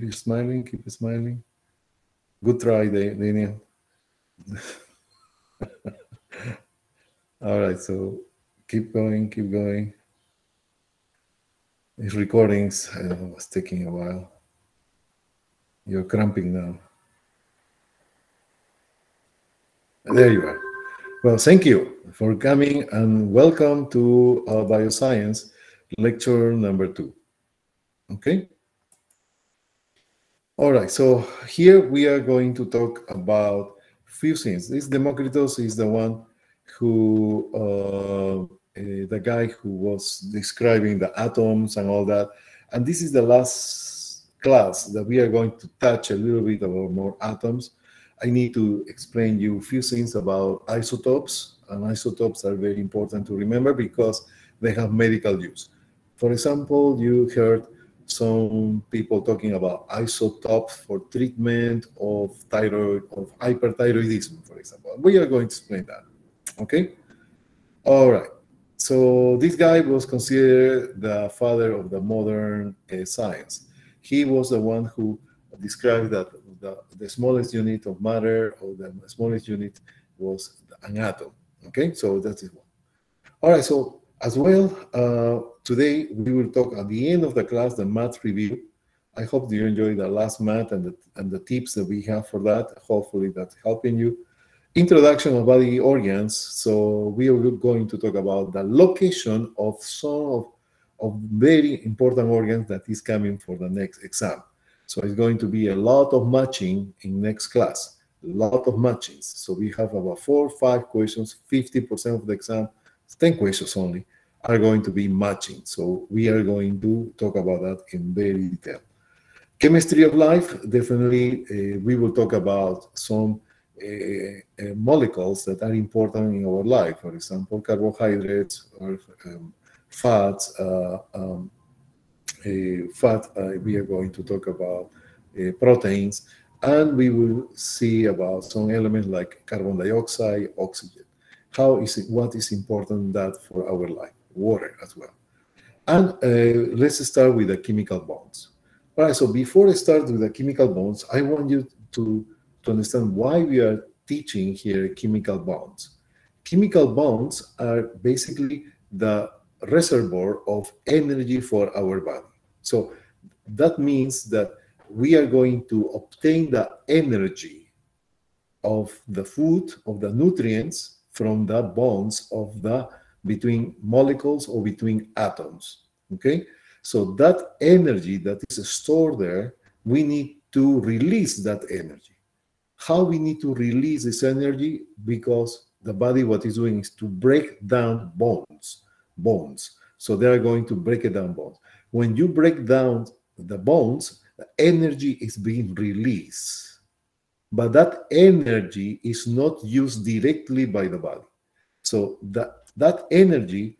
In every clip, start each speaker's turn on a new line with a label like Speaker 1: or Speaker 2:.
Speaker 1: keep smiling, keep smiling. Good try, Daniel. All right, so keep going, keep going. These recordings uh, was taking a while. You're cramping now. There you are. Well, thank you for coming and welcome to uh, Bioscience lecture number two. Okay. All right, so here we are going to talk about few things. This Democritus is the one who, uh, uh, the guy who was describing the atoms and all that. And this is the last class that we are going to touch a little bit about more atoms. I need to explain you a few things about isotopes. And isotopes are very important to remember because they have medical use. For example, you heard some people talking about isotopes for treatment of thyroid, of hyperthyroidism, for example. We are going to explain that, okay? All right. So this guy was considered the father of the modern uh, science. He was the one who described that the, the smallest unit of matter or the smallest unit was an atom. Okay, so that is one. All right, so as well, uh, today we will talk at the end of the class, the math review. I hope you enjoyed the last math and the, and the tips that we have for that. Hopefully that's helping you. Introduction of body organs. So we are going to talk about the location of some of, of very important organs that is coming for the next exam. So it's going to be a lot of matching in next class, a lot of matchings. So we have about four, five questions, 50% of the exam, 10 questions only are going to be matching. So we are going to talk about that in very detail. Chemistry of life, definitely uh, we will talk about some uh, uh, molecules that are important in our life. For example, carbohydrates or um, fats. Uh, um, fat, uh, we are going to talk about uh, proteins, and we will see about some elements like carbon dioxide, oxygen. How is it, what is important that for our life? Water as well. And uh, let's start with the chemical bonds. All right, so before I start with the chemical bonds, I want you to, to understand why we are teaching here chemical bonds. Chemical bonds are basically the reservoir of energy for our body. So that means that we are going to obtain the energy of the food, of the nutrients from the bonds of the between molecules or between atoms. Okay, so that energy that is stored there, we need to release that energy. How we need to release this energy? Because the body, what is doing is to break down bones, bones. So they are going to break it down bones. When you break down the bones, the energy is being released. But that energy is not used directly by the body. So that that energy,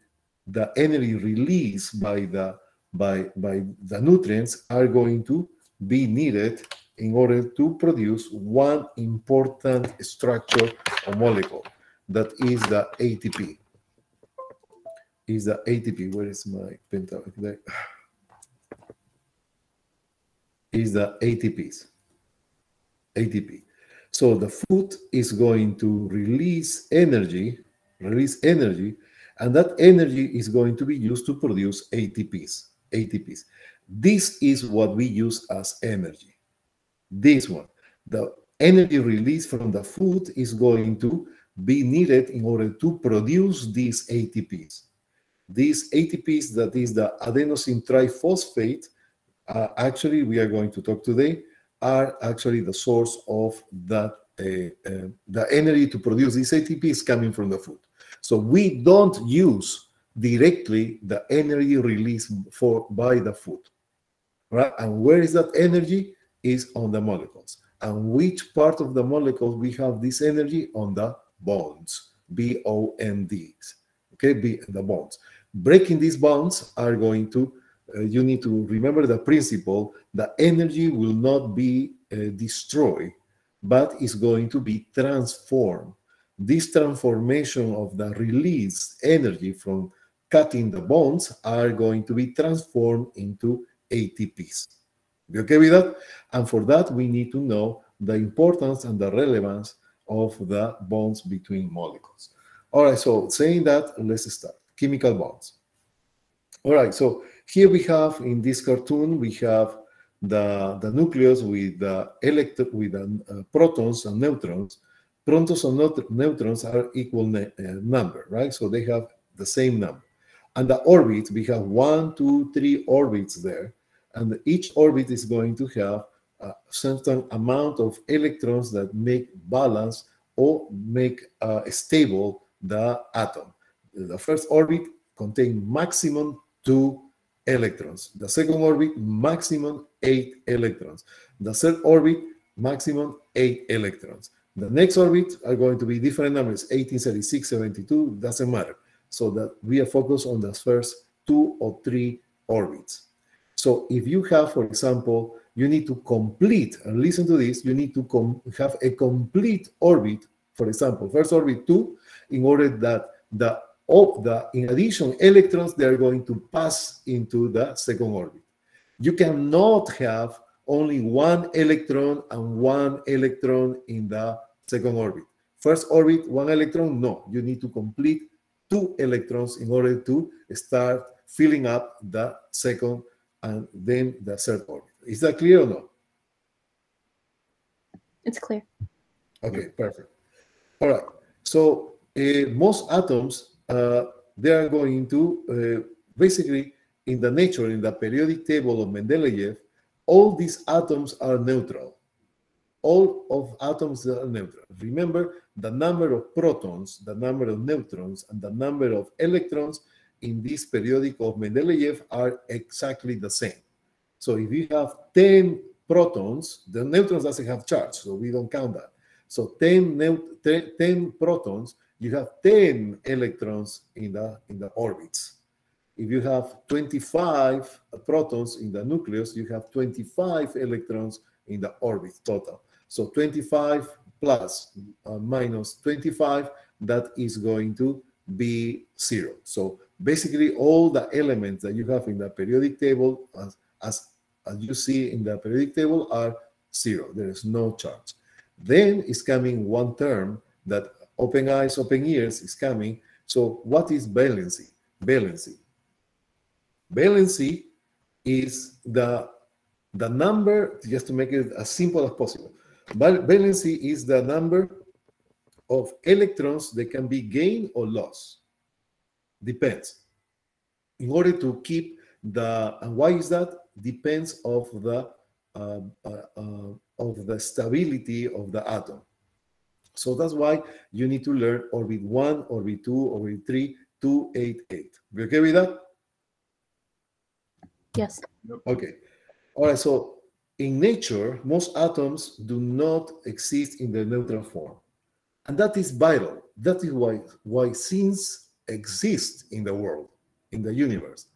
Speaker 1: the energy released by the by by the nutrients are going to be needed in order to produce one important structure or molecule that is the ATP. Is the ATP? Where is my penta? Is the ATPs. ATP. So the food is going to release energy release energy, and that energy is going to be used to produce ATPs. ATPs. This is what we use as energy. This one, the energy released from the food is going to be needed in order to produce these ATPs. These ATPs, that is the adenosine triphosphate, uh, actually we are going to talk today, are actually the source of that uh, uh, the energy to produce these ATPs coming from the food. So we don't use directly the energy released for by the food. Right? And where is that energy? Is on the molecules. And which part of the molecules we have this energy? On the bonds. B-O-N-Ds. Okay, B, the bonds. Breaking these bonds are going to, uh, you need to remember the principle, the energy will not be uh, destroyed, but is going to be transformed this transformation of the released energy from cutting the bonds are going to be transformed into ATPs. You okay with that? And for that, we need to know the importance and the relevance of the bonds between molecules. All right, so saying that, let's start. Chemical bonds. All right, so here we have in this cartoon, we have the, the nucleus with the electron with the uh, protons and neutrons. Protons and neutrons are equal uh, number, right? So they have the same number. And the orbit, we have one, two, three orbits there. And each orbit is going to have a certain amount of electrons that make balance or make uh, stable the atom. The first orbit contains maximum two electrons. The second orbit, maximum eight electrons. The third orbit, maximum eight electrons. The next orbit are going to be different numbers, 18, 36, 72, doesn't matter. So that we are focused on the first two or three orbits. So if you have, for example, you need to complete, and listen to this, you need to have a complete orbit, for example, first orbit two, in order that the of the, in addition, electrons, they are going to pass into the second orbit. You cannot have only one electron and one electron in the second orbit. First orbit, one electron, no. You need to complete two electrons in order to start filling up the second and then the third orbit. Is that clear or no?
Speaker 2: It's clear.
Speaker 1: Okay, perfect. All right. So uh, most atoms uh, they are going to uh, basically in the nature, in the periodic table of Mendeleev, all these atoms are neutral. All of atoms are neutral. Remember, the number of protons, the number of neutrons, and the number of electrons in this periodic of Mendeleev are exactly the same. So if you have 10 protons, the neutrons doesn't have charge, so we don't count that. So 10, 10 protons you have 10 electrons in the, in the orbits. If you have 25 protons in the nucleus, you have 25 electrons in the orbit total. So 25 plus uh, minus 25, that is going to be zero. So basically all the elements that you have in the periodic table as, as, as you see in the periodic table are zero. There is no charge. Then is coming one term that open eyes, open ears is coming. So what is valency? Valency. Valency is the, the number, just to make it as simple as possible. Valency is the number of electrons that can be gained or lost. Depends. In order to keep the, and why is that? Depends of the uh, uh, uh, of the stability of the atom. So that's why you need to learn orbit 1, orbit 2, orbit 3, 2, 8, 8. We okay with that?
Speaker 2: Yes.
Speaker 1: Okay. All right, so in nature, most atoms do not exist in the neutral form. And that is vital. That is why, why things exist in the world, in the universe.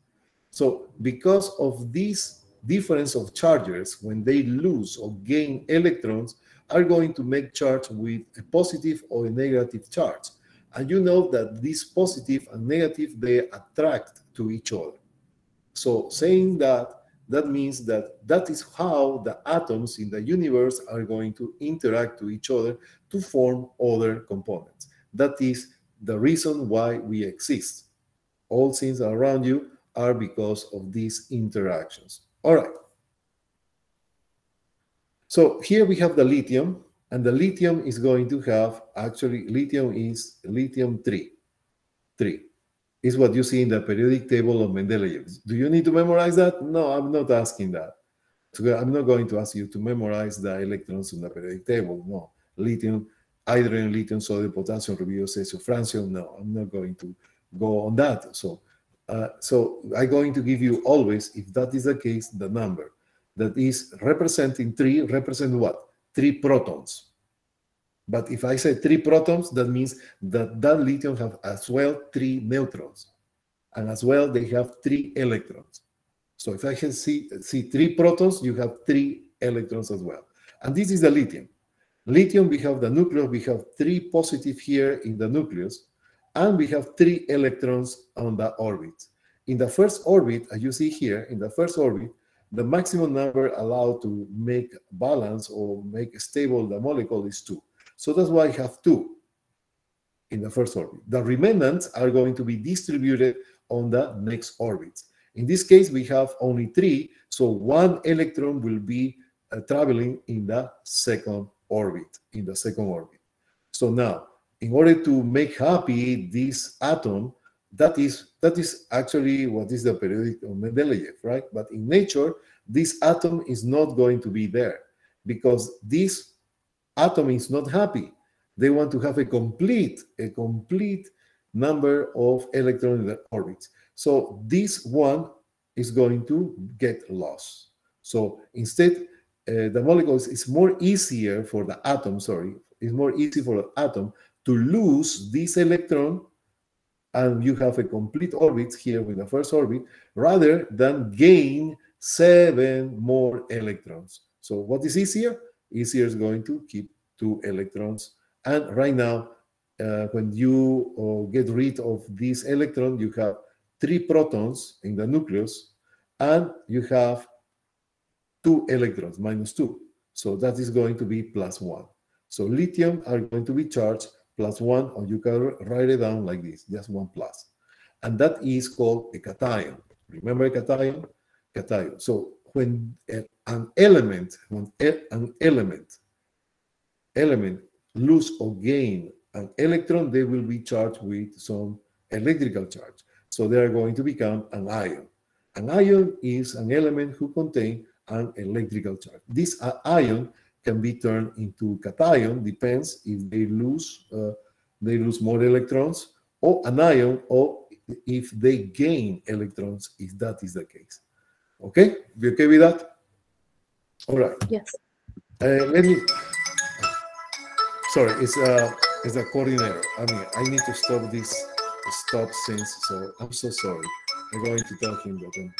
Speaker 1: So because of this difference of charges, when they lose or gain electrons, are going to make charge with a positive or a negative charge. And you know that this positive and negative, they attract to each other. So saying that, that means that that is how the atoms in the universe are going to interact to each other to form other components. That is the reason why we exist. All things around you are because of these interactions. All right. So here we have the lithium, and the lithium is going to have, actually, lithium is lithium 3. 3 is what you see in the periodic table of Mendeleev. Do you need to memorize that? No, I'm not asking that. I'm not going to ask you to memorize the electrons in the periodic table. No, lithium, hydrogen, lithium, sodium, potassium, rubidium, cesium, francium. No, I'm not going to go on that. So, uh, so I'm going to give you always, if that is the case, the number that is representing three, represent what? Three protons. But if I say three protons, that means that that lithium have as well three neutrons. And as well, they have three electrons. So if I can see, see three protons, you have three electrons as well. And this is the lithium. Lithium, we have the nucleus, we have three positive here in the nucleus, and we have three electrons on the orbit. In the first orbit, as you see here, in the first orbit, the maximum number allowed to make balance or make stable the molecule is two. So that's why I have two in the first orbit. The remnants are going to be distributed on the next orbits. In this case, we have only three, so one electron will be uh, traveling in the second orbit, in the second orbit. So now, in order to make happy this atom, that is that is actually what is the periodic of Mendeleev, right? But in nature, this atom is not going to be there because this atom is not happy. They want to have a complete, a complete number of electrons in the orbits. So this one is going to get lost. So instead, uh, the molecules is more easier for the atom, sorry, it's more easy for the atom to lose this electron and you have a complete orbit here with the first orbit rather than gain seven more electrons. So what is easier? Easier is going to keep two electrons. And right now, uh, when you uh, get rid of this electron, you have three protons in the nucleus, and you have two electrons, minus two. So that is going to be plus one. So lithium are going to be charged plus one, or you can write it down like this, just one plus. And that is called a cation. Remember a cation? Cation. So when an element, an element, element lose or gain an electron, they will be charged with some electrical charge. So they are going to become an ion. An ion is an element who contain an electrical charge. This ion can be turned into cation, depends if they lose uh, they lose more electrons, or anion, or if they gain electrons, if that is the case. Okay, you okay with that? All right.
Speaker 2: Yes.
Speaker 1: Uh, let me. Sorry, it's a it's a coordinator. I mean, I need to stop this stop since. So I'm so sorry. I'm going to tell him that. I'm,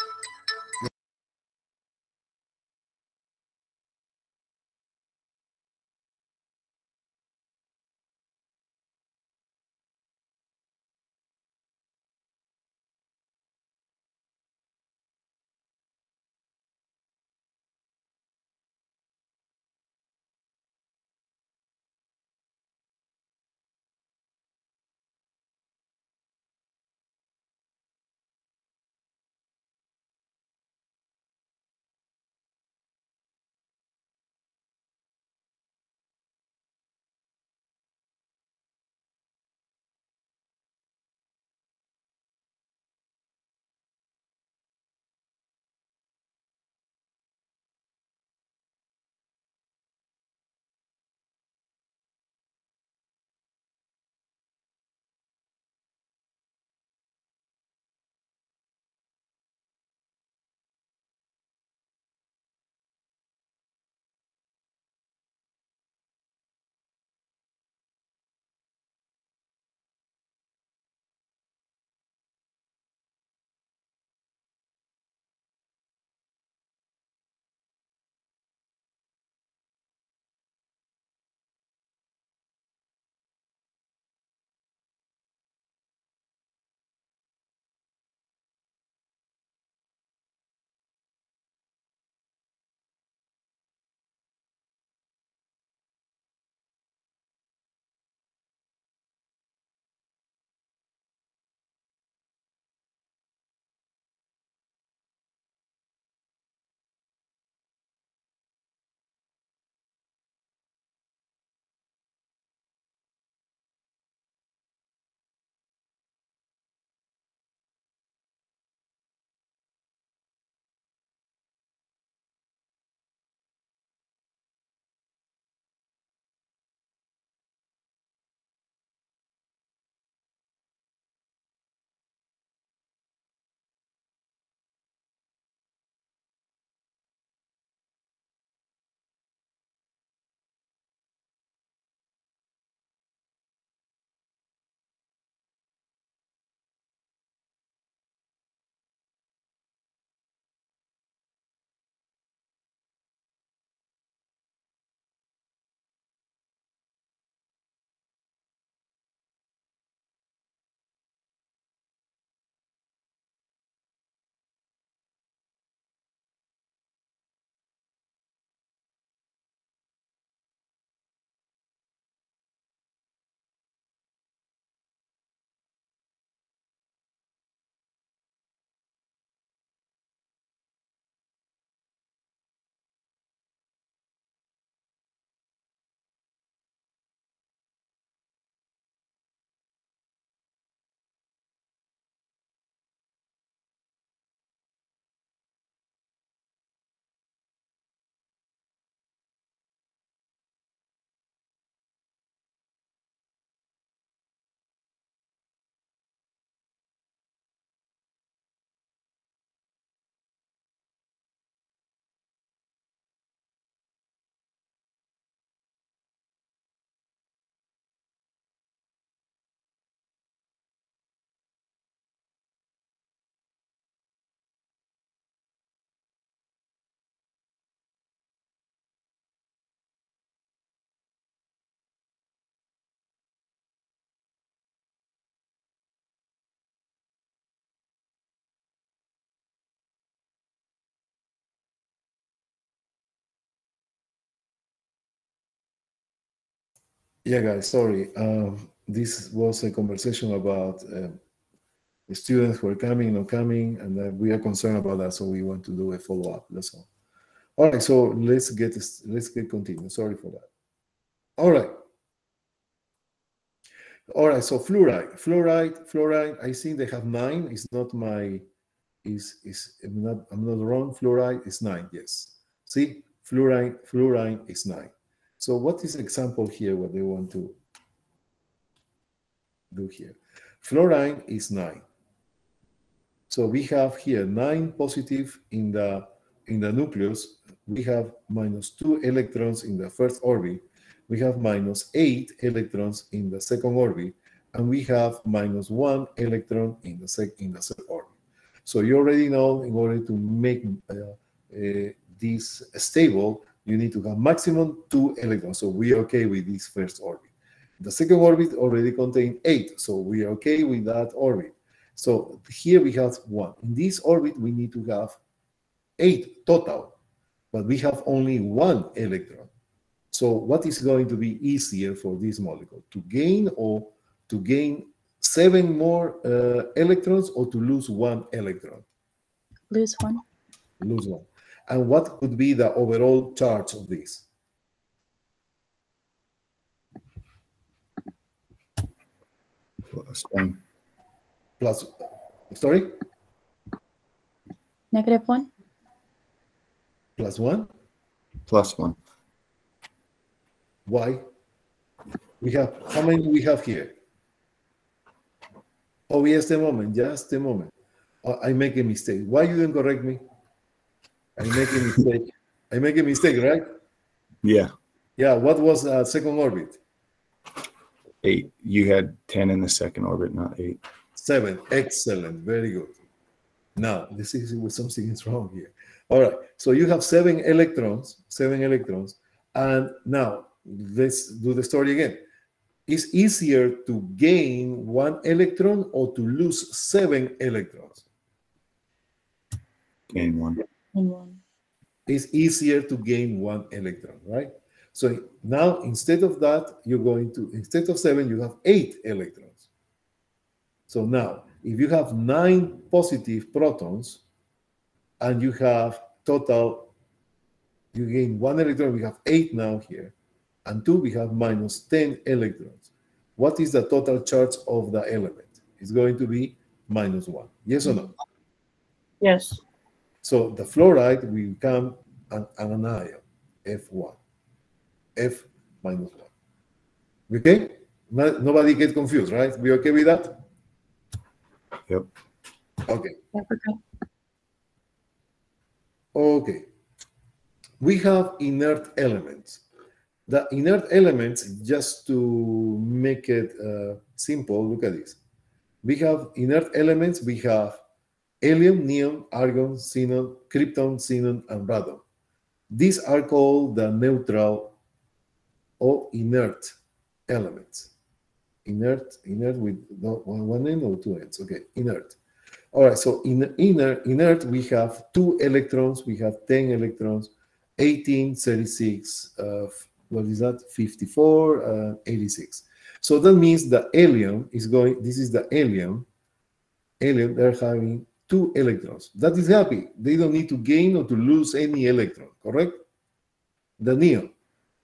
Speaker 1: Yeah, guys, sorry. Um, this was a conversation about uh, students who are coming, not coming, and uh, we are concerned about that, so we want to do a follow-up. That's all. All right, so let's get this, let's get continued. Sorry for that. All right. All right, so fluoride, fluoride, fluoride. I think they have nine. It's not my, is is I'm not I'm not wrong. Fluoride is nine. Yes. See, fluoride, fluoride is nine. So what is example here? What they want to do here? Fluorine is nine. So we have here nine positive in the in the nucleus. We have minus two electrons in the first orbit we have minus 8 electrons in the second orbit, and we have minus 1 electron in the, sec in the third orbit. So you already know in order to make uh, uh, this stable, you need to have maximum 2 electrons. So we are okay with this first orbit. The second orbit already contains 8, so we are okay with that orbit. So here we have 1. In this orbit, we need to have 8 total, but we have only 1 electron. So what is going to be easier for this molecule? To gain or to gain seven more uh, electrons or to lose one electron?
Speaker 2: Lose one.
Speaker 1: Lose one. And what could be the overall charge of this?
Speaker 3: Plus one.
Speaker 1: Plus, sorry?
Speaker 2: Negative one.
Speaker 1: Plus one?
Speaker 3: Plus one.
Speaker 1: Why? We have, how many we have here? Oh, yes, a moment, just a moment. Oh, I make a mistake. Why you didn't correct me? I make a mistake. I make a mistake, right?
Speaker 3: Yeah.
Speaker 1: Yeah, what was uh, second orbit?
Speaker 3: Eight. You had 10 in the second orbit, not eight.
Speaker 1: Seven. Excellent. Very good. Now, this is where something is wrong here. All right. So you have seven electrons, seven electrons. And now let's do the story again. It's easier to gain one electron or to lose seven electrons.
Speaker 3: Gain one.
Speaker 2: One.
Speaker 1: It's easier to gain one electron, right? So now instead of that, you're going to, instead of seven, you have eight electrons. So now, if you have nine positive protons and you have total, you gain one electron, we have eight now here and 2, we have minus 10 electrons. What is the total charge of the element? It's going to be minus 1. Yes or no?
Speaker 4: Yes.
Speaker 1: So the fluoride will become an, an ion, F1. F minus 1. Okay? No, nobody get confused, right? We okay with that?
Speaker 3: Yep.
Speaker 1: Okay.
Speaker 2: Okay.
Speaker 1: Okay. We have inert elements the inert elements, just to make it uh, simple, look at this. We have inert elements, we have helium, neon, argon, xenon, krypton, xenon, and radon. These are called the neutral or inert elements. Inert, inert with one, one end or two ends. Okay, inert. All right, so in inert, inert, we have two electrons, we have 10 electrons, 18, 36, uh, what is that? 54, uh, 86. So that means the helium is going, this is the helium, helium, they're having two electrons. That is happy. They don't need to gain or to lose any electron, correct? The neon.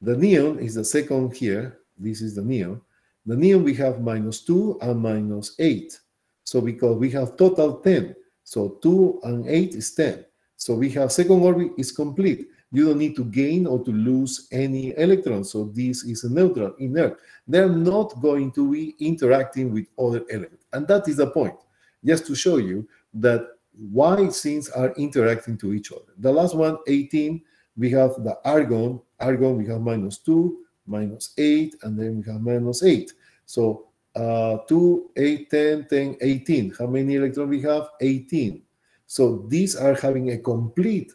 Speaker 1: The neon is the second here. This is the neon. The neon, we have minus 2 and minus 8. So because we have total 10. So 2 and 8 is 10. So we have second orbit is complete you don't need to gain or to lose any electrons. So this is a neutral, inert. They're not going to be interacting with other elements. And that is the point, just to show you that why things are interacting to each other. The last one, 18, we have the argon. Argon, we have minus 2, minus 8, and then we have minus 8. So uh, 2, 8, 10, 10, 18. How many electrons we have? 18. So these are having a complete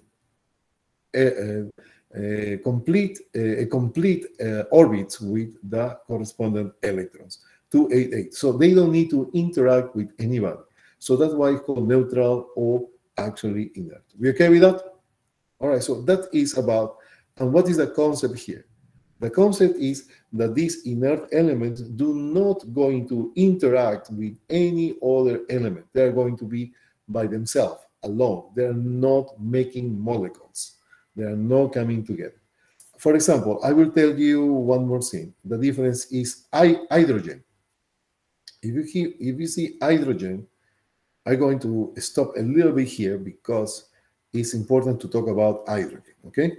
Speaker 1: a, complete a complete uh, orbits with the correspondent electrons 288 so they don't need to interact with anybody so that's why it's called neutral or actually inert we okay with that all right so that is about and what is the concept here The concept is that these inert elements do not going to interact with any other element. They're going to be by themselves, alone. They're not making molecules. They are not coming together. For example, I will tell you one more thing. The difference is I hydrogen. If you, if you see hydrogen, I'm going to stop a little bit here because it's important to talk about hydrogen, okay?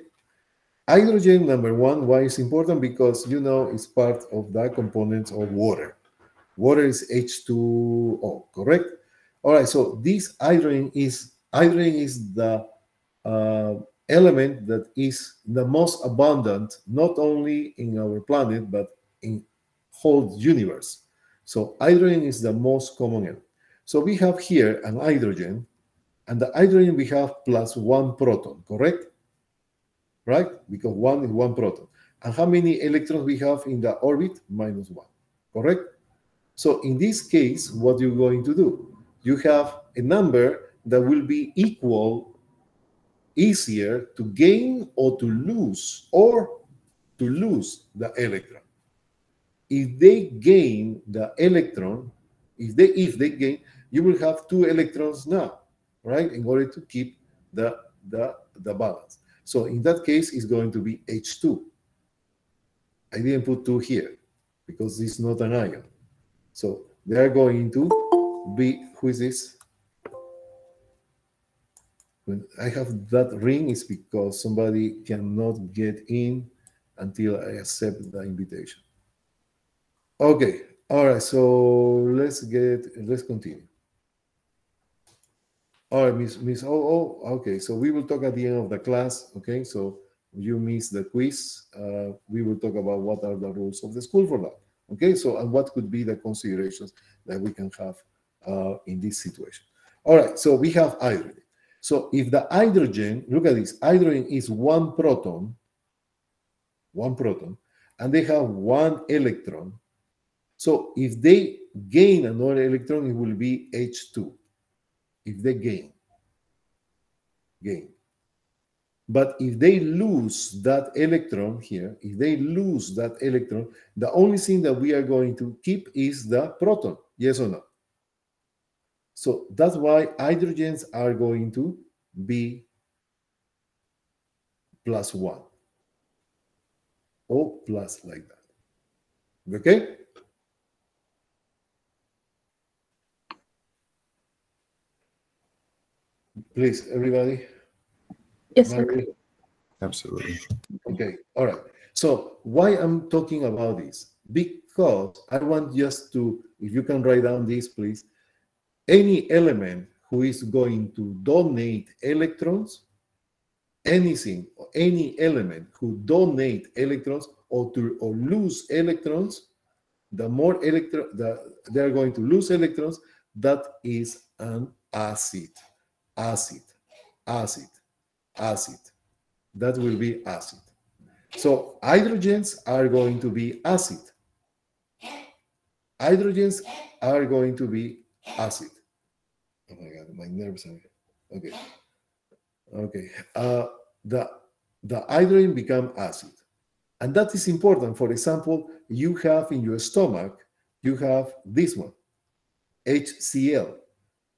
Speaker 1: Hydrogen, number one, why is important? Because you know it's part of the components of water. Water is H2O, correct? All right, so this hydrogen is hydrogen is the uh, element that is the most abundant, not only in our planet, but in whole universe. So hydrogen is the most common element. So we have here an hydrogen, and the hydrogen we have plus one proton, correct? Right? Because one is one proton. And how many electrons we have in the orbit? Minus one, correct? So in this case, what you're going to do? You have a number that will be equal easier to gain or to lose or to lose the electron. If they gain the electron, if they if they gain, you will have two electrons now, right? In order to keep the the the balance. So in that case, it's going to be H2. I didn't put two here because it's not an ion. So they are going to be, who is this? when I have that ring, it's because somebody cannot get in until I accept the invitation. Okay, all right, so let's get, let's continue. All right, Miss, Miss, oh, oh, okay, so we will talk at the end of the class, okay? So you miss the quiz, uh, we will talk about what are the rules of the school for that, okay? So, and what could be the considerations that we can have uh, in this situation. All right, so we have hydrogen. So if the hydrogen, look at this, hydrogen is one proton, one proton, and they have one electron. So if they gain another electron, it will be H2. If they gain, gain. But if they lose that electron here, if they lose that electron, the only thing that we are going to keep is the proton. Yes or no? So that's why hydrogens are going to be plus one or plus like that. Okay? Please, everybody.
Speaker 2: Yes, sir.
Speaker 3: Absolutely.
Speaker 1: Okay, all right. So why I'm talking about this? Because I want just to, if you can write down this, please. Any element who is going to donate electrons, anything, any element who donate electrons or to or lose electrons, the more electron the, they're going to lose electrons, that is an acid. Acid, acid, acid. That will be acid. So hydrogens are going to be acid. Hydrogens are going to be acid. Oh my god, my nerves are okay. Okay. Uh, the the hydrogen become acid. And that is important. For example, you have in your stomach, you have this one, HCl.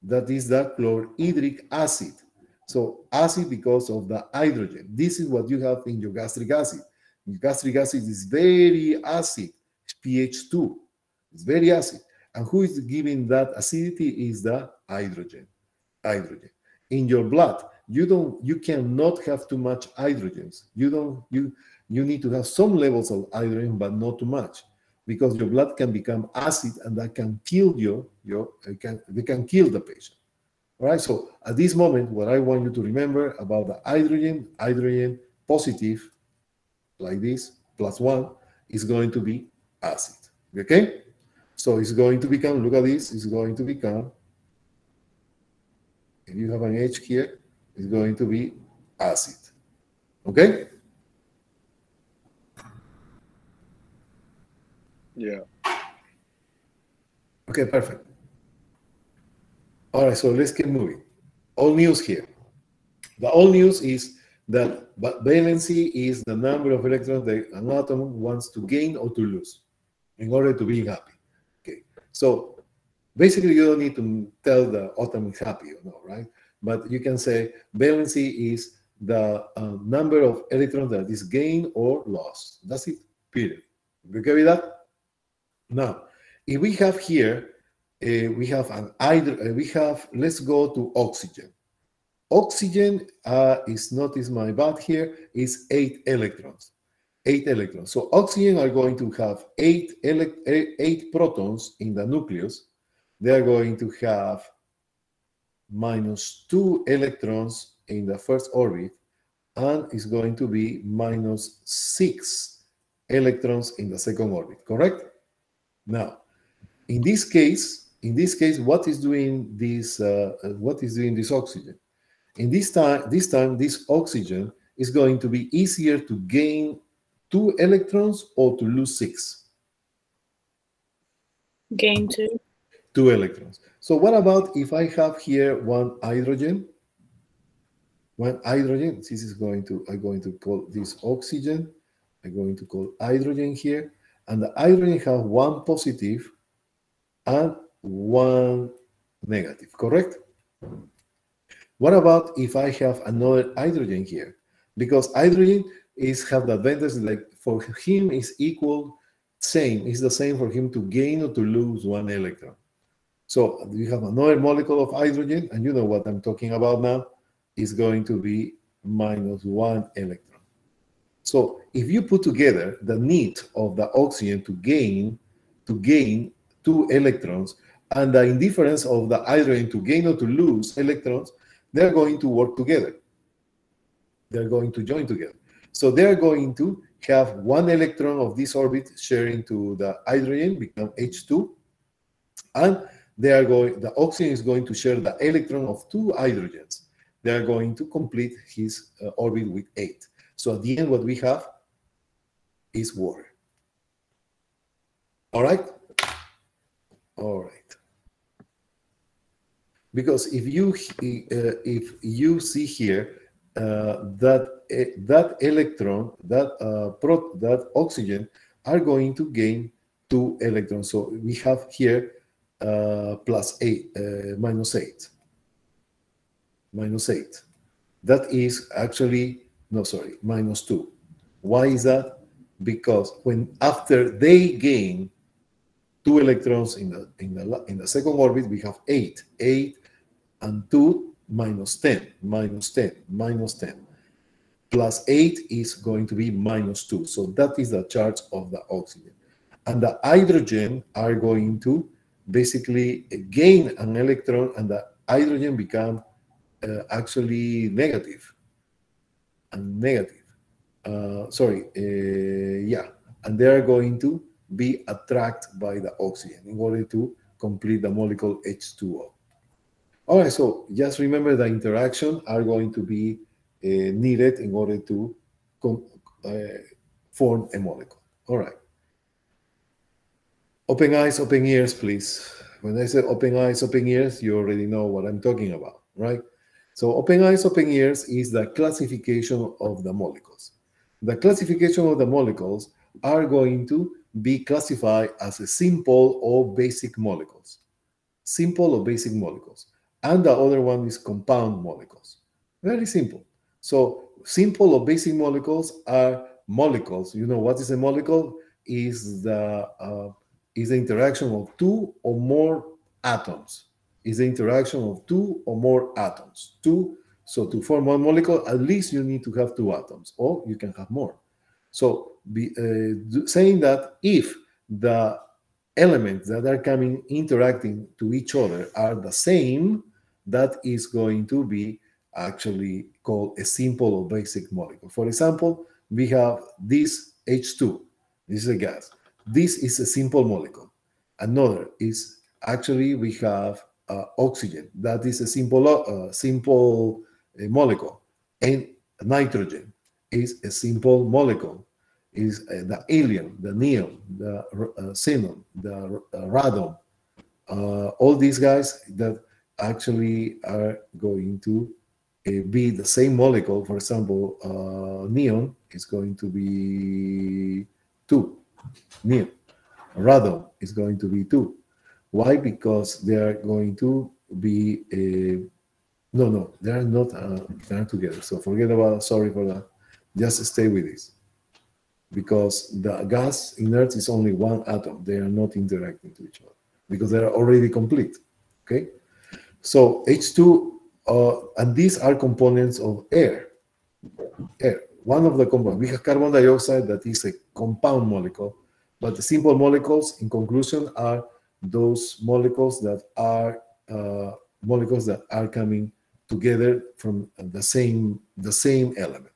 Speaker 1: That is the chlorhydric acid. So acid because of the hydrogen. This is what you have in your gastric acid. Your gastric acid is very acid, pH 2. It's very acid. And who is giving that acidity is the hydrogen. Hydrogen. In your blood, you don't you cannot have too much hydrogens. You don't you you need to have some levels of hydrogen, but not too much. Because your blood can become acid and that can kill you, your can they can kill the patient. All right. So at this moment, what I want you to remember about the hydrogen, hydrogen positive, like this, plus one, is going to be acid. Okay? So it's going to become, look at this, it's going to become, if you have an H here, it's going to be acid. Okay?
Speaker 5: Yeah.
Speaker 1: Okay, perfect. All right, so let's keep moving. All news here. The all news is that valency is the number of electrons that an atom wants to gain or to lose in order to be happy. Okay, so basically you don't need to tell the atom is happy or not, right? But you can say valency is the uh, number of electrons that is gained or lost. That's it, period. You okay with that? Now, if we have here, uh, we have an either, uh, we have, let's go to oxygen. Oxygen uh, is, notice my bad here, is eight electrons. Eight electrons. So oxygen are going to have eight, eight protons in the nucleus. They are going to have minus two electrons in the first orbit and is going to be minus six electrons in the second orbit, correct? Now, in this case, in this case, what is doing this? Uh, what is doing this oxygen? In this time, this time, this oxygen is going to be easier to gain two electrons or to lose six.
Speaker 4: Gain two.
Speaker 1: Two electrons. So what about if I have here one hydrogen? One hydrogen. This is going to I'm going to call this oxygen. I'm going to call hydrogen here, and the hydrogen have one positive and one negative. Correct? What about if I have another hydrogen here? Because hydrogen is have the advantage like for him is equal, same, is the same for him to gain or to lose one electron. So you have another molecule of hydrogen, and you know what I'm talking about now, is going to be minus one electron. So if you put together the need of the oxygen to gain, to gain two electrons, and the indifference of the hydrogen to gain or to lose electrons, they're going to work together. They're going to join together. So they're going to have one electron of this orbit sharing to the hydrogen, become H2, and they are going, the oxygen is going to share the electron of two hydrogens. They are going to complete his uh, orbit with eight. So at the end, what we have is water. All right? All right because if you uh, if you see here uh, that uh, that electron that uh, pro that oxygen are going to gain two electrons so we have here uh, plus eight uh, minus eight minus eight that is actually no sorry minus two why is that because when after they gain two electrons in the in the in the second orbit we have eight eight and 2 minus 10, minus 10, minus 10. Plus 8 is going to be minus 2. So that is the charge of the oxygen. And the hydrogen are going to basically gain an electron and the hydrogen become uh, actually negative. And negative. Uh, sorry, uh, yeah. And they are going to be attracted by the oxygen in order to complete the molecule H2O. All right, so just remember the interaction are going to be uh, needed in order to uh, form a molecule. All right. Open eyes, open ears, please. When I say open eyes, open ears, you already know what I'm talking about, right? So open eyes, open ears is the classification of the molecules. The classification of the molecules are going to be classified as a simple or basic molecules. Simple or basic molecules and the other one is compound molecules. Very simple. So simple or basic molecules are molecules. You know what is a molecule? Is the uh, is the interaction of two or more atoms. Is the interaction of two or more atoms. Two. So to form one molecule, at least you need to have two atoms, or you can have more. So be, uh, saying that if the elements that are coming interacting to each other are the same, that is going to be actually called a simple or basic molecule. For example, we have this H2. This is a gas. This is a simple molecule. Another is actually we have oxygen. That is a simple uh, simple uh, molecule. And nitrogen is a simple molecule. Is uh, the helium, the neon, the uh, xenon, the uh, radon. all these guys that actually are going to uh, be the same molecule. For example, uh, neon is going to be two. Neon. Radon is going to be two. Why? Because they are going to be uh, no, no, they are not. Uh, they are together. So forget about. Sorry for that. Just stay with this, because the gas inert is only one atom. They are not interacting to each other because they are already complete. Okay. So H2, uh, and these are components of air. Air. One of the components. We have carbon dioxide that is a compound molecule, but the simple molecules, in conclusion, are those molecules that are uh, molecules that are coming together from the same the same element.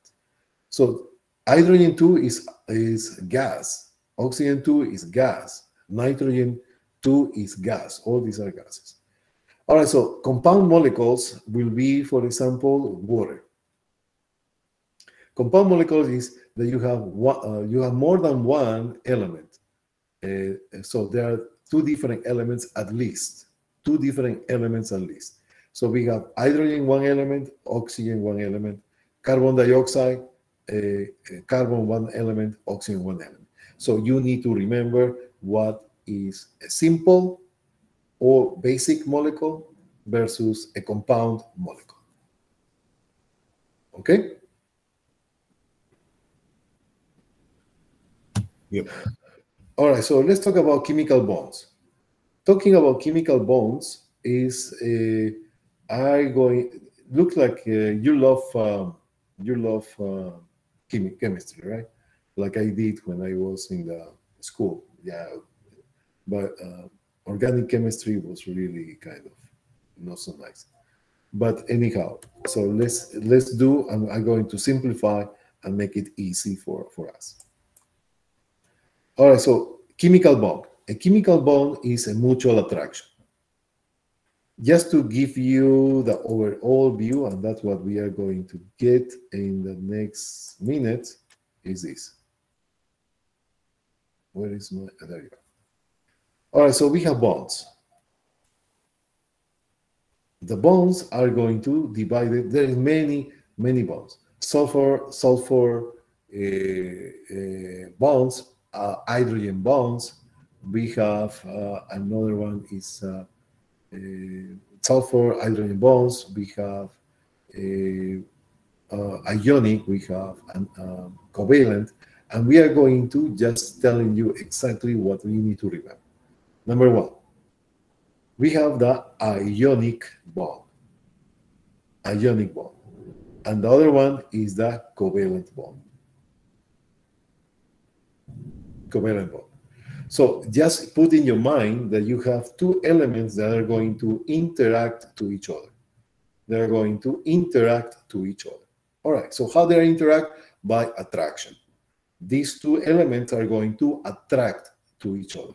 Speaker 1: So hydrogen 2 is is gas, oxygen 2 is gas, nitrogen 2 is gas. All these are gases. All right, so compound molecules will be, for example, water. Compound molecules is that you have one, uh, you have more than one element. Uh, so there are two different elements at least, two different elements at least. So we have hydrogen one element, oxygen one element, carbon dioxide, uh, carbon one element, oxygen one element. So you need to remember what is a simple or basic molecule versus a compound molecule. Okay?
Speaker 3: Yep.
Speaker 1: All right, so let's talk about chemical bonds. Talking about chemical bonds is uh, I going look like uh, you love uh, you love uh, chemi- chemistry, right? Like I did when I was in the school. Yeah, but uh, organic chemistry was really kind of not so nice. But anyhow, so let's let's do. I'm, I'm going to simplify and make it easy for for us. All right, so chemical bond. A chemical bond is a mutual attraction. Just to give you the overall view, and that's what we are going to get in the next minute, is this. Where is my, there you go. All right, so we have bonds. The bonds are going to divide it. There is many, many bonds. Sulfur, sulfur uh, uh, bonds, uh, hydrogen bonds. We have uh, another one is uh, uh, sulfur hydrogen bonds. We have ionic. We have an, um, covalent, and we are going to just telling you exactly what we need to remember. Number one, we have the ionic bond. Ionic bond. And the other one is the covalent bond. So just put in your mind that you have two elements that are going to interact to each other. They're going to interact to each other. All right, so how they interact? By attraction. These two elements are going to attract to each other.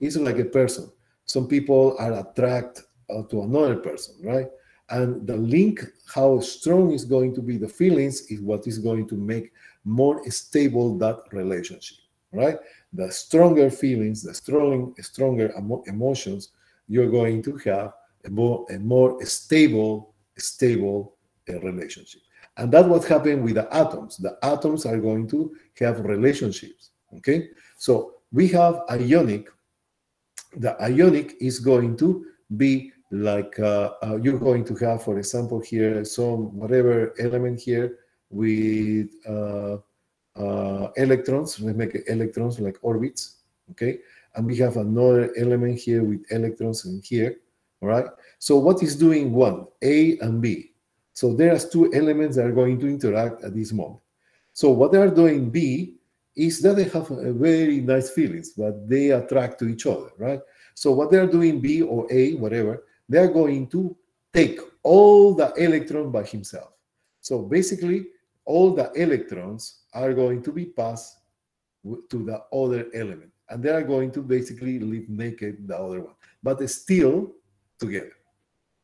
Speaker 1: It's like a person. Some people are attracted uh, to another person, right? And the link, how strong is going to be the feelings, is what is going to make more stable that relationship, right? The stronger feelings, the strong, stronger emo emotions, you're going to have a more, a more stable, stable uh, relationship. And that's what happened with the atoms. The atoms are going to have relationships. Okay, so we have ionic. The ionic is going to be like uh, uh, you're going to have, for example, here some whatever element here with uh, electrons. Let's make electrons like orbits. Okay, and we have another element here with electrons in here. All right. So what is doing one? A and B. So there are two elements that are going to interact at this moment. So what they are doing B is that they have a very nice feelings, but they attract to each other, right? So what they are doing B or A, whatever, they are going to take all the electron by himself. So basically, all the electrons are going to be passed to the other element, and they are going to basically leave naked the other one, but still together.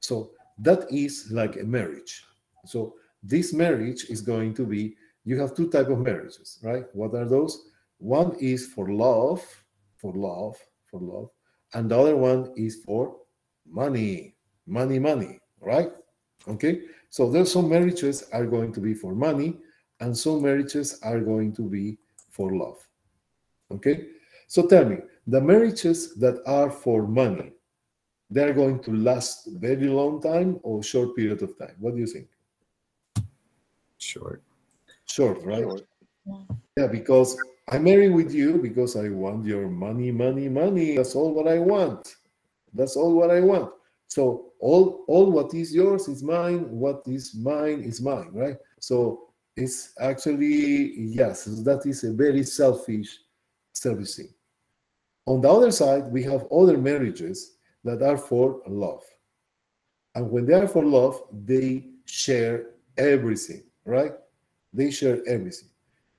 Speaker 1: So that is like a marriage. So this marriage is going to be, you have two type of marriages, right? What are those? One is for love, for love, for love, and the other one is for money, money, money, right? Okay, so there's some marriages are going to be for money, and some marriages are going to be for love. Okay, so tell me, the marriages that are for money, they're going to last very long time or short period of time? What do you think?
Speaker 3: Short.
Speaker 1: Short, right? Yeah, because I marry with you because I want your money, money, money. That's all what I want. That's all what I want. So all all what is yours is mine. What is mine is mine, right? So it's actually yes, that is a very selfish servicing. On the other side, we have other marriages that are for love. And when they are for love, they share everything, right? They share everything.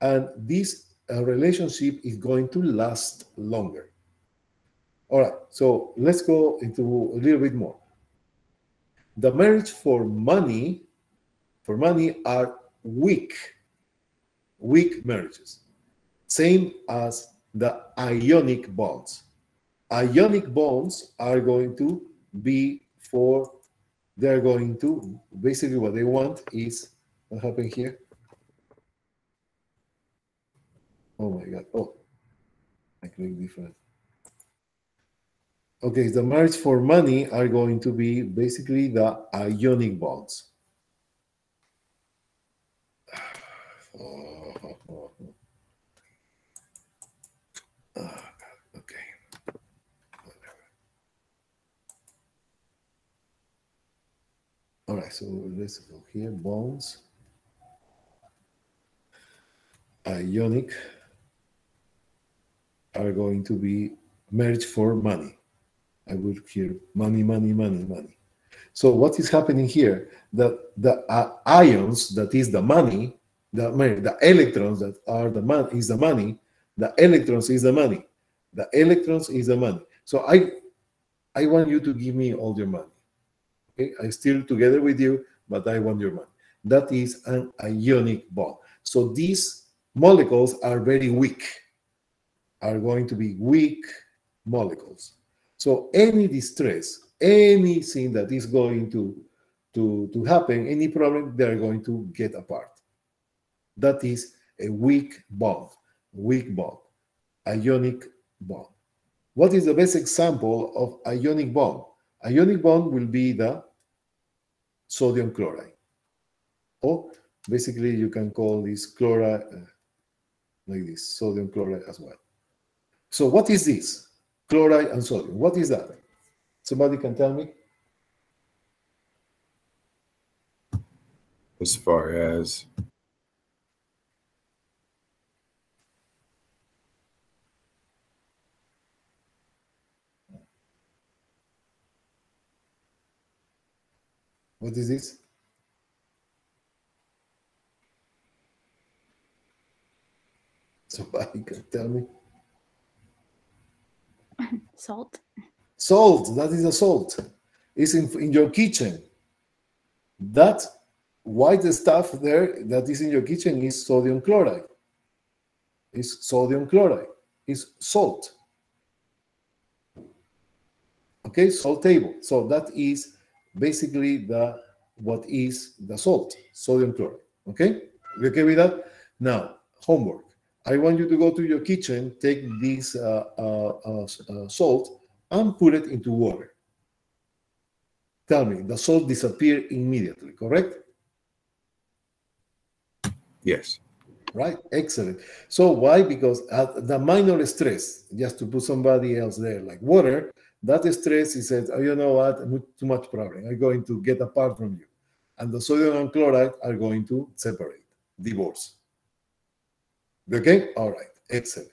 Speaker 1: And this uh, relationship is going to last longer. All right, so let's go into a little bit more. The marriage for money, for money are weak, weak marriages. Same as the ionic bonds. Ionic bonds are going to be for, they're going to, basically what they want is, what happened here? Oh my God, oh, I click different. Okay, the marriage for money are going to be basically the ionic bonds. Okay. All right, so let's go here. Bonds, ionic are going to be marriage for money. I will hear money, money, money, money. So what is happening here? That the uh, ions, that is the money, the, money, the electrons that are the money is the money, the electrons is the money, the electrons is the money. So I, I want you to give me all your money. Okay, I still together with you, but I want your money. That is an ionic bond. So these molecules are very weak, are going to be weak molecules. So any distress, anything that is going to, to, to happen, any problem, they're going to get apart. That is a weak bond, weak bond, ionic bond. What is the best example of ionic bond? Ionic bond will be the sodium chloride. Or basically you can call this chloride uh, like this, sodium chloride as well. So what is this? Chloride and sodium. What is that? Somebody can tell me?
Speaker 3: As far as
Speaker 1: What is this? Somebody can tell me.
Speaker 2: Salt.
Speaker 1: Salt, that is a salt. It's in, in your kitchen. That white stuff there that is in your kitchen is sodium chloride. It's sodium chloride. It's salt. Okay, salt table. So that is basically the what is the salt, sodium chloride. Okay, you okay with that? Now, homework. I want you to go to your kitchen, take this uh, uh, uh, salt, and put it into water. Tell me, the salt disappear immediately, correct?
Speaker 3: yes,
Speaker 1: Right, excellent. So why? Because at the minor stress, just to put somebody else there, like water, that stress is said, oh, you know what, too much problem. I'm going to get apart from you. And the sodium and chloride are going to separate, divorce. Okay, all right, excellent.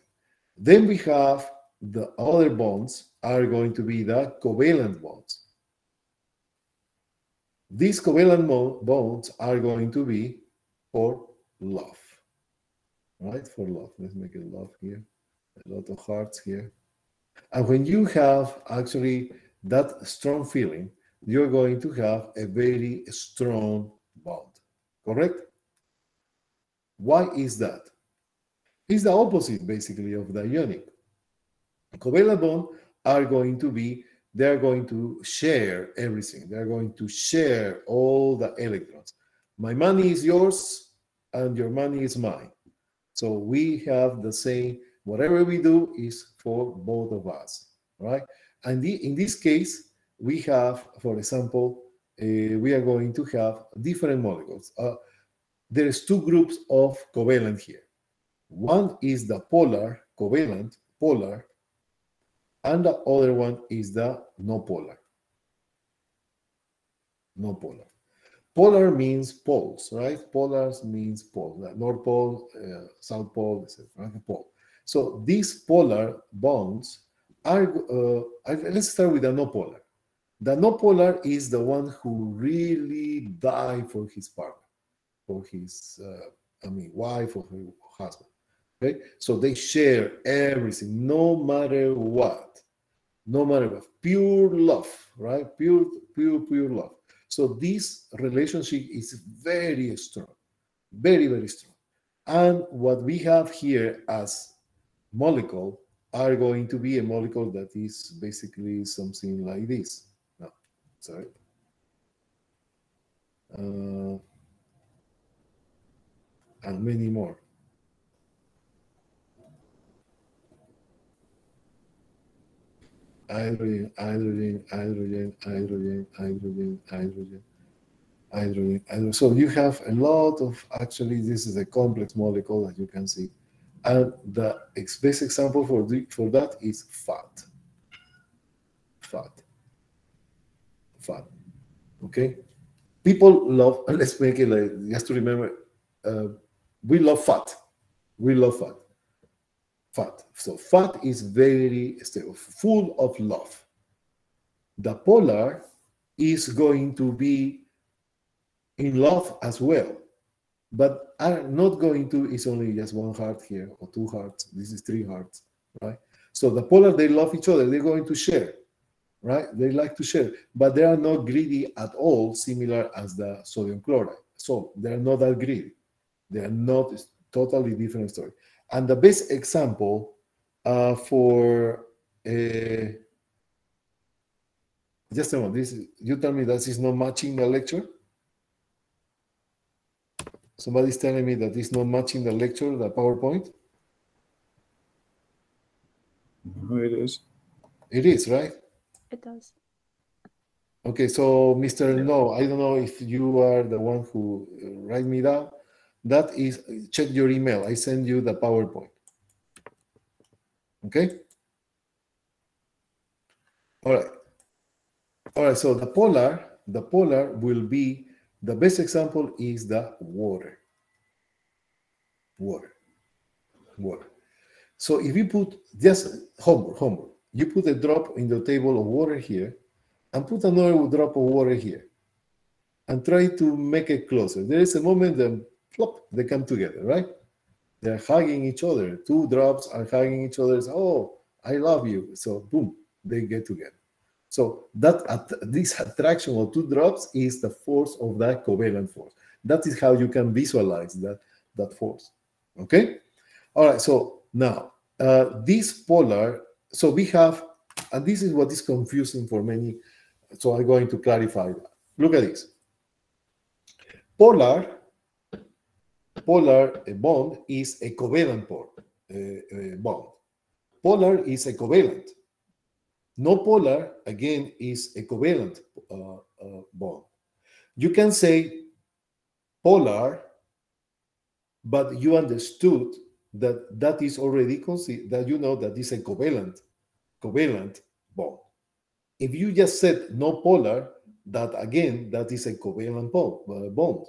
Speaker 1: Then we have the other bonds are going to be the covalent bonds. These covalent bonds are going to be for love, right? For love. Let's make it love here. A lot of hearts here. And when you have actually that strong feeling, you're going to have a very strong bond, correct? Why is that? It's the opposite, basically, of the ionic. Covalent bond are going to be they are going to share everything. They are going to share all the electrons. My money is yours, and your money is mine. So we have the same, whatever we do is for both of us, right? And the, in this case, we have, for example, uh, we are going to have different molecules. Uh, there's two groups of covalent here. One is the polar covalent, polar, and the other one is the no polar. No polar. Polar means poles, right? Polars means pole, North Pole, uh, South Pole, etc. Right? Pole. So these polar bonds are, uh, let's start with the no polar. The no polar is the one who really die for his partner, for his, uh, I mean, wife or husband. Okay, so they share everything, no matter what, no matter what, pure love, right? Pure, pure, pure love. So this relationship is very strong, very, very strong. And what we have here as molecule are going to be a molecule that is basically something like this. No, sorry. Uh, and many more. hydrogen, hydrogen, hydrogen, hydrogen, hydrogen, hydrogen, hydrogen, hydrogen. So you have a lot of, actually, this is a complex molecule that you can see. And the best example for, the, for that is fat. Fat. Fat. Okay? People love, let's make it like, you have to remember, uh, we love fat. We love fat fat. So fat is very stable, full of love. The polar is going to be in love as well, but are not going to, it's only just one heart here or two hearts. This is three hearts, right? So the polar, they love each other. They're going to share, right? They like to share, but they are not greedy at all, similar as the sodium chloride. So they're not that greedy. They are not totally different story. And the best example uh, for uh, just a moment, this you tell me that is not matching the lecture. Somebody's telling me that it's not matching the lecture, the PowerPoint.
Speaker 3: No, it is.
Speaker 1: It is, right?
Speaker 2: It does.
Speaker 1: Okay, so Mr. No, I don't know if you are the one who uh, write me down. That is, check your email. I send you the PowerPoint. Okay? All right. All right, so the polar, the polar will be, the best example is the water. Water. Water. So if you put just homework, homework, you put a drop in the table of water here and put another drop of water here and try to make it closer. There is a moment that flop, they come together, right? They're hugging each other. Two drops are hugging each other. Oh, I love you. So boom, they get together. So that at this attraction of two drops is the force of that covalent force. That is how you can visualize that that force. Okay. All right. So now uh, this polar. So we have, and this is what is confusing for many. So I'm going to clarify that. Look at this. Polar polar eh, bond is a covalent eh, eh, bond. Polar is a covalent. No polar, again, is a covalent uh, uh, bond. You can say polar, but you understood that that is already that you know that is a covalent covalent bond. If you just said no polar, that again that is a covalent bond.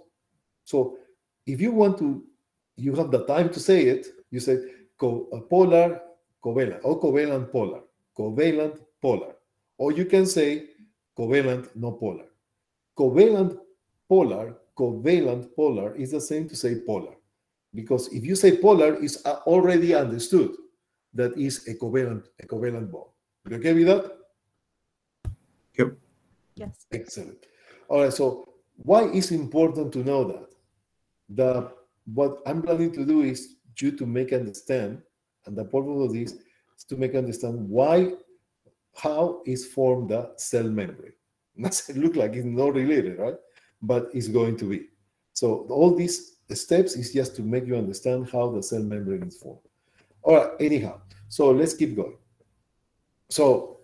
Speaker 1: So if you want to, you have the time to say it, you say co uh, polar, covalent, or covalent polar, covalent polar. Or you can say covalent no polar. Covalent polar, covalent polar is the same to say polar. Because if you say polar, it's already understood that is a covalent, a covalent bond. You okay with that?
Speaker 3: Yep.
Speaker 2: Yes.
Speaker 1: Excellent. All right. So why is important to know that? the what I'm planning to do is you to make understand, and the purpose of this is to make understand why, how is formed the cell membrane. Doesn't look like it's not related, right? But it's going to be. So all these steps is just to make you understand how the cell membrane is formed. All right, anyhow, so let's keep going. So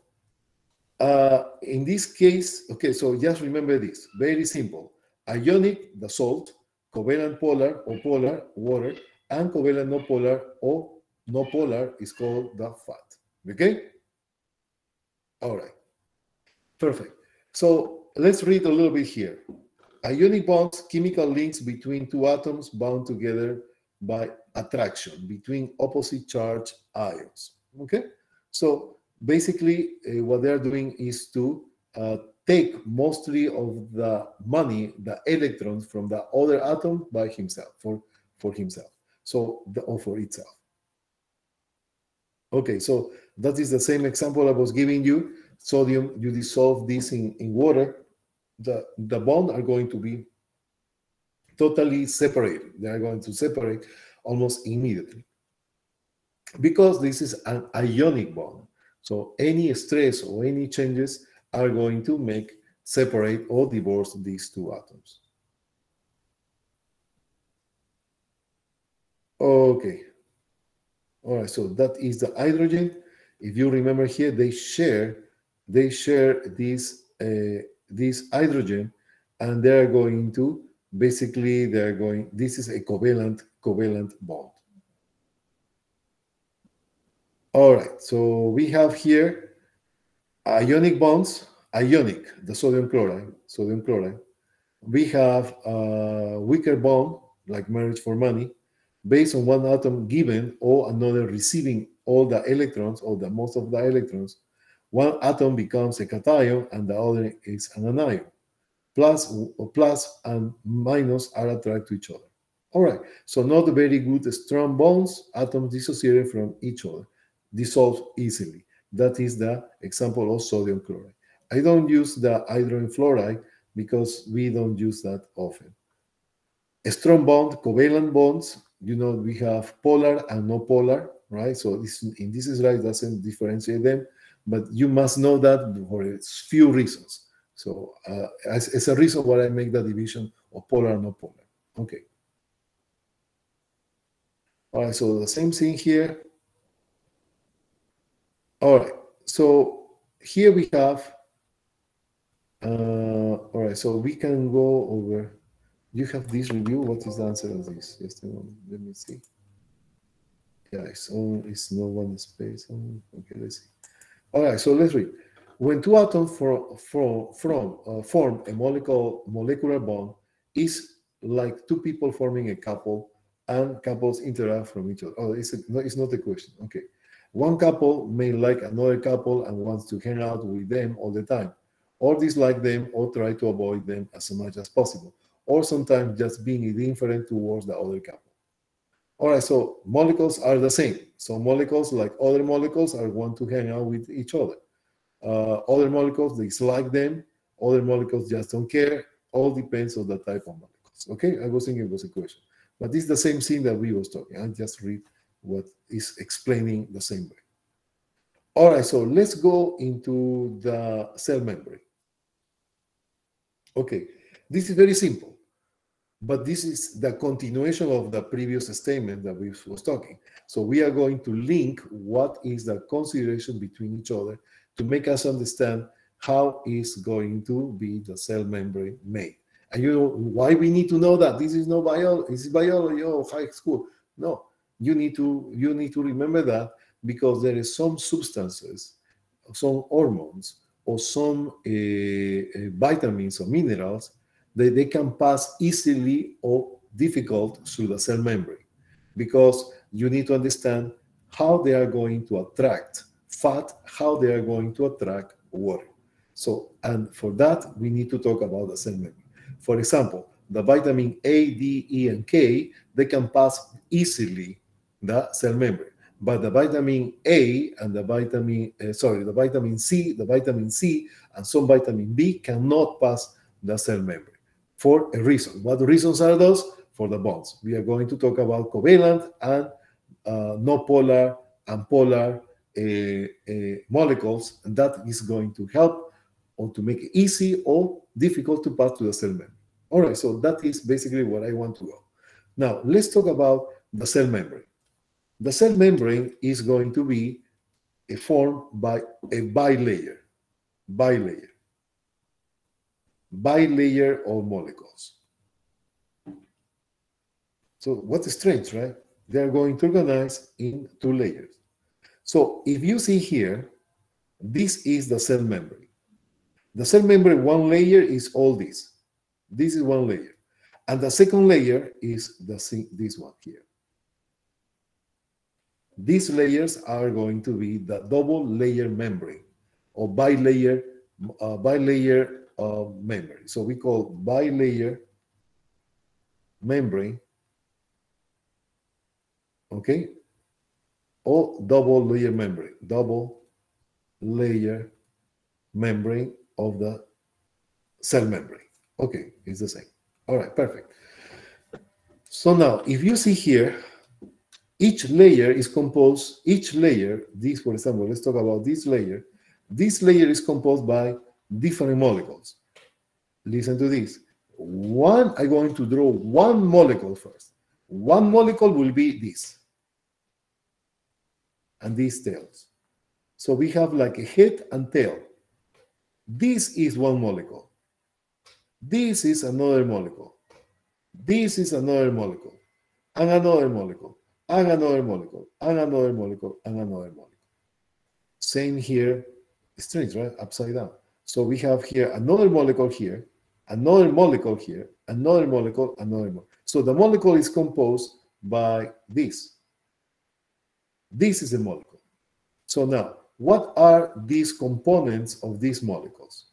Speaker 1: uh, in this case, okay, so just remember this, very simple. Ionic, the salt, covalent polar or polar, water, and covalent no polar or no polar is called the fat. Okay? All right. Perfect. So let's read a little bit here. A ionic bonds, chemical links between two atoms bound together by attraction between opposite charge ions. Okay? So basically, uh, what they're doing is to uh, take mostly of the money, the electrons from the other atom by himself, for, for himself. So, the, or for itself. Okay, so that is the same example I was giving you. Sodium, you dissolve this in, in water, the, the bond are going to be totally separated. They are going to separate almost immediately. Because this is an ionic bond. So any stress or any changes are going to make separate or divorce these two atoms. Okay. All right, so that is the hydrogen. If you remember here, they share they share this uh, this hydrogen, and they are going to basically they are going. This is a covalent covalent bond. All right, so we have here ionic bonds, ionic, the sodium chloride, sodium chloride. We have a weaker bond, like marriage for money, based on one atom given or another receiving all the electrons or the most of the electrons, one atom becomes a cation and the other is an anion. Plus, plus and minus are attracted to each other. All right, so not very good strong bonds, atoms dissociated from each other, dissolve easily. That is the example of sodium chloride. I don't use the hydrogen fluoride because we don't use that often. A strong bond, covalent bonds, you know, we have polar and no polar, right? So this, in this slide doesn't differentiate them, but you must know that for a few reasons. So uh, as, as, a reason why I make the division of polar and no polar. Okay. All right, so the same thing here. All right, so here we have, uh, all right, so we can go over you have this review. What is the answer of this? Moment. Let me see. Yeah, it's on. It's no one space. On. Okay, let's see. All right, so let's read. When two atoms from uh, form a molecular molecular bond, is like two people forming a couple, and couples interact from each other. Oh, it's a, no, it's not a question. Okay, one couple may like another couple and wants to hang out with them all the time, or dislike them, or try to avoid them as much as possible or sometimes just being indifferent towards the other couple. All right, so molecules are the same. So molecules, like other molecules, are want to hang out with each other. Uh, other molecules dislike them. Other molecules just don't care. All depends on the type of molecules. Okay, I was thinking it was a question, but this is the same thing that we was talking. I just read what is explaining the same way. All right, so let's go into the cell membrane. Okay, this is very simple. But this is the continuation of the previous statement that we was talking. So we are going to link what is the consideration between each other to make us understand how is going to be the cell membrane made. And you know why we need to know that this is no biology, this is biology or high school. No, you need to you need to remember that because there is some substances, some hormones, or some uh, vitamins or minerals they, they can pass easily or difficult through the cell membrane because you need to understand how they are going to attract fat, how they are going to attract water. So, and for that, we need to talk about the cell membrane. For example, the vitamin A, D, E, and K, they can pass easily the cell membrane. But the vitamin A and the vitamin, uh, sorry, the vitamin C, the vitamin C, and some vitamin B cannot pass the cell membrane for a reason. What reasons are those? For the bonds. We are going to talk about covalent and uh, no polar and polar uh, uh, molecules, and that is going to help or to make it easy or difficult to pass to the cell membrane. All right, so that is basically what I want to go. Now, let's talk about the cell membrane. The cell membrane is going to be formed by a bilayer, bilayer, bilayer of molecules. So what's strange, right? They are going to organize in two layers. So if you see here, this is the cell membrane. The cell membrane, one layer is all this. This is one layer. And the second layer is the this one here. These layers are going to be the double layer membrane or bilayer, uh, bilayer uh, membrane. So we call bilayer membrane, okay, or double layer membrane, double layer membrane of the cell membrane. Okay, it's the same. All right, perfect. So now, if you see here, each layer is composed, each layer, this, for example, let's talk about this layer. This layer is composed by different molecules. Listen to this. One, I'm going to draw one molecule first. One molecule will be this. And these tails. So we have like a head and tail. This is one molecule. This is another molecule. This is another molecule. And another molecule. And another molecule. And another molecule. And another molecule. Same here. Strange, right? Upside down. So we have here another molecule here, another molecule here, another molecule, another molecule. So the molecule is composed by this. This is a molecule. So now, what are these components of these molecules?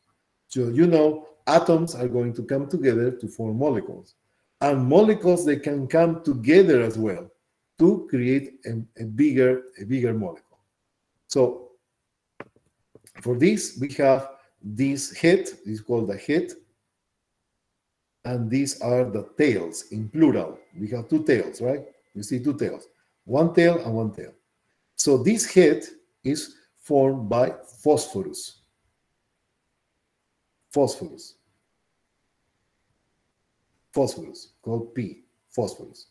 Speaker 1: So you know atoms are going to come together to form molecules. And molecules, they can come together as well to create a, a bigger, a bigger molecule. So for this, we have this head, is called the head, and these are the tails in plural. We have two tails, right? You see two tails, one tail and one tail. So this head is formed by phosphorus. Phosphorus. Phosphorus, called P, phosphorus.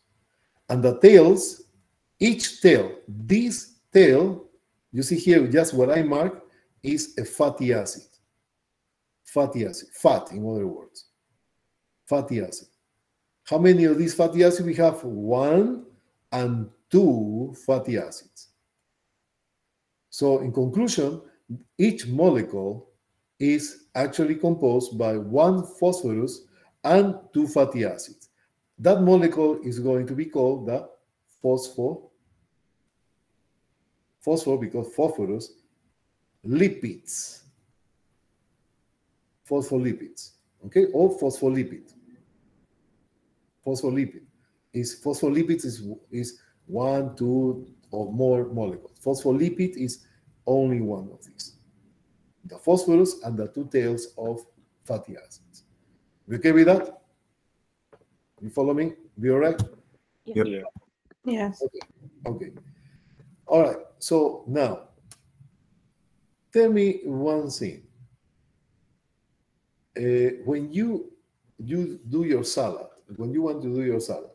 Speaker 1: And the tails, each tail, this tail, you see here, just what I mark, is a fatty acid fatty acid, fat in other words, fatty acid. How many of these fatty acids we have? One and two fatty acids. So in conclusion, each molecule is actually composed by one phosphorus and two fatty acids. That molecule is going to be called the phosphor, phosphor because phosphorus, lipids phospholipids, okay, or phospholipid. Phospholipid is phospholipids is is one, two, or more molecules. Phospholipid is only one of these. The phosphorus and the two tails of fatty acids. You okay with that? You follow me? Be all right?
Speaker 3: Yep.
Speaker 4: Yeah.
Speaker 2: Yes.
Speaker 1: Okay. All right. So now, tell me one thing uh, when you you do your salad, when you want to do your salad,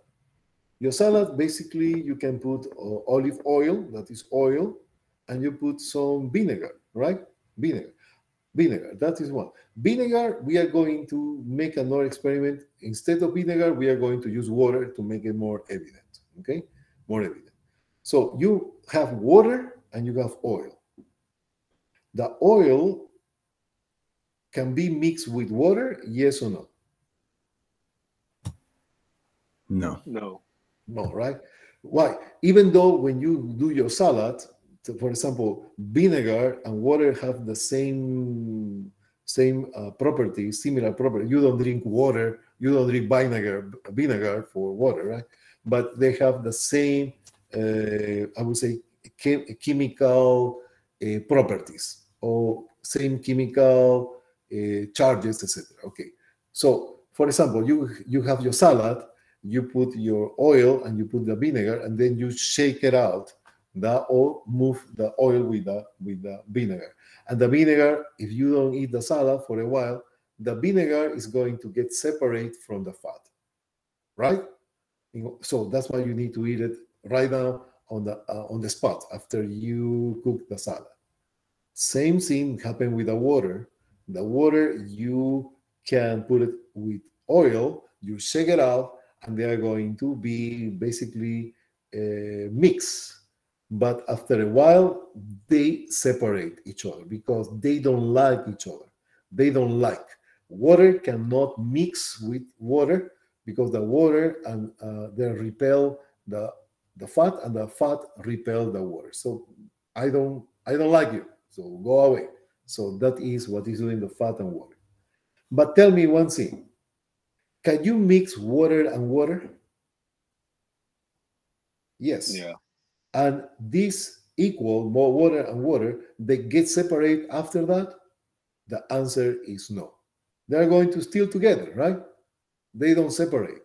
Speaker 1: your salad basically you can put uh, olive oil, that is oil, and you put some vinegar, right? Vinegar. Vinegar, that is one. Vinegar, we are going to make another experiment. Instead of vinegar, we are going to use water to make it more evident, okay? More evident. So you have water and you have oil. The oil can be mixed with water? Yes or no?
Speaker 3: No.
Speaker 4: No.
Speaker 1: No, right? Why? Even though when you do your salad, for example, vinegar and water have the same same uh, properties, similar properties. You don't drink water, you don't drink vinegar vinegar for water, right? But they have the same, uh, I would say, chem chemical uh, properties or same chemical uh, charges, etc. Okay. So, for example, you you have your salad, you put your oil and you put the vinegar, and then you shake it out the or move the oil with the with the vinegar. And the vinegar, if you don't eat the salad for a while, the vinegar is going to get separate from the fat, right? So that's why you need to eat it right now on the uh, on the spot after you cook the salad. Same thing happened with the water. The water you can put it with oil, you shake it out, and they are going to be basically uh, mix. But after a while, they separate each other because they don't like each other. They don't like water cannot mix with water because the water and uh, they repel the the fat and the fat repel the water. So I don't I don't like you. So go away. So that is what is doing the fat and water. But tell me one thing. Can you mix water and water? Yes.
Speaker 3: Yeah.
Speaker 1: And this equal more water and water, they get separate after that? The answer is no. They're going to still together, right? They don't separate.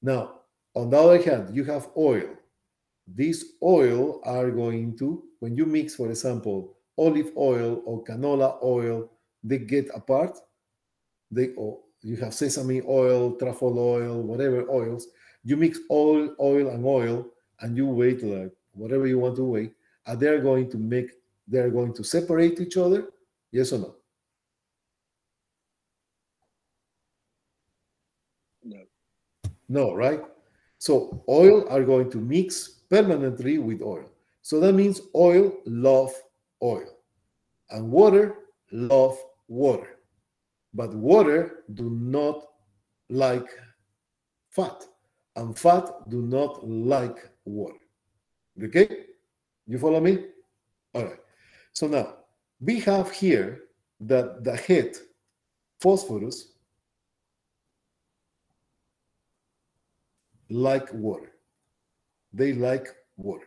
Speaker 1: Now, on the other hand, you have oil. These oil are going to, when you mix, for example, olive oil or canola oil, they get apart. They or you have sesame oil, truffle oil, whatever oils. You mix oil, oil, and oil, and you wait like whatever you want to wait, and they're going to make they're going to separate each other. Yes or no?
Speaker 3: No.
Speaker 1: No, right? So oil are going to mix permanently with oil. So that means oil love oil and water love water. But water do not like fat and fat do not like water. Okay? You follow me? All right. So now we have here that the head phosphorus like water. They like water.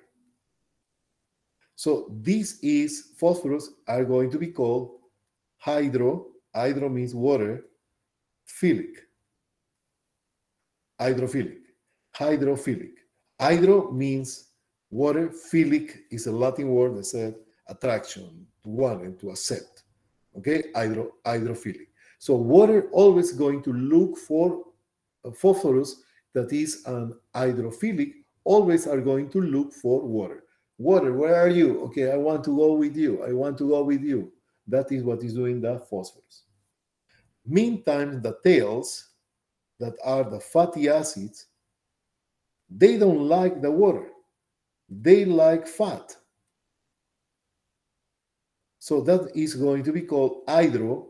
Speaker 1: So this is phosphorus are going to be called hydro. Hydro means water. Philic. Hydrophilic. Hydrophilic. Hydro means water. Philic is a Latin word that said attraction, to want and to accept. Okay, hydro, hydrophilic. So water always going to look for phosphorus that is an hydrophilic always are going to look for water. Water, where are you? Okay, I want to go with you. I want to go with you. That is what is doing the phosphorus. Meantime, the tails, that are the fatty acids, they don't like the water. They like fat. So that is going to be called hydrophobic.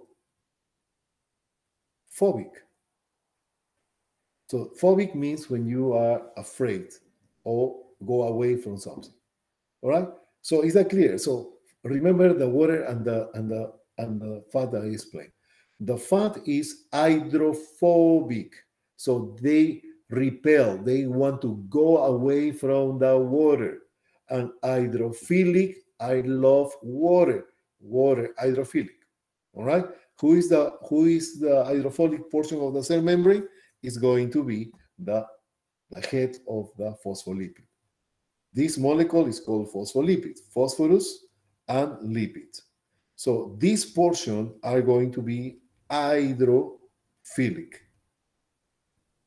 Speaker 1: So phobic means when you are afraid or go away from something. All right. So is that clear? So remember the water and the and the and the fat that I explained. The fat is hydrophobic. So they repel, they want to go away from the water. And hydrophilic, I love water. Water, hydrophilic. All right. Who is the who is the hydrophilic portion of the cell membrane? Is going to be the, the head of the phospholipid. This molecule is called phospholipid, phosphorus and lipid. So this portion are going to be hydrophilic.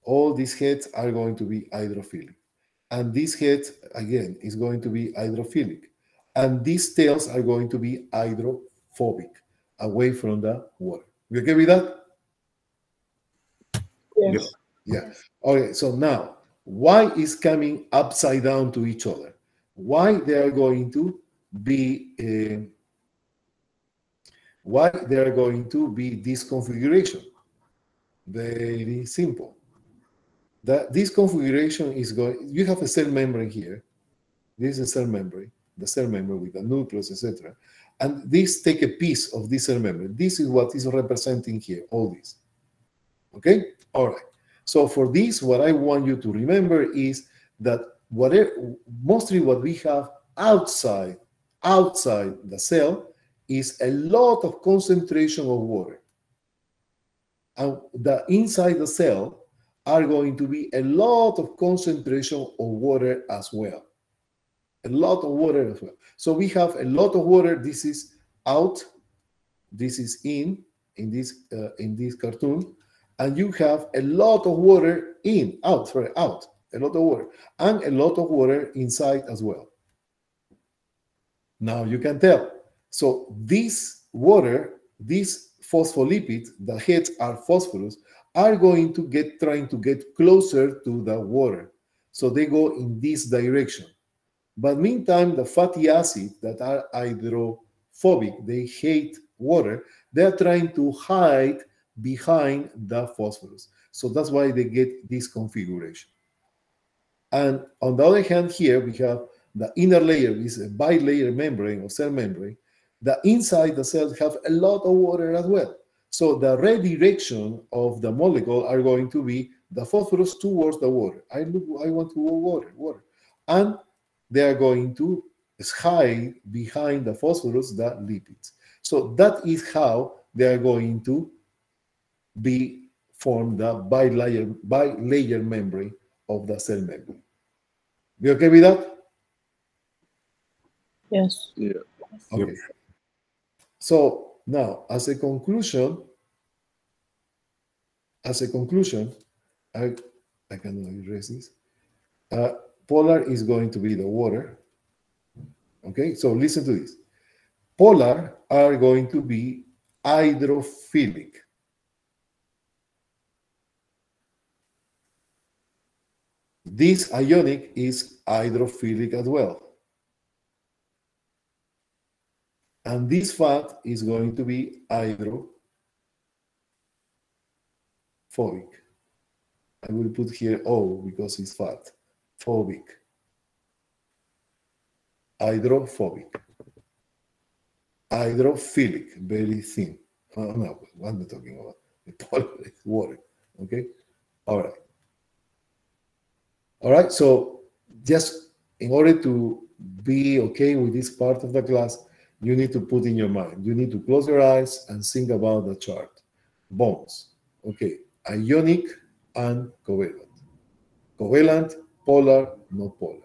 Speaker 1: All these heads are going to be hydrophilic. And this head, again, is going to be hydrophilic. And these tails are going to be hydrophobic, away from the water. You okay with that?
Speaker 4: Yes.
Speaker 1: Yeah. Okay, so now, why is coming upside down to each other? Why they are going to be uh, why they are going to be this configuration? Very simple. That this configuration is going. You have a cell membrane here. This is a cell membrane, the cell membrane with the nucleus, etc. And this take a piece of this cell membrane. This is what is representing here. All this. Okay. All right. So for this, what I want you to remember is that whatever, mostly what we have outside, outside the cell is a lot of concentration of water. And the inside the cell are going to be a lot of concentration of water as well. a lot of water as well. So we have a lot of water. This is out. This is in in this uh, in this cartoon, and you have a lot of water in out sorry out a lot of water and a lot of water inside as well. Now you can tell. So this water, these phospholipids, the heads are phosphorus, are going to get trying to get closer to the water. So they go in this direction. But meantime, the fatty acids that are hydrophobic, they hate water, they're trying to hide behind the phosphorus. So that's why they get this configuration. And on the other hand, here we have the inner layer is a bilayer membrane or cell membrane. The inside the cells have a lot of water as well. So the redirection of the molecule are going to be the phosphorus towards the water. I look, I want to go water, water, and they are going to hide behind the phosphorus the lipids. So that is how they are going to be form the bilayer bilayer membrane of the cell membrane. You okay with that?
Speaker 4: Yes.
Speaker 3: Yeah.
Speaker 1: Okay. So now, as a conclusion, as a conclusion, I I can erase this. Uh, polar is going to be the water. Okay, so listen to this. Polar are going to be hydrophilic. This ionic is hydrophilic as well. And this fat is going to be hydrophobic. I will put here O because it's fat. Phobic. Hydrophobic. Hydrophilic, very thin. Oh, no, what am I talking about? The water. Okay? All right. All right, so just in order to be okay with this part of the class, you need to put in your mind. You need to close your eyes and think about the chart. Bonds, okay, ionic and covalent. Covalent, polar, not polar.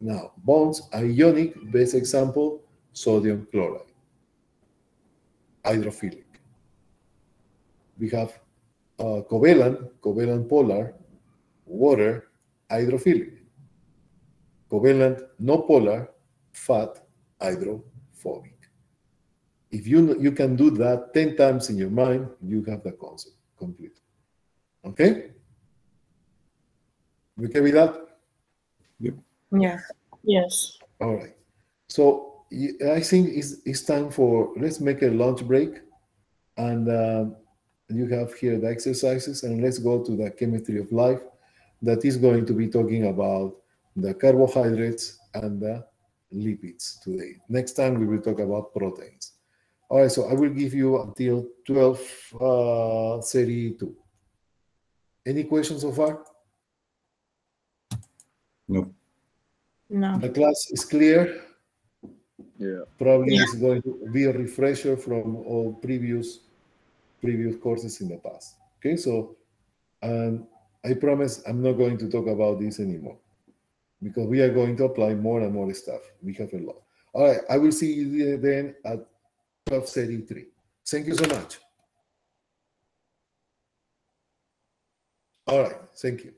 Speaker 1: Now, bonds, ionic, best example, sodium chloride. Hydrophilic. We have uh, covalent, covalent polar, water, hydrophilic. Covalent, no polar, fat, hydrophobic. If you, you can do that 10 times in your mind, you have the concept complete. Okay? You okay with that? Yep.
Speaker 4: Yes. Yes.
Speaker 1: All right. So I think it's, it's time for, let's make a lunch break. And uh, you have here the exercises, and let's go to the chemistry of life that is going to be talking about the carbohydrates and the lipids today. Next time we will talk about proteins. All right, so I will give you until 12 uh, 32. Any questions so far?
Speaker 3: No.
Speaker 4: No.
Speaker 1: The class is clear.
Speaker 3: Yeah.
Speaker 1: Probably
Speaker 4: Yeah.
Speaker 1: it's going to be a refresher from all previous previous courses in the past. Okay, so and I promise I'm not going to talk about this anymore because we are going to apply more and more stuff. We have a lot. All right, I will see you then at 1233. Thank you so much. All right, thank you.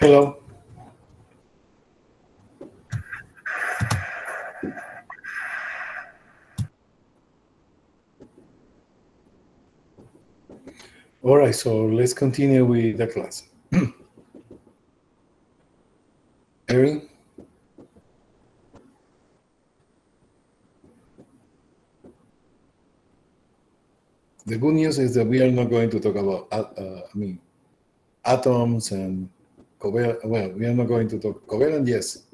Speaker 1: Hello. All right, so let's continue with the class. Erin? The good news is that we are not going to talk about, uh, uh, I mean, atoms and covalent. Well, we are not going to talk covalent, yes,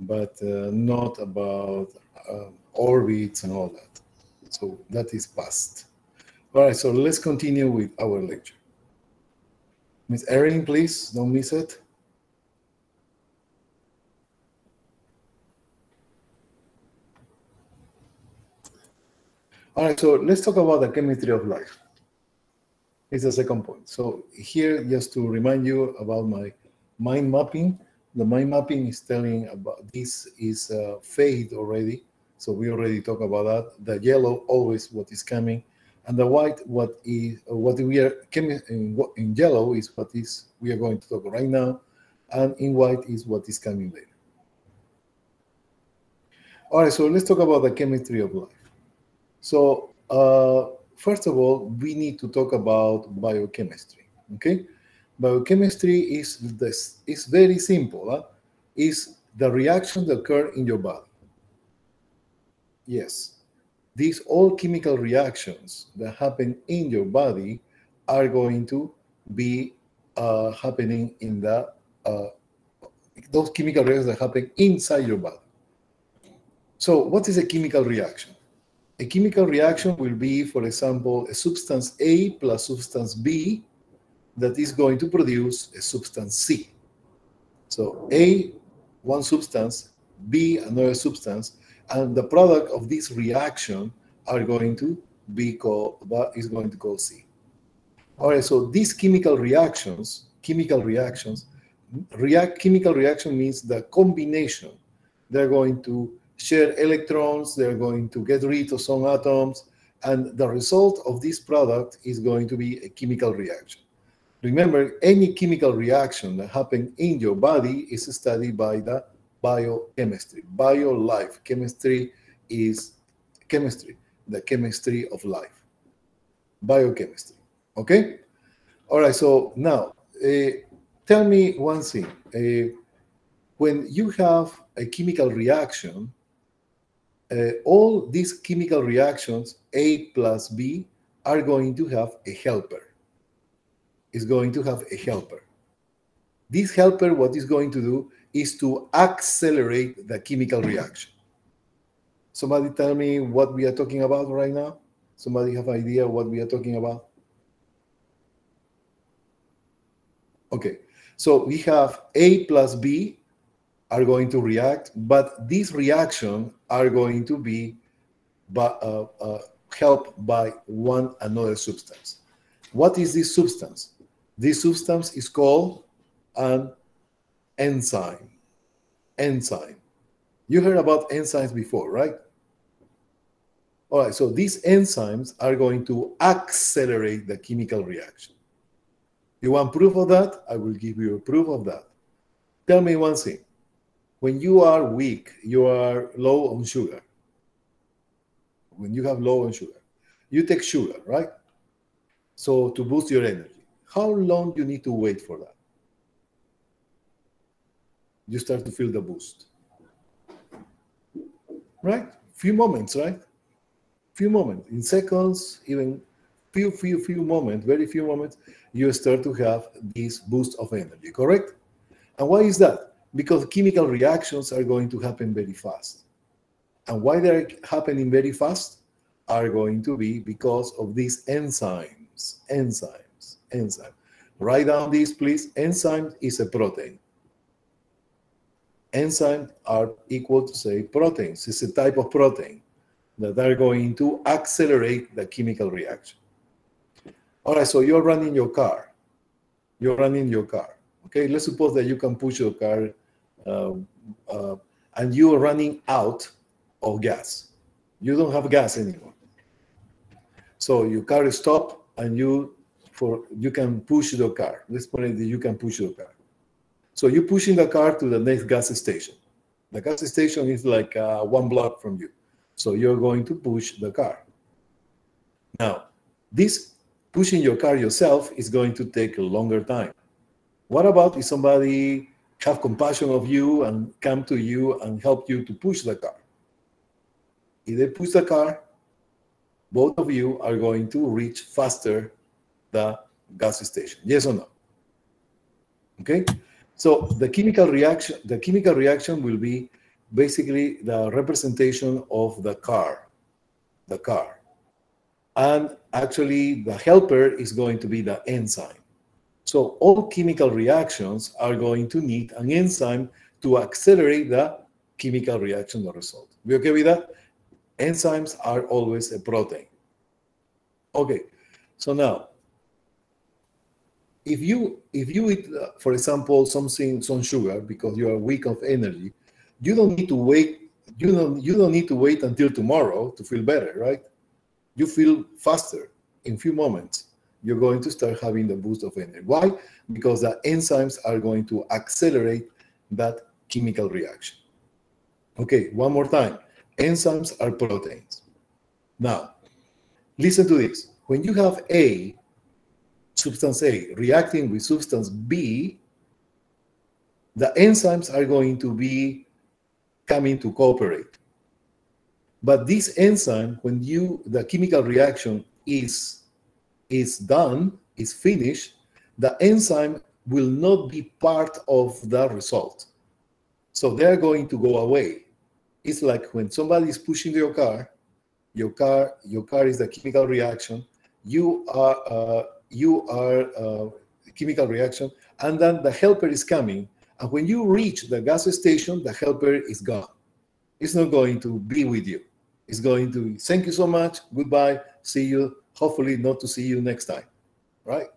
Speaker 1: but uh, not about uh, orbits and all that. So that is past. All right, so let's continue with our lecture. Miss Erin, please don't miss it. All right, so let's talk about the chemistry of life. It's the second point. So here, just to remind you about my mind mapping, the mind mapping is telling about this is uh, fade already. So we already talked about that. The yellow, always what is coming. And the white, what is what we are in, in yellow is what is we are going to talk right now, and in white is what is coming later. All right, so let's talk about the chemistry of life. So uh, first of all, we need to talk about biochemistry. Okay, biochemistry is this is very simple. Huh? Is the reaction that occur in your body. Yes, these all chemical reactions that happen in your body are going to be uh, happening in the uh, those chemical reactions that happen inside your body. So, what is a chemical reaction? A chemical reaction will be, for example, a substance A plus substance B that is going to produce a substance C. So A, one substance, B, another substance, and the product of this reaction are going to be called, is going to call C. All right, so these chemical reactions, chemical reactions, react, chemical reaction means the combination. They're going to share electrons, they're going to get rid of some atoms, and the result of this product is going to be a chemical reaction. Remember, any chemical reaction that happens in your body is studied by the biochemistry. Bio life chemistry is chemistry, the chemistry of life. Biochemistry. Okay? All right, so now uh, tell me one thing. Uh, when you have a chemical reaction, uh, all these chemical reactions, A plus B, are going to have a helper. Is going to have a helper. This helper, what is going to do is to accelerate the chemical reaction. Somebody tell me what we are talking about right now? Somebody have idea what we are talking about? Okay, so we have A plus B are going to react, but these reactions are going to be by, uh, uh, helped by one another substance. What is this substance? This substance is called an enzyme. Enzyme. You heard about enzymes before, right? All right, so these enzymes are going to accelerate the chemical reaction. You want proof of that? I will give you a proof of that. Tell me one thing when you are weak, you are low on sugar. When you have low on sugar, you take sugar, right? So to boost your energy, how long you need to wait for that? You start to feel the boost, right? Few moments, right? Few moments, in seconds, even few, few, few moments, very few moments, you start to have this boost of energy, correct? And why is that? because chemical reactions are going to happen very fast. And why they're happening very fast are going to be because of these enzymes, enzymes, enzymes. Write down this, please. Enzyme is a protein. Enzymes are equal to, say, proteins. It's a type of protein that are going to accelerate the chemical reaction. All right, so you're running your car. You're running your car. Okay, let's suppose that you can push your car uh, uh, and you are running out of gas. You don't have gas anymore. So your car is stop and you for you can push the car. Let's put it you can push the car. So you're pushing the car to the next gas station. The gas station is like uh, one block from you. So you're going to push the car. Now, this pushing your car yourself is going to take a longer time. What about if somebody have compassion of you and come to you and help you to push the car? If they push the car, both of you are going to reach faster the gas station. Yes or no? Okay. So the chemical reaction, the chemical reaction will be basically the representation of the car, the car. And actually the helper is going to be the enzyme. So all chemical reactions are going to need an enzyme to accelerate the chemical reaction, the result. We okay with that? Enzymes are always a protein. Okay, so now if you if you eat, uh, for example, something some sugar because you are weak of energy, you don't need to wait. You don't you don't need to wait until tomorrow to feel better, right? You feel faster in few moments. You're going to start having the boost of energy. Why? Because the enzymes are going to accelerate that chemical reaction. Okay, one more time. Enzymes are proteins. Now, listen to this. When you have A substance A reacting with substance B, the enzymes are going to be coming to cooperate. But this enzyme, when you the chemical reaction is is done, is finished, the enzyme will not be part of the result. So they're going to go away. It's like when somebody is pushing your car, your car, your car is the chemical reaction. You are uh, you are uh, chemical reaction, and then the helper is coming. And when you reach the gas station, the helper is gone. It's not going to be with you. It's going to thank you so much, goodbye, see you. Hopefully, not to see you next time, right?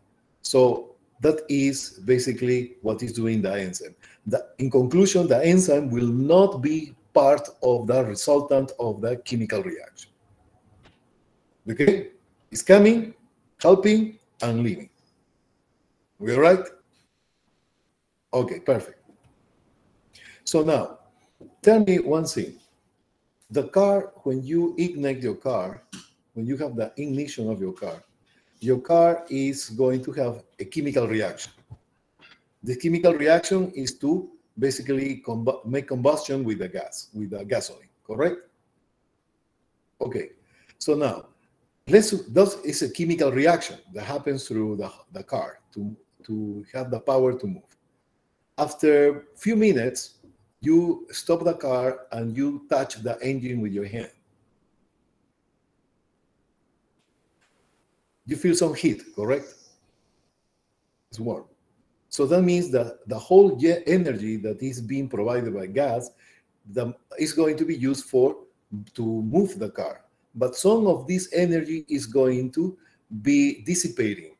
Speaker 1: So that is basically what is doing the enzyme. The, in conclusion, the enzyme will not be part of the resultant of the chemical reaction. Okay, it's coming, helping, and leaving. We all right? Okay, perfect. So now, tell me one thing. The car, when you ignite your car, when you have the ignition of your car, your car is going to have a chemical reaction. The chemical reaction is to basically make combustion with the gas, with the gasoline, correct? Okay, so now let's that is a chemical reaction that happens through the, the car to to have the power to move. After a few minutes you stop the car and you touch the engine with your hand. You feel some heat correct? It's warm. So that means that the whole energy that is being provided by gas the, is going to be used for to move the car but some of this energy is going to be dissipating.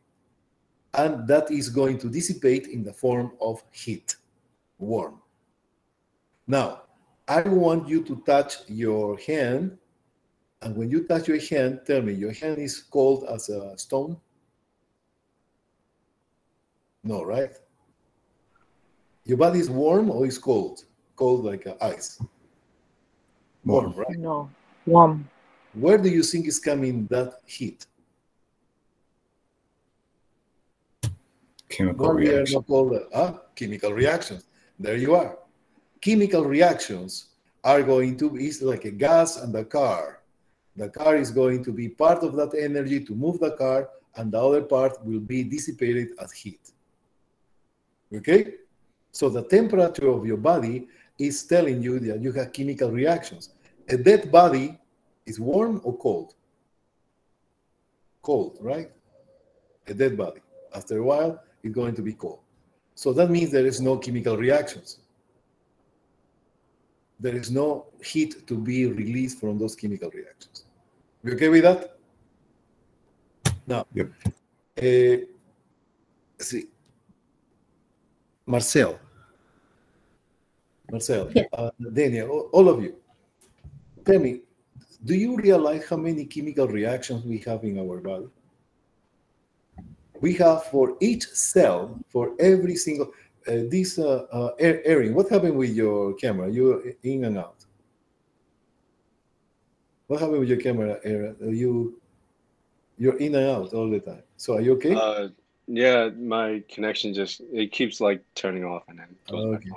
Speaker 1: And that is going to dissipate in the form of heat, warm. Now, I want you to touch your hand. And when you touch your hand, tell me, your hand is cold as a stone? No, right? Your body is warm or is cold? Cold like ice?
Speaker 4: Warm, warm right? No, warm.
Speaker 1: Where do you think is coming that heat?
Speaker 3: Chemical reactions.
Speaker 1: Called, uh, chemical reactions. There you are. Chemical reactions are going to be like a gas and a car. The car is going to be part of that energy to move the car, and the other part will be dissipated as heat. Okay? So the temperature of your body is telling you that you have chemical reactions. A dead body is warm or cold? Cold, right? A dead body. After a while, it's going to be cold. So that means there is no chemical reactions. There is no heat to be released from those chemical reactions. You okay with that? Now,
Speaker 3: yep.
Speaker 1: Uh, see, Marcel, Marcel,
Speaker 2: yeah.
Speaker 1: uh, Daniel, all, all of you, tell me, do you realize how many chemical reactions we have in our body? We have for each cell, for every single, uh, this uh, uh, Erin, what happened with your camera? You in and out. What happened with your camera, Erin? You you're in and out all the time. So are you okay?
Speaker 5: Uh, yeah, my connection just it keeps like turning off and then
Speaker 1: okay.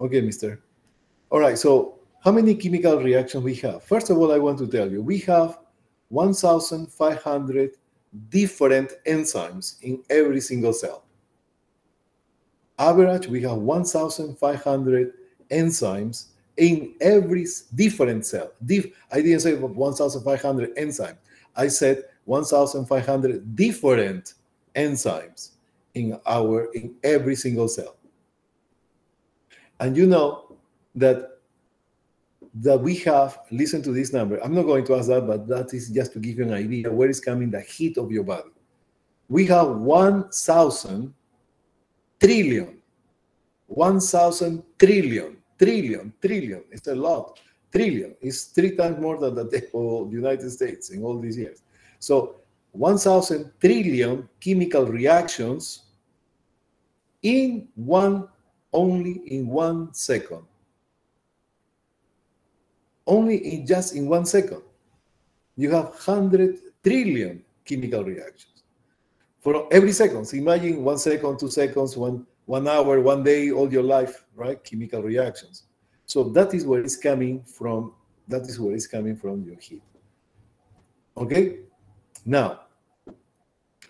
Speaker 1: Okay, Mister. All right. So how many chemical reactions we have? First of all, I want to tell you we have 1,500 different enzymes in every single cell. Average, we have 1,500 enzymes in every different cell. I didn't say 1,500 enzymes. I said 1,500 different enzymes in our in every single cell. And you know that that we have, listen to this number. I'm not going to ask that, but that is just to give you an idea where is coming the heat of your body. We have 1,000 trillion, 1,000 trillion, trillion, trillion. It's a lot. Trillion is three times more than the United States in all these years. So 1,000 trillion chemical reactions in one, only in one second only in just in one second. You have 100 trillion chemical reactions for every second. Imagine one second, two seconds, one, one hour, one day, all your life, right? Chemical reactions. So that is where it's coming from. That is where it's coming from your heat. Okay? Now,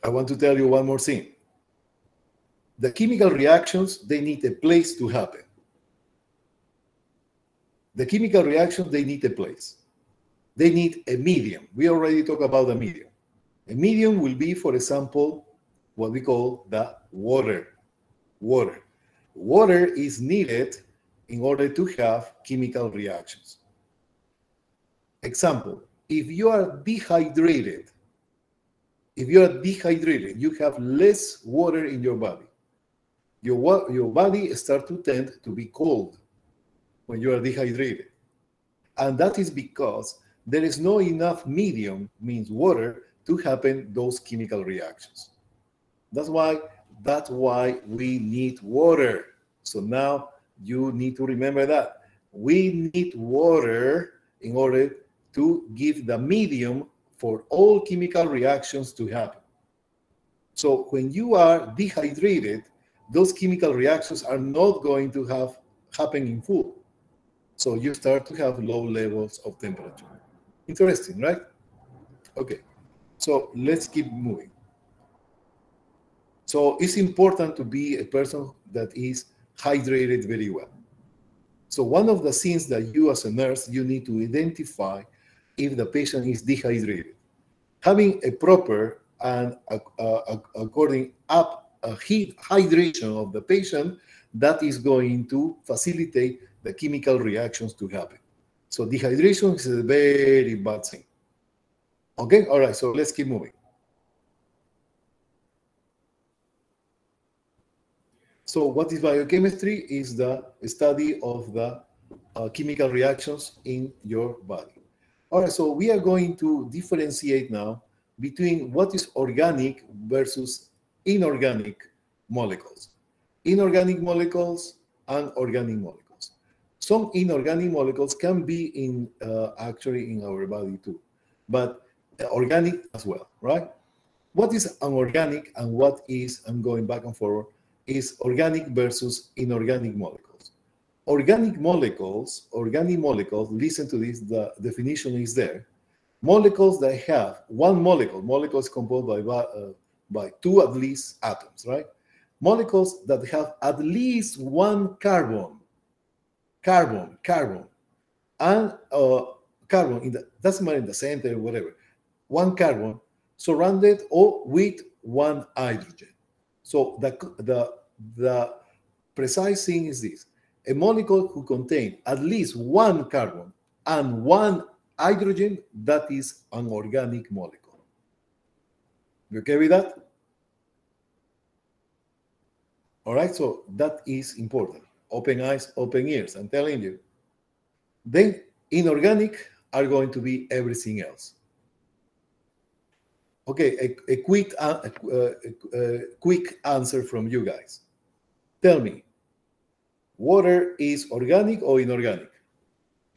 Speaker 1: I want to tell you one more thing. The chemical reactions, they need a place to happen. The chemical reactions, they need a place. They need a medium. We already talked about the medium. A medium will be, for example, what we call the water. Water. Water is needed in order to have chemical reactions. Example, if you are dehydrated, if you are dehydrated, you have less water in your body. Your, your body starts to tend to be cold when you are dehydrated. And that is because there is no enough medium, means water, to happen those chemical reactions. That's why that's why we need water. So now you need to remember that. We need water in order to give the medium for all chemical reactions to happen. So when you are dehydrated, those chemical reactions are not going to have happen in full. So you start to have low levels of temperature. Interesting, right? Okay, so let's keep moving. So it's important to be a person that is hydrated very well. So one of the things that you as a nurse, you need to identify if the patient is dehydrated. Having a proper and uh, uh, uh, according up a heat hydration of the patient, that is going to facilitate the chemical reactions to happen. So dehydration is a very bad thing. Okay, all right, so let's keep moving. So what is biochemistry? Is the study of the uh, chemical reactions in your body. All right, so we are going to differentiate now between what is organic versus inorganic molecules. Inorganic molecules and organic molecules some inorganic molecules can be in uh, actually in our body too, but organic as well, right? What is anorganic and what is, I'm going back and forward, is organic versus inorganic molecules. Organic molecules, organic molecules, listen to this, the definition is there. Molecules that have one molecule, molecules composed by, uh, by two at least atoms, right? Molecules that have at least one carbon carbon, carbon, and uh, carbon in the doesn't matter in the center, or whatever, one carbon surrounded or with one hydrogen. So the the the precise thing is this: a molecule who contains at least one carbon and one hydrogen, that is an organic molecule. You okay with that? All right, so that is important open eyes, open ears. I'm telling you. Then inorganic are going to be everything else. Okay, a, a quick, uh, a, a, a quick answer from you guys. Tell me, water is organic or inorganic?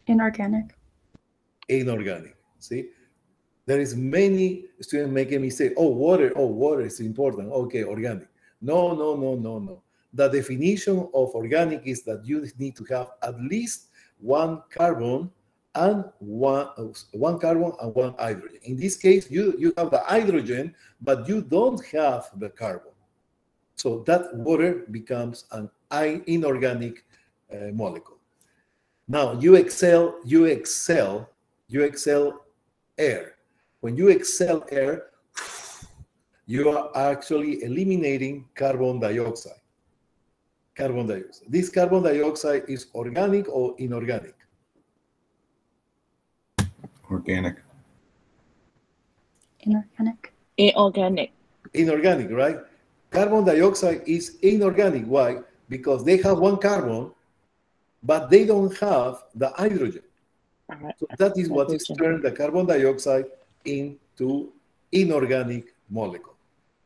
Speaker 2: Inorganic.
Speaker 1: Inorganic. See, there is many students making me say, "Oh, water. Oh, water is important. Okay, organic." No, no, no, no, no. The definition of organic is that you need to have at least one carbon and one one carbon and one hydrogen. In this case, you you have the hydrogen, but you don't have the carbon. So that water becomes an inorganic uh, molecule. Now you exhale, you exhale, you exhale air. When you exhale air, you are actually eliminating carbon dioxide. Carbon dioxide. This carbon dioxide is organic or inorganic?
Speaker 3: Organic.
Speaker 2: Inorganic.
Speaker 4: Inorganic.
Speaker 1: Inorganic, right? Carbon dioxide is inorganic. Why? Because they have one carbon, but they don't have the hydrogen. So that is what is turned the carbon dioxide into inorganic molecule.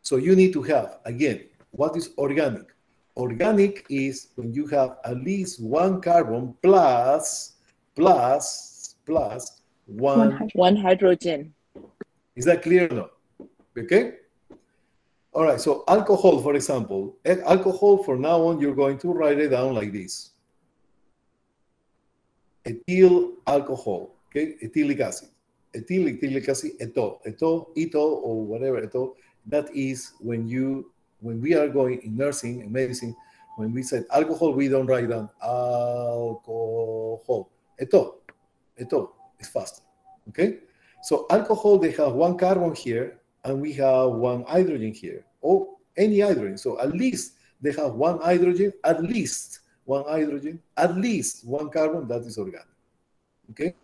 Speaker 1: So you need to have, again, what is organic? Organic is when you have at least one carbon plus, plus, plus one,
Speaker 4: one, one hydrogen.
Speaker 1: Is that clear or no? Okay? All right, so alcohol, for example, eh, alcohol, for now on, you're going to write it down like this. Ethyl alcohol, okay, ethylic acid. Ethyl, ethylic acid, etol, etol, etol, or whatever, etol, that is when you, when we are going in nursing and medicine, when we said alcohol, we don't write down alcohol. Etol, etol It's faster, okay? So alcohol, they have one carbon here, and we have one hydrogen here, or any hydrogen. So at least they have one hydrogen, at least one hydrogen, at least one carbon, that is organic. Okay?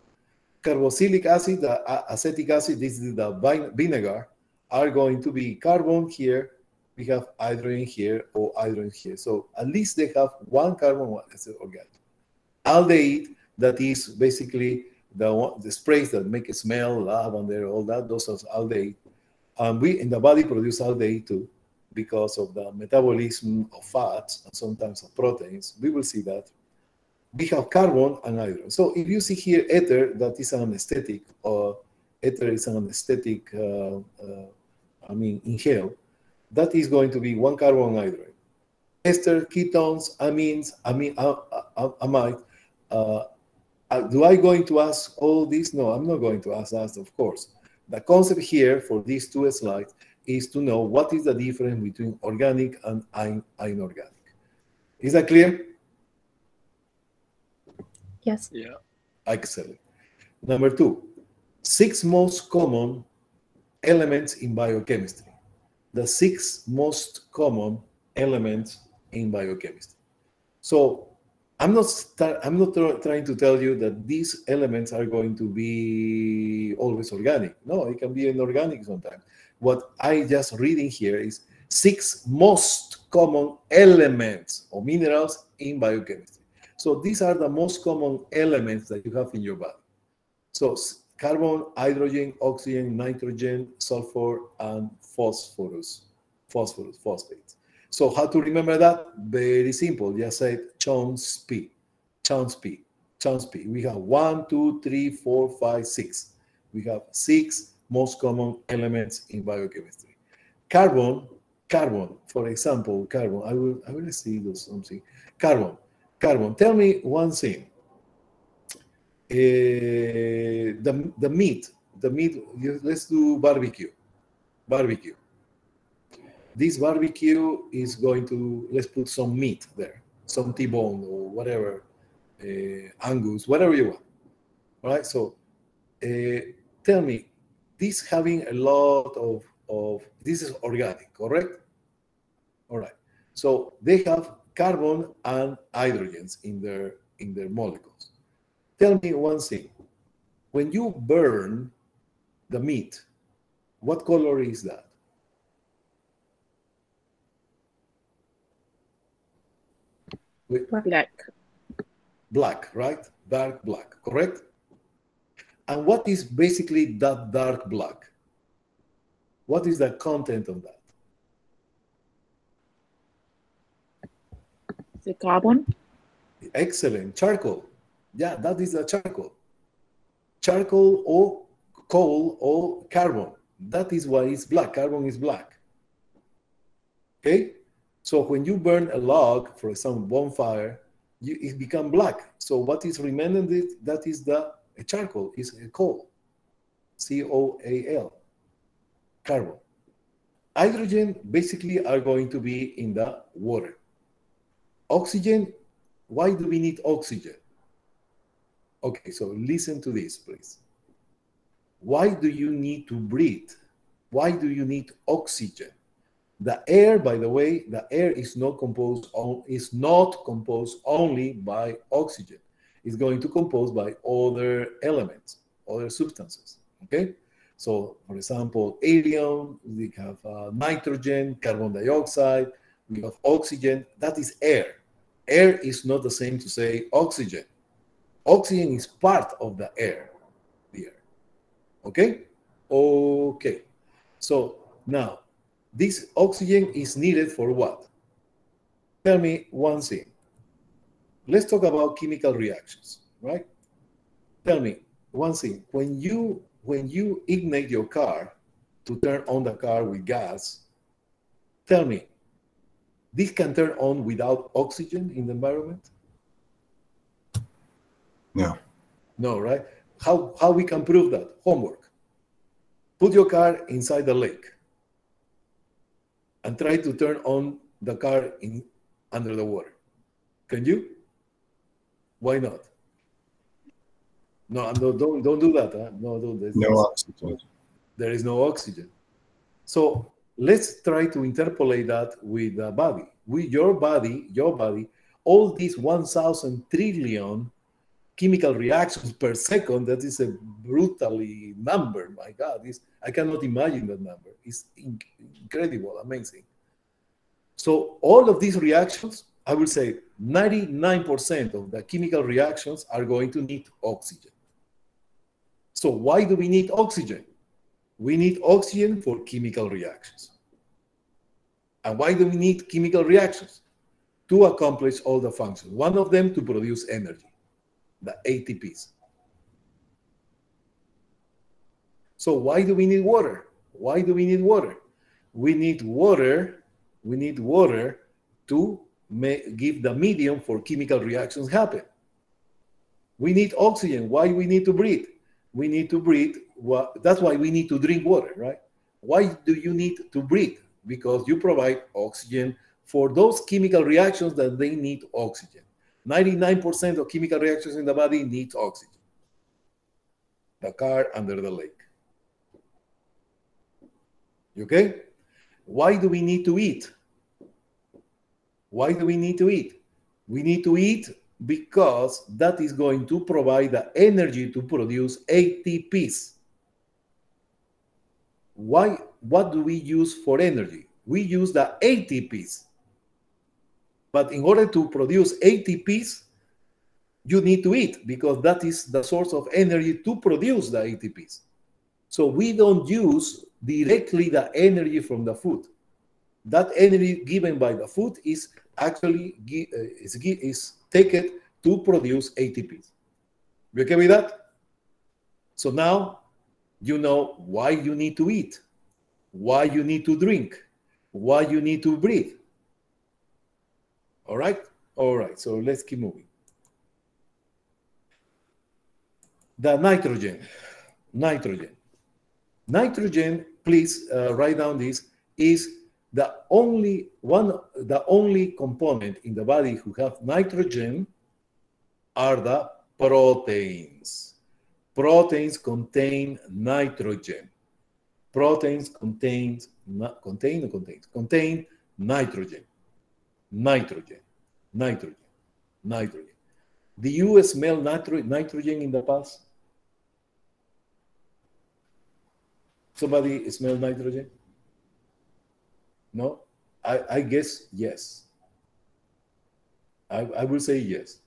Speaker 1: Carboxylic acid, the acetic acid, this is the vinegar, are going to be carbon here, we have hydrogen here, or hydrogen here. So at least they have one carbon, one is organic. Aldehyde, that is basically the, the sprays that make it smell, lavender, all that, those are aldehyde. And we in the body produce aldehyde too because of the metabolism of fats and sometimes of proteins. We will see that. We have carbon and hydrogen. So if you see here ether, that is an anesthetic, or ether is an anesthetic, uh, uh, I mean, inhale, that is going to be one carbon hydrogen. Ester, ketones, amines, amine, uh, uh, amide. Uh, do I going to ask all this? No, I'm not going to ask that, of course. The concept here for these two slides is to know what is the difference between organic and inorganic. Is that clear?
Speaker 2: Yes.
Speaker 5: Yeah.
Speaker 1: Excellent. Number two, six most common elements in biochemistry. The six most common elements in biochemistry. So I'm not I'm not trying to tell you that these elements are going to be always organic. No, it can be inorganic sometimes. What I just reading here is six most common elements or minerals in biochemistry. So these are the most common elements that you have in your body. So carbon, hydrogen, oxygen, nitrogen, sulfur, and phosphorus, phosphorus, phosphates. So how to remember that? Very simple. Just say Chomsky, Chomsky, Chomsky. We have one, two, three, four, five, six. We have six most common elements in biochemistry. Carbon, carbon, for example, carbon. I will, I will see something. Carbon, carbon. Tell me one thing. Uh, the the meat, the meat. Let's do barbecue. Barbecue. This barbecue is going to let's put some meat there, some T-bone or whatever, uh, Angus, whatever you want. All right. So, uh, tell me, this having a lot of, of this is organic, correct? All right. So they have carbon and hydrogens in their in their molecules. Tell me one thing. When you burn the meat, what color is that?
Speaker 4: Black.
Speaker 1: Black, right? Dark black, correct? And what is basically that dark black? What is the content of that?
Speaker 4: The carbon?
Speaker 1: Excellent. Charcoal. Yeah, that is a charcoal. Charcoal or coal or carbon. That is why it's black. Carbon is black. Okay? So when you burn a log, for example, bonfire, you, it become black. So what is remaining? That is the charcoal, is a coal. C-O-A-L, carbon. Hydrogen basically are going to be in the water. Oxygen, why do we need oxygen? Okay, so listen to this, please. Why do you need to breathe? Why do you need oxygen? The air, by the way, the air is not composed on, is not composed only by oxygen. It's going to compose by other elements, other substances. Okay, so for example, helium, we have uh, nitrogen, carbon dioxide, we have oxygen. That is air. Air is not the same to say oxygen. Oxygen is part of the air. The air. Okay. Okay. So now this oxygen is needed for what? Tell me one thing. Let's talk about chemical reactions, right? Tell me one thing. When you when you ignite your car to turn on the car with gas, tell me, this can turn on without oxygen in the environment?
Speaker 3: No.
Speaker 1: No, right? How how we can prove that? Homework. Put your car inside the lake and try to turn on the car in under the water. Can you? Why not? No, no don't don't do that. Huh? No, don't.
Speaker 3: No oxygen.
Speaker 1: There is no oxygen. So let's try to interpolate that with the body. With your body, your body, all these 1,000 trillion chemical reactions per second, that is a brutally number. My God, this, I cannot imagine that number. It's incredible, amazing. So all of these reactions, I will say 99% of the chemical reactions are going to need oxygen. So why do we need oxygen? We need oxygen for chemical reactions. And why do we need chemical reactions? To accomplish all the functions. One of them to produce energy, the ATPs. So why do we need water? Why do we need water? We need water, we need water to give the medium for chemical reactions happen. We need oxygen. Why we need to breathe? We need to breathe. Well, that's why we need to drink water, right? Why do you need to breathe? Because you provide oxygen for those chemical reactions that they need oxygen. 99% of chemical reactions in the body need oxygen. The car under the lake. Okay? Why do we need to eat? Why do we need to eat? We need to eat because that is going to provide the energy to produce ATPs. Why? What do we use for energy? We use the ATPs. But in order to produce ATPs, you need to eat because that is the source of energy to produce the ATPs. So we don't use directly the energy from the food. That energy given by the food is actually uh, is, is taken to produce ATPs. You okay with that? So now you know why you need to eat, why you need to drink, why you need to breathe. All right? All right, so let's keep moving. The nitrogen. Nitrogen. Nitrogen, please uh, write down this, is the only one, the only component in the body who have nitrogen are the proteins. Proteins contain nitrogen. Proteins contain, contain, contains, contain nitrogen. Nitrogen, nitrogen, nitrogen. Do you smell nitro nitrogen in the past? Somebody smell nitrogen? No? I, I guess yes. I, I will say yes.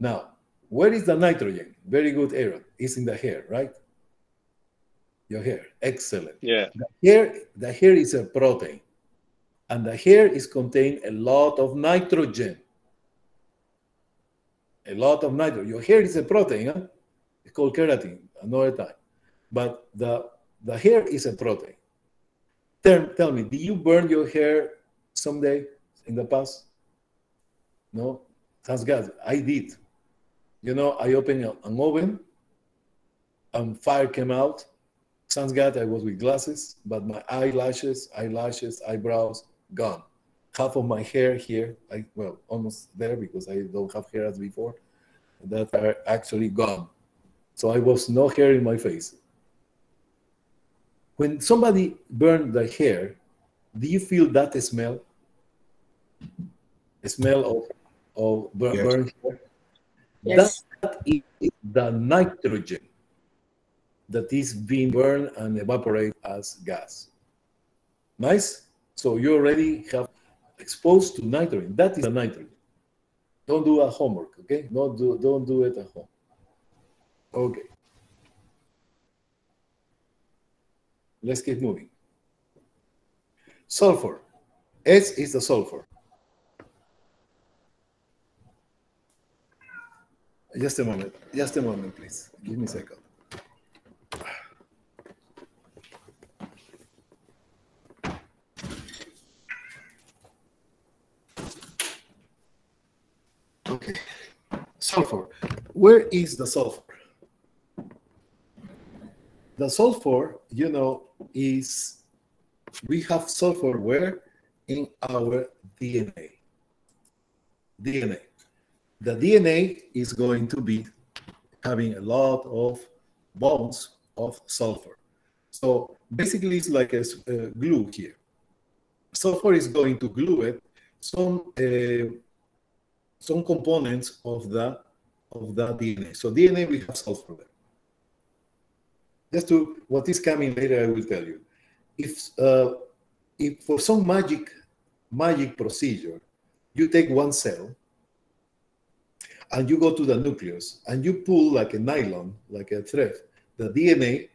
Speaker 1: Now, where is the nitrogen? Very good, Aaron. It's in the hair, right? Your hair. Excellent.
Speaker 5: Yeah.
Speaker 1: The hair, the hair is a protein. And the hair is contain a lot of nitrogen. a lot of nitrogen. Your hair is a protein, huh? it's called keratin, another time. But the, the hair is a protein. Tell, tell me, did you burn your hair someday in the past? No? Thanks God, I did. You know, I opened an oven and fire came out. Thanks God I was with glasses, but my eyelashes, eyelashes, eyebrows, gone. Half of my hair here, I well, almost there because I don't have hair as before, that are actually gone. So I was no hair in my face. When somebody burned the hair, do you feel that smell? The smell of, of bur-
Speaker 3: Yes.
Speaker 1: burned hair?
Speaker 4: Yes.
Speaker 1: That is the nitrogen that is being burned and evaporate as gas. Nice? So you already have exposed to nitrogen. That is a nitrogen. Don't do a homework, okay? Don't do, don't do it at home. Okay. Let's keep moving. Sulfur. S is the sulfur. Just a moment. Just a moment, please. Give me a second. Sulfur. Where is the sulfur? The sulfur, you know, is we have sulfur where? In our DNA. DNA. The DNA is going to be having a lot of bonds of sulfur. So basically, it's like a, glue here. Sulfur is going to glue it some uh, some components of the of the DNA. So DNA we have sulfur there. Just to what is coming later, I will tell you. If uh, if for some magic magic procedure, you take one cell and you go to the nucleus and you pull like a nylon, like a thread, the DNA,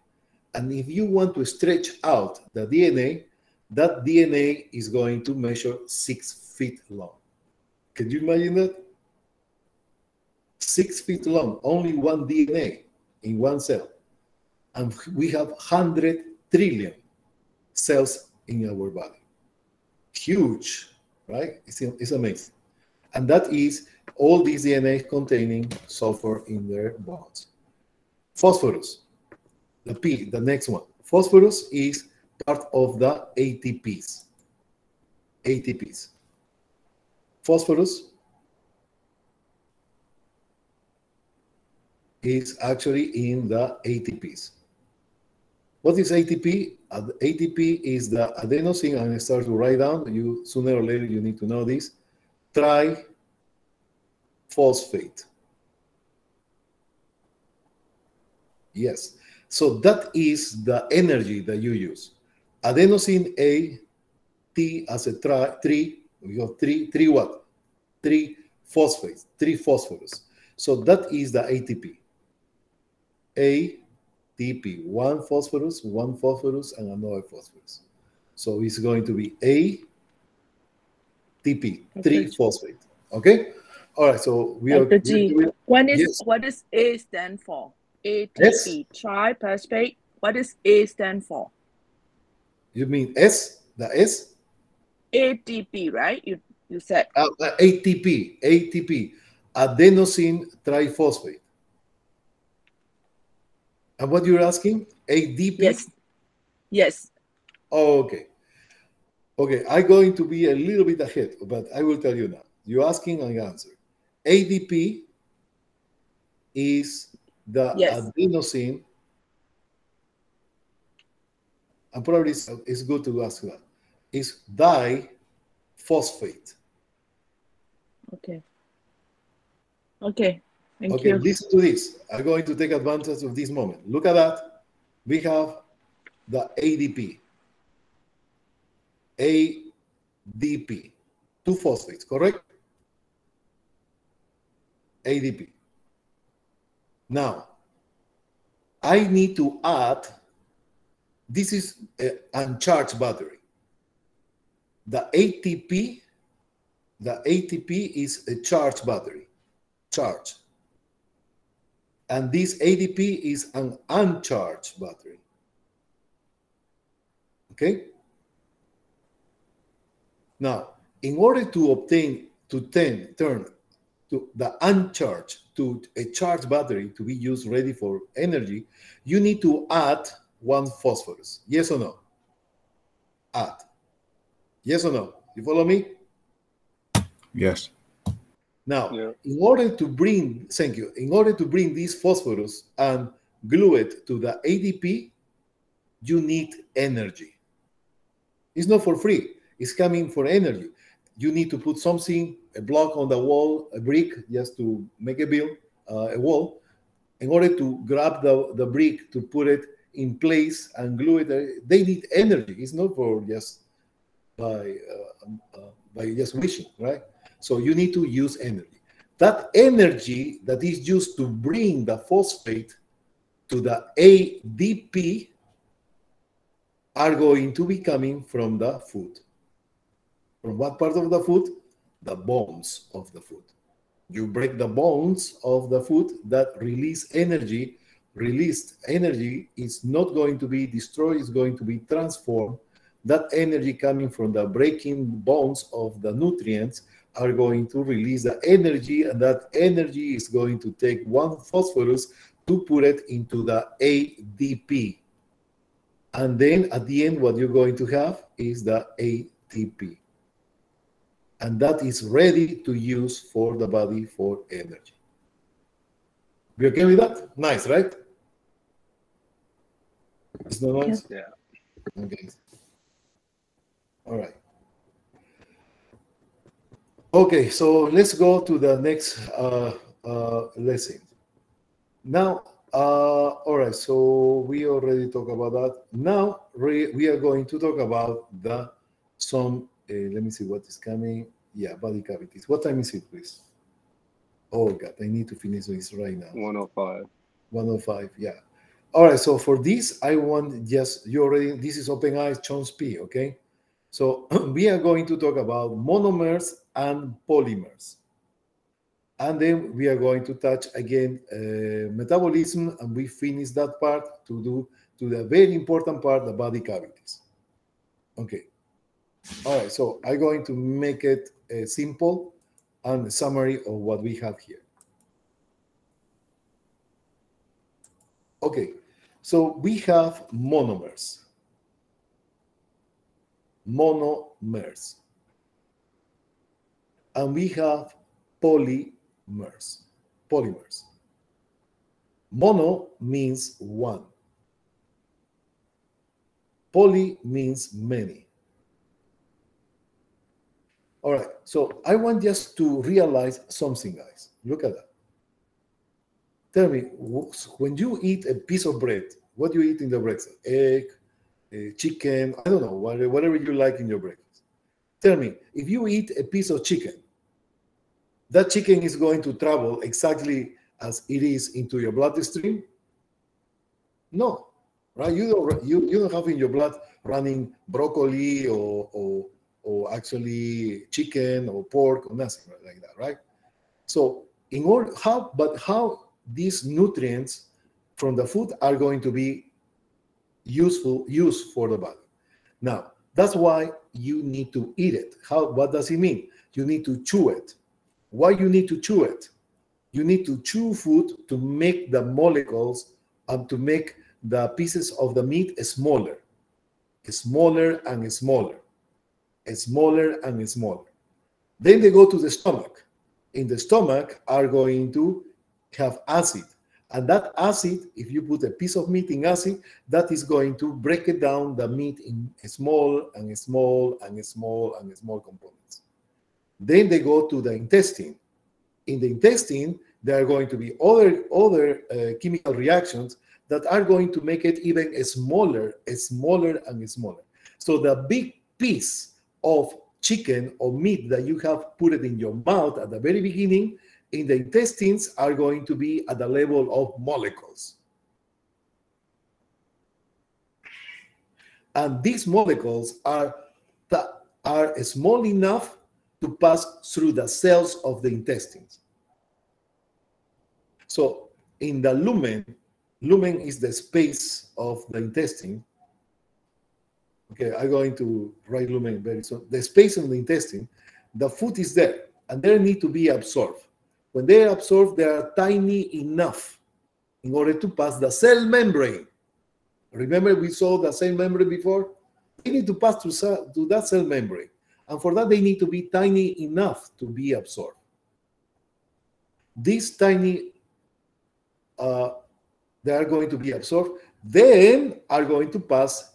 Speaker 1: and if you want to stretch out the DNA, that DNA is going to measure six feet long. Can you imagine that? Six feet long, only one DNA in one cell. And we have 100 trillion cells in our body. Huge, right? It's, it's amazing. And that is all these DNA containing sulfur in their bonds. Phosphorus, the P, the next one. Phosphorus is part of the ATPs. ATPs. Phosphorus is actually in the ATPs. What is ATP? Uh, ATP is the adenosine, and I start to write down. You sooner or later you need to know this. Triphosphate. Yes. So that is the energy that you use. Adenosine A, T as a tri, three, we have three, three what? Three phosphates, three phosphorus. So that is the ATP. ATP, one phosphorus, one phosphorus, and another phosphorus. So it's going to be ATP, three
Speaker 4: Okay.
Speaker 1: phosphate. Okay? All right, so we are
Speaker 4: Dr. G,
Speaker 1: doing-
Speaker 4: What is
Speaker 1: Yes.
Speaker 4: what does A stand for? ATP,
Speaker 1: Yes.
Speaker 4: triphosphate. What does A stand for?
Speaker 1: you mean S, the S?
Speaker 4: ATP, right? You you said
Speaker 1: Uh, uh, ATP, ATP, adenosine triphosphate. And what you're asking? ADP?
Speaker 4: yes, yes.
Speaker 1: Oh, okay. Okay, I'm going to be a little bit ahead, but I will tell you now. You're asking, I answer. ADP is the
Speaker 4: Yes.
Speaker 1: adenosine. And probably it's, it's good to ask that. It's diphosphate.
Speaker 4: Okay. Okay. Thank
Speaker 1: okay,
Speaker 4: you.
Speaker 1: listen to this. I'm going to take advantage of this moment. Look at that. We have the ADP. ADP. Two phosphates, correct? ADP. Now, I need to add, this is an uncharged battery. The ATP, the ATP is a charged battery. charge. And this ADP is an uncharged battery. Okay? Now, in order to obtain, to ten, turn to the uncharged to a charged battery to be used ready for energy, you need to add one phosphorus. Yes or no? Add. Yes or no? You follow me?
Speaker 3: Yes.
Speaker 1: Now,
Speaker 5: Yeah.
Speaker 1: in order to bring, thank you, in order to bring this phosphorus and glue it to the ADP, you need energy. It's not for free, it's coming for energy. You need to put something, a block on the wall, a brick, just to make a build, uh, a wall, in order to grab the, the brick to put it in place and glue it. They need energy. It's not for just by, uh, um, uh, by just wishing, right? So you need to use energy. That energy that is used to bring the phosphate to the ADP are going to be coming from the food. From what part of the food? The bones of the food. You break the bones of the food that release energy. Released energy is not going to be destroyed, it's going to be transformed. That energy coming from the breaking bones of the nutrients are going to release the energy, and that energy is going to take one phosphorus to put it into the ADP. And then at the end, what you're going to have is the ATP. And that is ready to use for the body for energy. You okay with that? Nice, right? It's not nice?
Speaker 5: Yeah.
Speaker 1: Okay. All right. Okay, so let's go to the next uh, uh, lesson. Now, uh, all right, so we already talked about that. Now we are going to talk about the some, uh, let me see what is coming. Yeah, body cavities. What time is it, please? Oh, God, I need to finish this right now.
Speaker 5: 105.
Speaker 1: 105 yeah all right so for this i want just you already this is open eyes chomsky okay so we are going to talk about monomers and polymers. And then we are going to touch again uh, metabolism and we finish that part to do to the very important part the body cavities. Okay. All right so i'm going to make it uh, simple and a summary of what we have here. Okay, so we have monomers. Monomers. And we have polymers. Polymers. Mono means one. Poly means many. All right, so I want just to realize something, guys. Look at that. Tell me, when you eat a piece of bread, what do you eat in the breakfast? Egg, uh, chicken, I don't know, whatever, you like in your breakfast. Tell me, if you eat a piece of chicken, that chicken is going to travel exactly as it is into your bloodstream? No, right? You don't you, you don't have in your blood running broccoli or, or or actually chicken or pork or nothing like that, right? So in order how but how these nutrients from the food are going to be useful use for the body. Now, that's why you need to eat it. How what does it mean? You need to chew it. Why you need to chew it? You need to chew food to make the molecules and to make the pieces of the meat smaller, smaller and smaller, smaller and smaller. Then they go to the stomach. In the stomach are going to have acid. And that acid, if you put a piece of meat in acid, that is going to break it down the meat in small and small and small and small components. Then they go to the intestine. In the intestine, there are going to be other other uh, chemical reactions that are going to make it even smaller, smaller and smaller. So the big piece of chicken or meat that you have put it in your mouth at the very beginning in the intestines are going to be at the level of molecules. And these molecules are, are small enough to pass through the cells of the intestines. So in the lumen, lumen is the space of the intestine. Okay, I'm going to write lumen very soon. The space of the intestine, the food is there, and they need to be absorbed. When they are absorbed, they are tiny enough in order to pass the cell membrane. Remember, we saw the cell membrane before? They need to pass through, that cell membrane. And for that, they need to be tiny enough to be absorbed. These tiny, uh, they are going to be absorbed, then are going to pass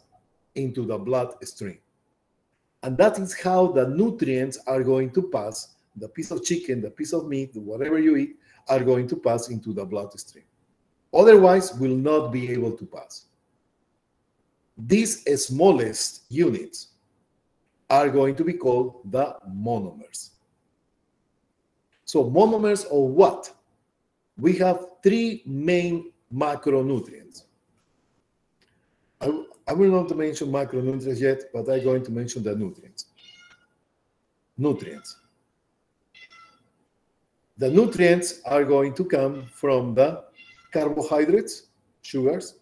Speaker 1: into the bloodstream. And that is how the nutrients are going to pass. The piece of chicken, the piece of meat, whatever you eat, are going to pass into the bloodstream. Otherwise, will not be able to pass. These smallest units are going to be called the monomers. So monomers of what? We have three main macronutrients. I, I will not mention macronutrients yet, but I'm going to mention the nutrients. Nutrients. The nutrients are going to come from the carbohydrates, sugars,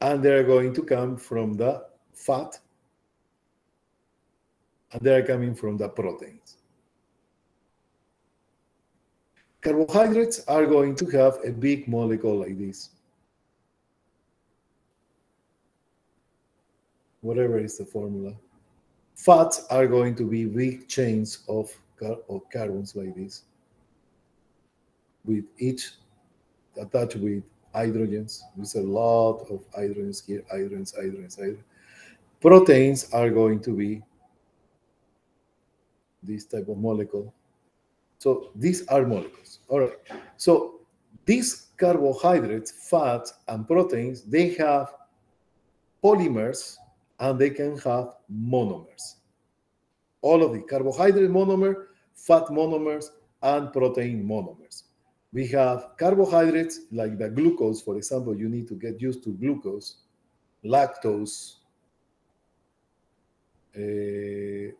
Speaker 1: and they're going to come from the fat, and they're coming from the proteins. Carbohydrates are going to have a big molecule like this. Whatever is the formula. Fats are going to be big chains of, of carbons like this, with each attached with hydrogens. There's a lot of hydrogens here, hydrogens, hydrogens, hydrogens. Proteins are going to be this type of molecule. So these are molecules. All right. So these carbohydrates, fats, and proteins, they have polymers and they can have monomers. All of the carbohydrate monomer, fat monomers, and protein monomers. We have carbohydrates like the glucose, for example, you need to get used to glucose, lactose, uh,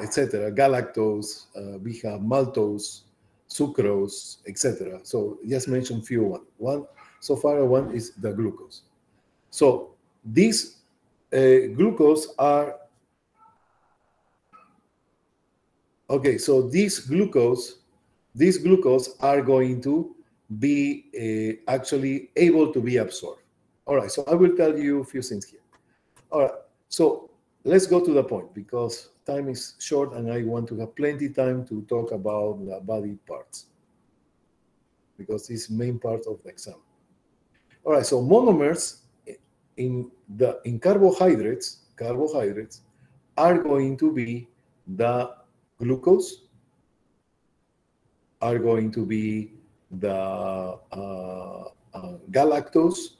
Speaker 1: etc. Galactose, uh, we have maltose, sucrose, etc. So just mention few one. One so far one is the glucose. So these glucose are okay. So these glucose, these glucose are going to be uh, actually able to be absorbed. All right. So I will tell you a few things here. All right. So let's go to the point because time is short and I want to have plenty time to talk about the body parts because it's main part of the exam. All right, so monomers in the in carbohydrates, carbohydrates are going to be the glucose, are going to be the uh, uh, galactose,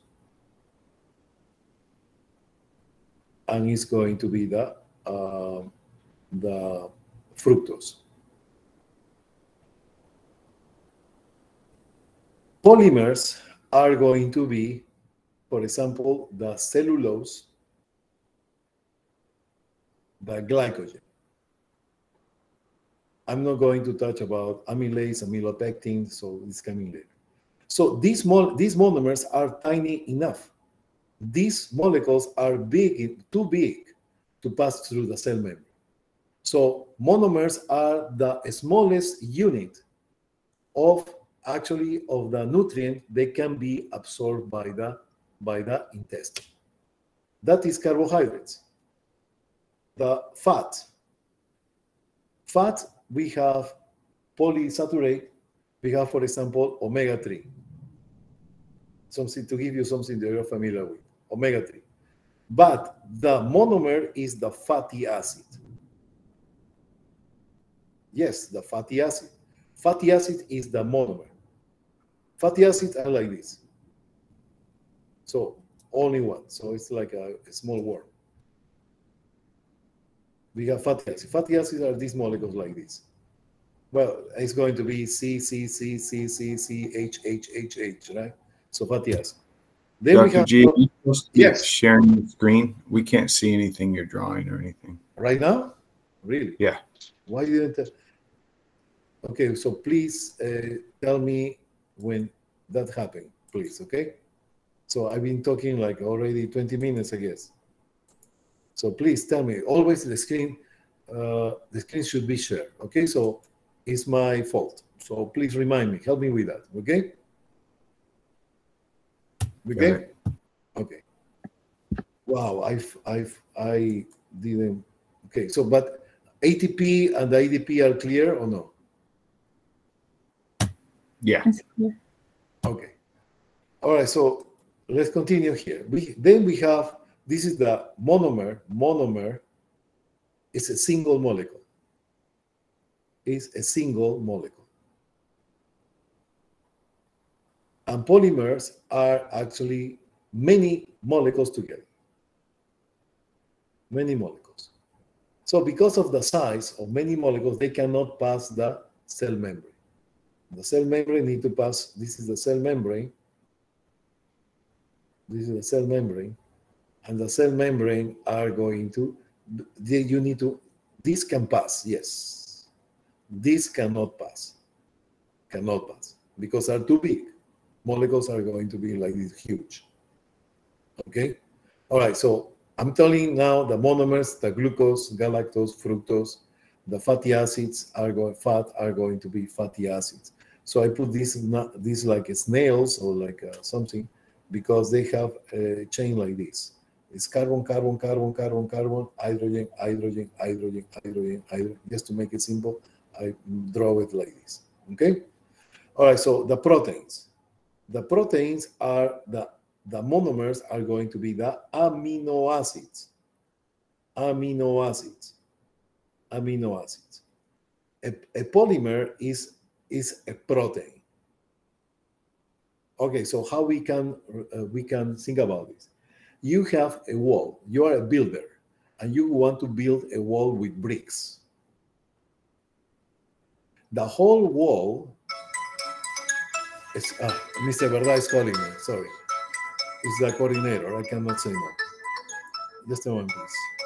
Speaker 1: and it's going to be the uh, the fructose. Polymers are going to be, for example, the cellulose, the glycogen. I'm not going to touch about amylase, amylopectin, so it's coming later. So these, these monomers are tiny enough. These molecules are big, too big to pass through the cell membrane. So monomers are the smallest unit of actually of the nutrient they can be absorbed by the by the intestine. That is carbohydrates. The fat. Fat we have polysaccharide. We have, for example, omega-3. Something to give you something that you're familiar with. Omega-3. But the monomer is the fatty acid. Yes, the fatty acid. Fatty acid is the monomer. Fatty acids are like this. So only one. So it's like a, a small worm. We have fatty acids. Fatty acids are these molecules like this. Well, it's going to be C, C, C, C, C, C, H, H, H, H, right? So fatty acid.
Speaker 3: Then Dr. we have G, yes. sharing the screen. We can't see anything you're drawing or anything.
Speaker 1: Right now? Really?
Speaker 3: Yeah.
Speaker 1: Why didn't Okay, so please uh, tell me when that happened, please, okay? So I've been talking like already 20 minutes, I guess. So please tell me, always the screen, uh, the screen should be shared, okay? So it's my fault. So please remind me, help me with that, okay? Okay?
Speaker 3: Got
Speaker 1: Okay. Wow, I've, I've, I didn't, okay, so but ATP and ADP are clear or no?
Speaker 3: Yeah.
Speaker 1: Okay. All right, so let's continue here. We, then we have, this is the monomer. Monomer is a single molecule. Is a single molecule. And polymers are actually many molecules together. Many molecules. So because of the size of many molecules, they cannot pass the cell membrane. The cell membrane need to pass, this is the cell membrane. This is the cell membrane. And the cell membrane are going to, you need to, this can pass, yes. This cannot pass. Cannot pass because are too big. Molecules are going to be like this huge. Okay? All right, so I'm telling now the monomers, the glucose, galactose, fructose, the fatty acids are going fat are going to be fatty acids. So I put this not this like snails or like uh, something because they have a chain like this. It's carbon, carbon, carbon, carbon, carbon, hydrogen, hydrogen, hydrogen, hydrogen, hydrogen. Just to make it simple, I draw it like this. Okay. All right. So the proteins, the proteins are the the monomers are going to be the amino acids. Amino acids. Amino acids. A, a polymer is is a protein. Okay, so how we can uh, we can think about this? You have a wall. You are a builder, and you want to build a wall with bricks. The whole wall is. Uh, Mr. Verdad is calling me. Sorry, it's the coordinator. I cannot say no. Just a moment, please.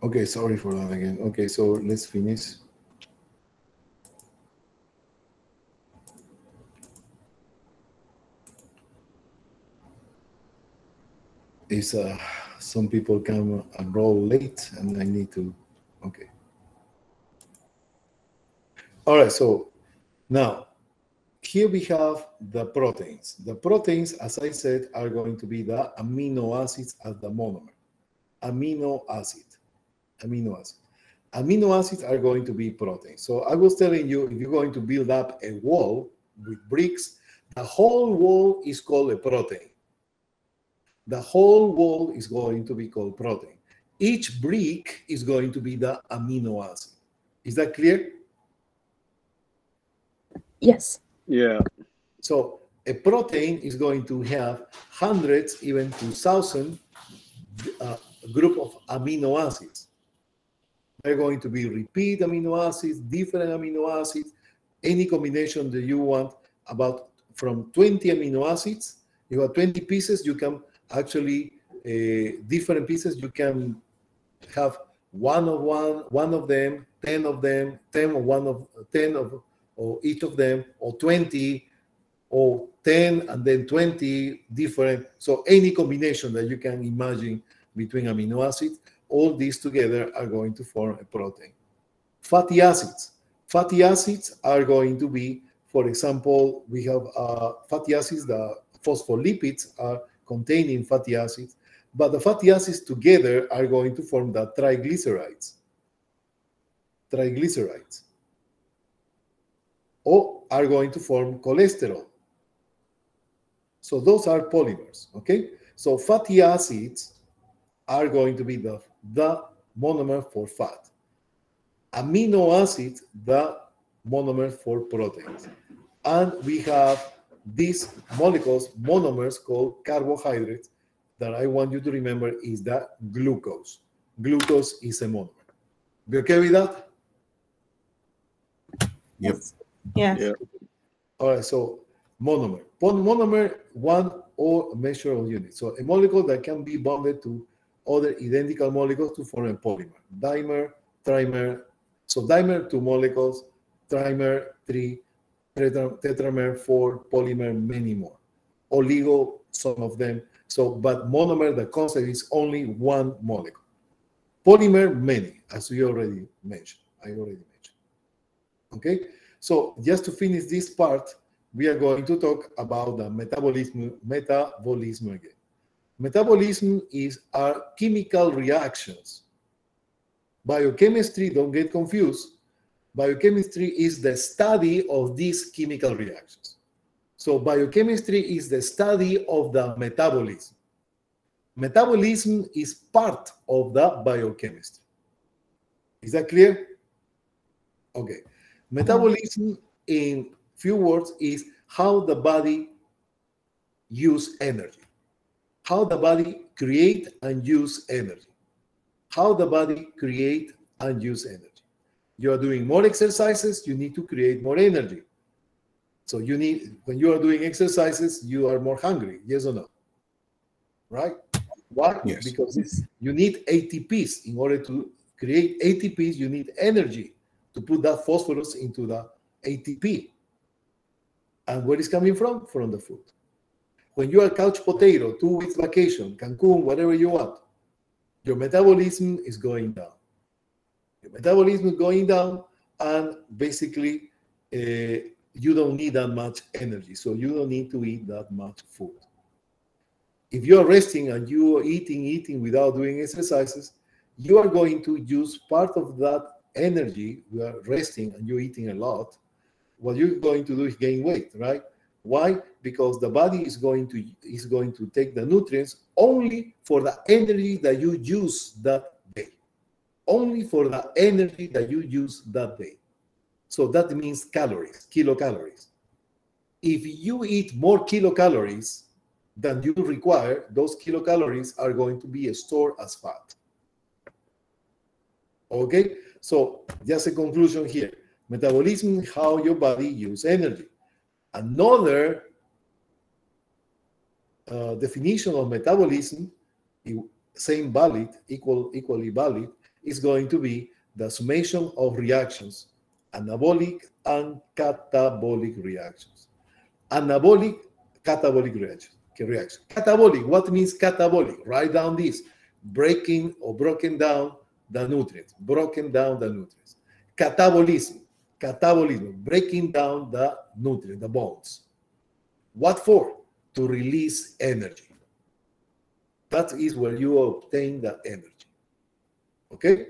Speaker 1: Okay, sorry for that again. Okay, so let's finish. Is uh, some people come and roll late and I need to, okay. All right, so now here we have the proteins. The proteins, as I said, are going to be the amino acids at the monomer. Amino acid, amino acid. Amino acids are going to be proteins. So I was telling you, if you're going to build up a wall with bricks, the whole wall is called a protein. The whole wall is going to be called protein. Each brick is going to be the amino acid. Is that clear?
Speaker 2: Yes.
Speaker 5: Yeah.
Speaker 1: So a protein is going to have hundreds, even to thousand uh, group of amino acids. They're going to be repeat amino acids, different amino acids, any combination that you want. About from 20 amino acids, you have 20 pieces. You can actually uh, different pieces. You can have one of one, one of them, ten of them, ten of one of ten of or each of them, or 20, or 10, and then 20 different. So any combination that you can imagine between amino acids, all these together are going to form a protein. Fatty acids. Fatty acids are going to be, for example, we have uh, fatty acids, the phospholipids are containing fatty acids, but the fatty acids together are going to form the triglycerides. Triglycerides or are going to form cholesterol. So those are polymers, okay? So fatty acids are going to be the, the monomer for fat. Amino acid, the monomer for proteins. And we have these molecules, monomers called carbohydrates, that I want you to remember is the glucose. Glucose is a monomer. Be okay with that?
Speaker 3: Yep.
Speaker 4: Yes.
Speaker 5: Yeah.
Speaker 1: All right, so monomer. Monomer, one or measurable unit. So a molecule that can be bonded to other identical molecules to form a polymer. Dimer, trimer. So dimer, two molecules. Trimer, three. Tetra, tetramer, four. Polymer, many more. Oligo, some of them. So, but monomer, the concept is only one molecule. Polymer, many, as we already mentioned. I already mentioned. Okay. So just to finish this part, we are going to talk about the metabolism, metabolism again. Metabolism is our chemical reactions. Biochemistry, don't get confused. Biochemistry is the study of these chemical reactions. So biochemistry is the study of the metabolism. Metabolism is part of the biochemistry. Is that clear? Okay. Metabolism, in few words, is how the body use energy, how the body create and use energy, how the body create and use energy. You are doing more exercises, you need to create more energy. So you need, when you are doing exercises, you are more hungry, yes or no? Right? Why?
Speaker 3: Yes.
Speaker 1: Because you need ATPs. In order to create ATPs, you need energy to put that phosphorus into the ATP. And where is coming from? From the food. When you are couch potato, two weeks vacation, Cancun, whatever you want, your metabolism is going down. Your metabolism is going down, and basically, uh, you don't need that much energy. So you don't need to eat that much food. If you are resting and you are eating, eating without doing exercises, you are going to use part of that energy, you are resting and you're eating a lot, what you're going to do is gain weight, right? Why? Because the body is going to is going to take the nutrients only for the energy that you use that day. Only for the energy that you use that day. So that means calories, kilocalories. If you eat more kilocalories than you require, those kilocalories are going to be stored as fat. Okay? So just a conclusion here. Metabolism, how your body use energy. Another uh, definition of metabolism, same valid, equal, equally valid, is going to be the summation of reactions, anabolic and catabolic reactions. Anabolic, catabolic reactions. Reaction. Catabolic, what means catabolic? Write down this. Breaking or broken down the nutrients. Broken down the nutrients. Catabolism. Catabolism. Breaking down the nutrient, the bonds. What for? To release energy. That is where you obtain the energy. Okay?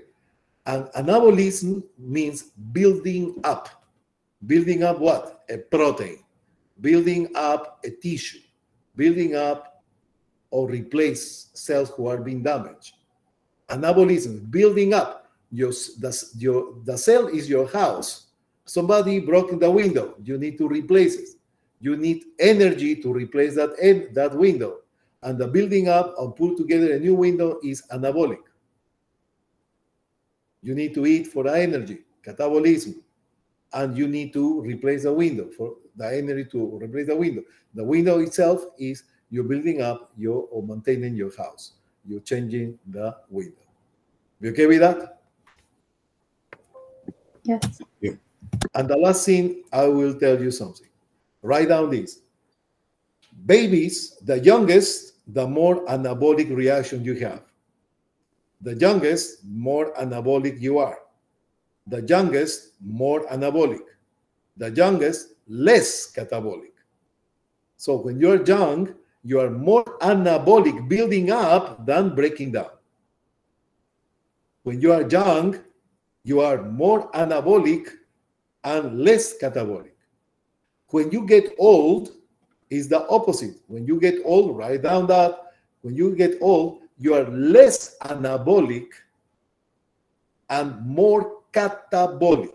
Speaker 1: And anabolism means building up. Building up what? A protein. Building up a tissue. Building up or replace cells who are being damaged. Anabolism, building up. Your, the, your, the cell is your house. Somebody broke the window. You need to replace it. You need energy to replace that, that window and the building up and put together a new window is anabolic. You need to eat for the energy, catabolism, and you need to replace the window for the energy to replace the window. The window itself is you're building up your or maintaining your house. You're changing the window. You okay with that?
Speaker 2: Yes.
Speaker 1: Yeah. And the last thing, I will tell you something. Write down this babies, the youngest, the more anabolic reaction you have. The youngest, more anabolic you are. The youngest, more anabolic. The youngest, less catabolic. So when you're young, you are more anabolic building up than breaking down. When you are young, you are more anabolic and less catabolic. When you get old, is the opposite. When you get old, write down that when you get old, you are less anabolic and more catabolic.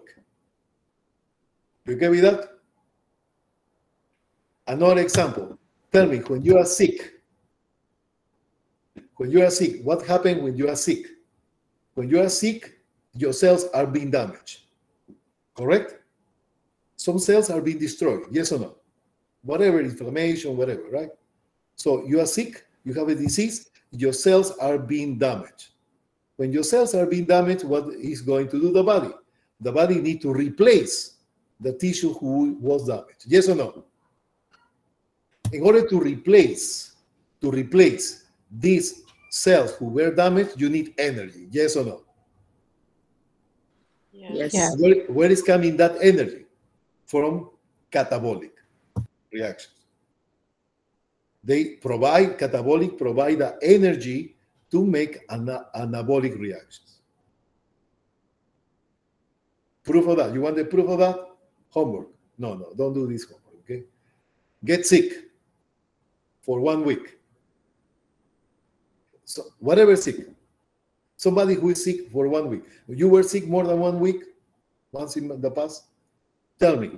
Speaker 1: You get with that? Another example. Tell me, when you are sick, when you are sick, what happens when you are sick? When you are sick, your cells are being damaged. Correct? Some cells are being destroyed. Yes or no? whatever inflammation, whatever, right? So you are sick, you have a disease, your cells are being damaged. When your cells are being damaged, what is going to do the body? The body need to replace the tissue who was damaged. Yes or no? In order to replace, to replace these cells who were damaged, you need energy. Yes or no?
Speaker 4: Yes. yes.
Speaker 1: Where, where is coming that energy? From catabolic reactions. They provide, catabolic provide the energy to make ana anabolic reactions. Proof of that. You want the proof of that? Homework. No, no, don't do this homework, okay? Get sick for one week. So whatever sick. Somebody who is sick for one week. You were sick more than one week once in the past? Tell me,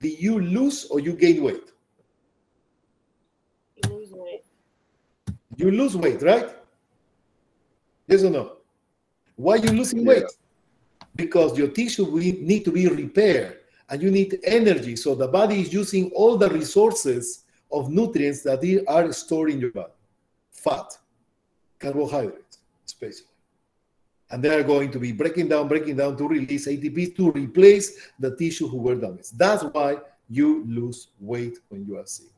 Speaker 1: did you lose or you gain weight?
Speaker 4: You lose weight.
Speaker 1: You lose weight, right? Yes or no? Why you losing weight? Because your tissue will need to be repaired and you need energy. So the body is using all the resources of nutrients that are stored in your body. Fat, carbohydrates, especially and they are going to be breaking down, breaking down to release ATP to replace the tissue who were damaged. That's why you lose weight when you are sick.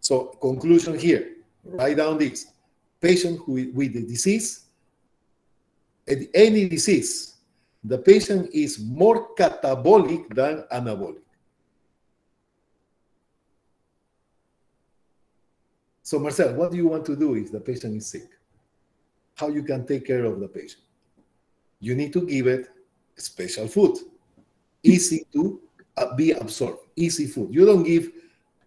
Speaker 1: So conclusion here, write down this. Patient who with the disease, any disease, the patient is more catabolic than anabolic. So Marcel, what do you want to do if the patient is sick? How you can take care of the patient? You need to give it special food, easy to uh, be absorbed, easy food. You don't give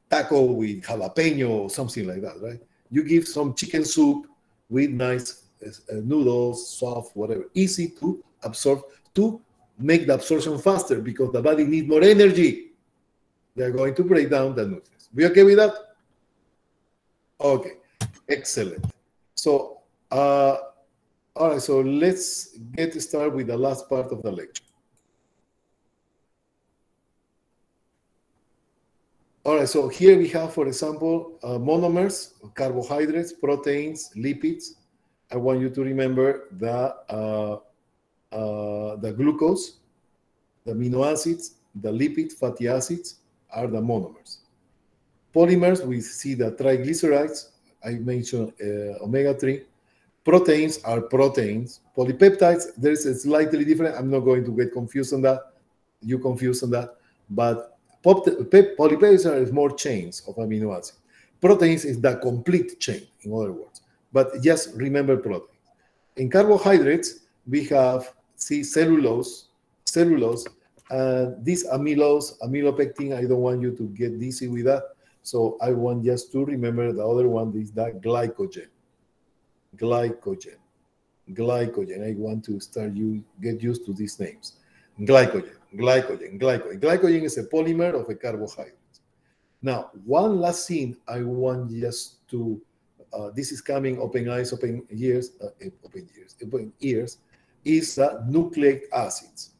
Speaker 1: taco with jalapeno or something like that, right? You give some chicken soup with nice uh, noodles, soft, whatever, easy to absorb to make the absorption faster because the body needs more energy. They're going to break down the nutrients. We okay with that? Okay, excellent. So uh, all right, so let's get started with the last part of the lecture. All right, so here we have, for example, uh, monomers, carbohydrates, proteins, lipids. I want you to remember the uh, the glucose, the amino acids, the lipid fatty acids are the monomers. Polymers, we see the triglycerides, I mentioned uh, omega-3. Proteins are proteins. Polypeptides, there's a slightly different. I'm not going to get confused on that. You confused on that. But polypeptides are more chains of amino acids. Proteins is the complete chain, in other words. But just remember proteins. In carbohydrates, we have see cellulose, cellulose, and this amylose, amylopectin. I don't want you to get dizzy with that. So I want just to remember the other one is that glycogen. Glycogen. Glycogen. I want to start you get used to these names. Glycogen, glycogen, glycogen. Glycogen is a polymer of a carbohydrate. Now, one last thing I want just to, uh, this is coming open eyes, open ears, uh, eh, open ears, open ears, is uh, nucleic acids.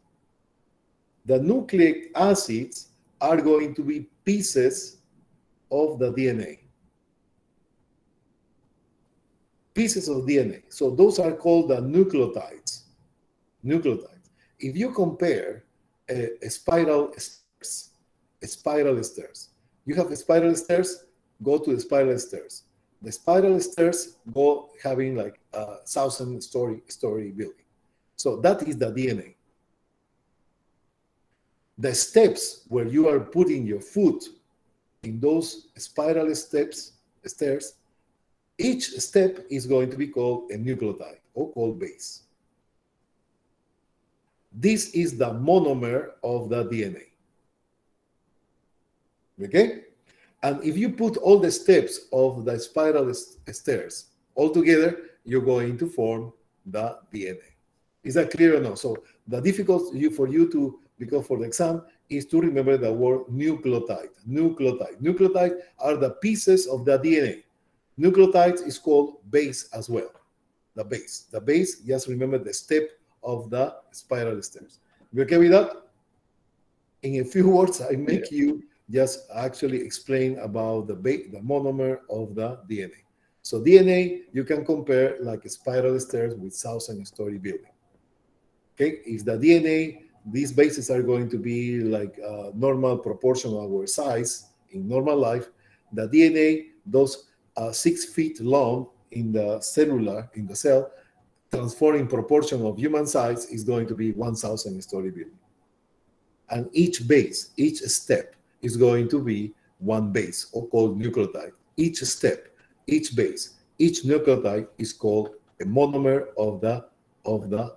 Speaker 1: The nucleic acids are going to be pieces of the DNA. Pieces of DNA. So those are called the nucleotides. Nucleotides. If you compare a, a spiral stairs, a spiral stairs, you have a spiral stairs, go to the spiral stairs. The spiral stairs go having like a thousand story story building. So that is the DNA. The steps where you are putting your foot in those spiral steps, stairs, each step is going to be called a nucleotide or called base. This is the monomer of the DNA. Okay? And if you put all the steps of the spiral stairs all together, you're going to form the DNA. Is that clear or no? So the difficulty for you to, because for the exam, is to remember the word nucleotide. Nucleotide. Nucleotide are the pieces of the DNA. Nucleotides is called base as well. The base. The base, just remember the step of the spiral stairs. You okay with that? In a few words, I make yeah. you just actually explain about the, base, the monomer of the DNA. So DNA, you can compare like spiral stairs with thousand story building. Okay, if the DNA these bases are going to be like a normal proportion of our size in normal life. The DNA, those uh, six feet long in the cellular, in the cell, transforming proportion of human size is going to be 1,000 story building. And each base, each step is going to be one base or called nucleotide. Each step, each base, each nucleotide is called a monomer of the of the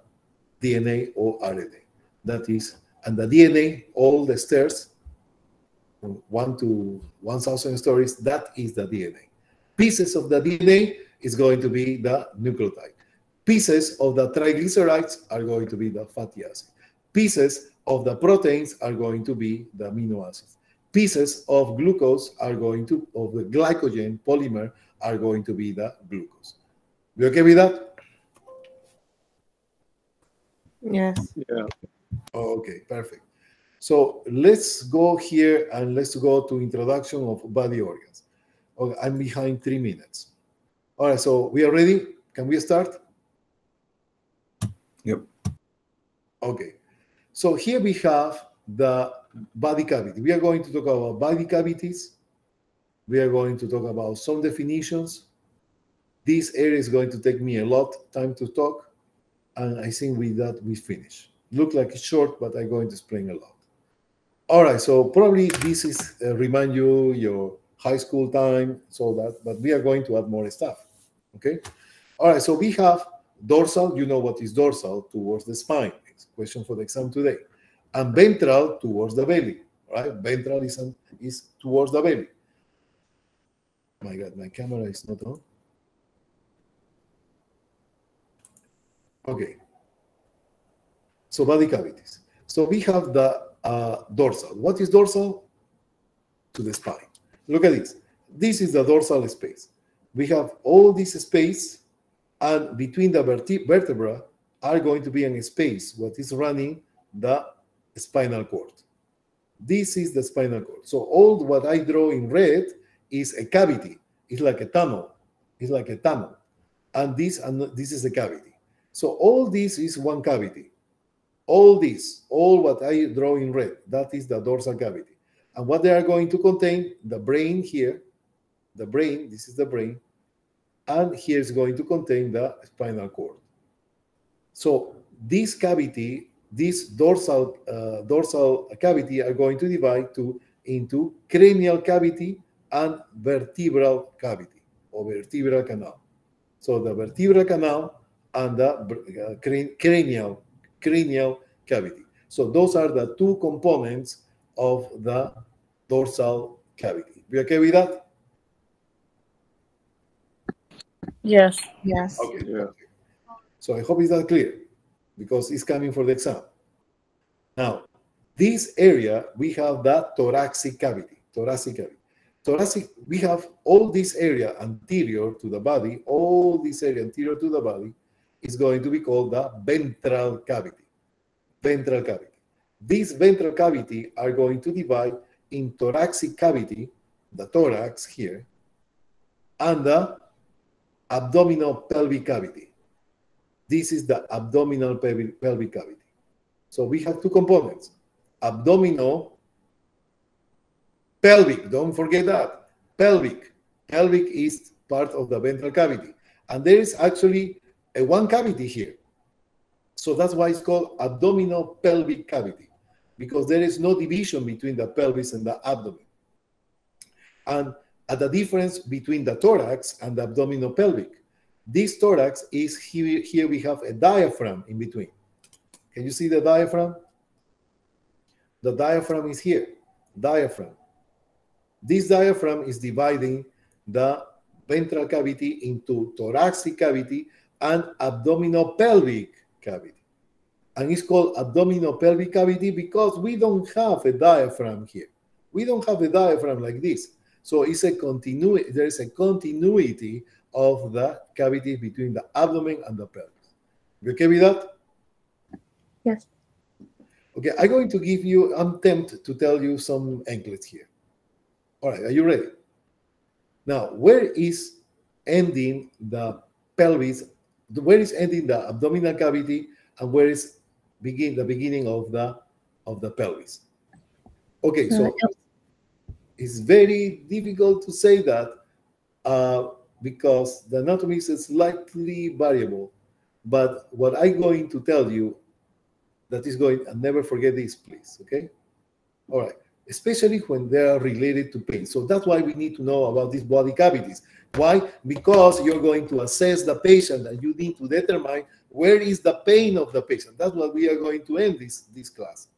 Speaker 1: DNA or RNA that is, and the DNA, all the stairs, one to 1,000 stories, that is the DNA. Pieces of the DNA is going to be the nucleotide. Pieces of the triglycerides are going to be the fatty acid. Pieces of the proteins are going to be the amino acids. Pieces of glucose are going to, of the glycogen polymer, are going to be the glucose. You okay with that?
Speaker 4: Yes.
Speaker 5: Yeah.
Speaker 1: Okay, perfect. So let's go here and let's go to introduction of body organs. Okay, I'm behind three minutes. All right, so we are ready. Can we start?
Speaker 3: Yep.
Speaker 1: Okay. So here we have the body cavity. We are going to talk about body cavities. We are going to talk about some definitions. This area is going to take me a lot time to talk. And I think with that, we finish look like it's short, but I'm going to explain a lot. All right, so probably this is uh, remind you your high school time, so that, but we are going to add more stuff. Okay. All right, so we have dorsal. You know what is dorsal towards the spine. It's a question for the exam today, and ventral towards the belly. Right, ventral is is towards the belly. My God, my camera is not on. Okay. So body cavities. So we have the uh, dorsal. What is dorsal? To the spine. Look at this. This is the dorsal space. We have all this space, and between the vertebra are going to be a space what is running the spinal cord. This is the spinal cord. So all what I draw in red is a cavity. It's like a tunnel. It's like a tunnel. And this and this is a cavity. So all this is one cavity. All this, all what I draw in red, that is the dorsal cavity. And what they are going to contain, the brain here, the brain, this is the brain, and here is going to contain the spinal cord. So this cavity, this dorsal uh, dorsal cavity are going to divide to into cranial cavity and vertebral cavity or vertebral canal. So the vertebral canal and the uh, cranial cranial cavity. So those are the two components of the dorsal cavity. We okay with that?
Speaker 4: Yes.
Speaker 2: Yes.
Speaker 1: Okay.
Speaker 5: Yeah.
Speaker 1: So I hope it's that clear because it's coming for the exam. Now, this area, we have that thoracic cavity, thoracic cavity. Thoracic, we have all this area anterior to the body, all this area anterior to the body is going to be called the ventral cavity. Ventral cavity. This ventral cavity are going to divide in thoracic cavity, the thorax here, and the abdominal pelvic cavity. This is the abdominal pelvic, cavity. So we have two components, abdominal, pelvic, don't forget that, pelvic. Pelvic is part of the ventral cavity. And there is actually a one cavity here. So that's why it's called abdominal pelvic cavity, because there is no division between the pelvis and the abdomen. And at the difference between the thorax and the abdominal pelvic, this thorax is here, here we have a diaphragm in between. Can you see the diaphragm? The diaphragm is here, diaphragm. This diaphragm is dividing the ventral cavity into thoracic cavity and abdominal pelvic cavity. And it's called abdominal pelvic cavity because we don't have a diaphragm here. We don't have a diaphragm like this. So it's a continuity, there is a continuity of the cavity between the abdomen and the pelvis. You okay with that?
Speaker 2: Yes.
Speaker 1: Okay, I'm going to give you, I'm tempted to tell you some anklets here. All right, are you ready? Now, where is ending the pelvis? Where is ending the abdominal cavity, and where is begin the beginning of the of the pelvis? Okay, so it's very difficult to say that uh, because the anatomy is slightly variable. But what I'm going to tell you that is going, and never forget this, please. Okay. All right. Especially when they are related to pain. So that's why we need to know about these body cavities. Why? Because you're going to assess the patient and you need to determine where is the pain of the patient. That's what we are going to end this, this class.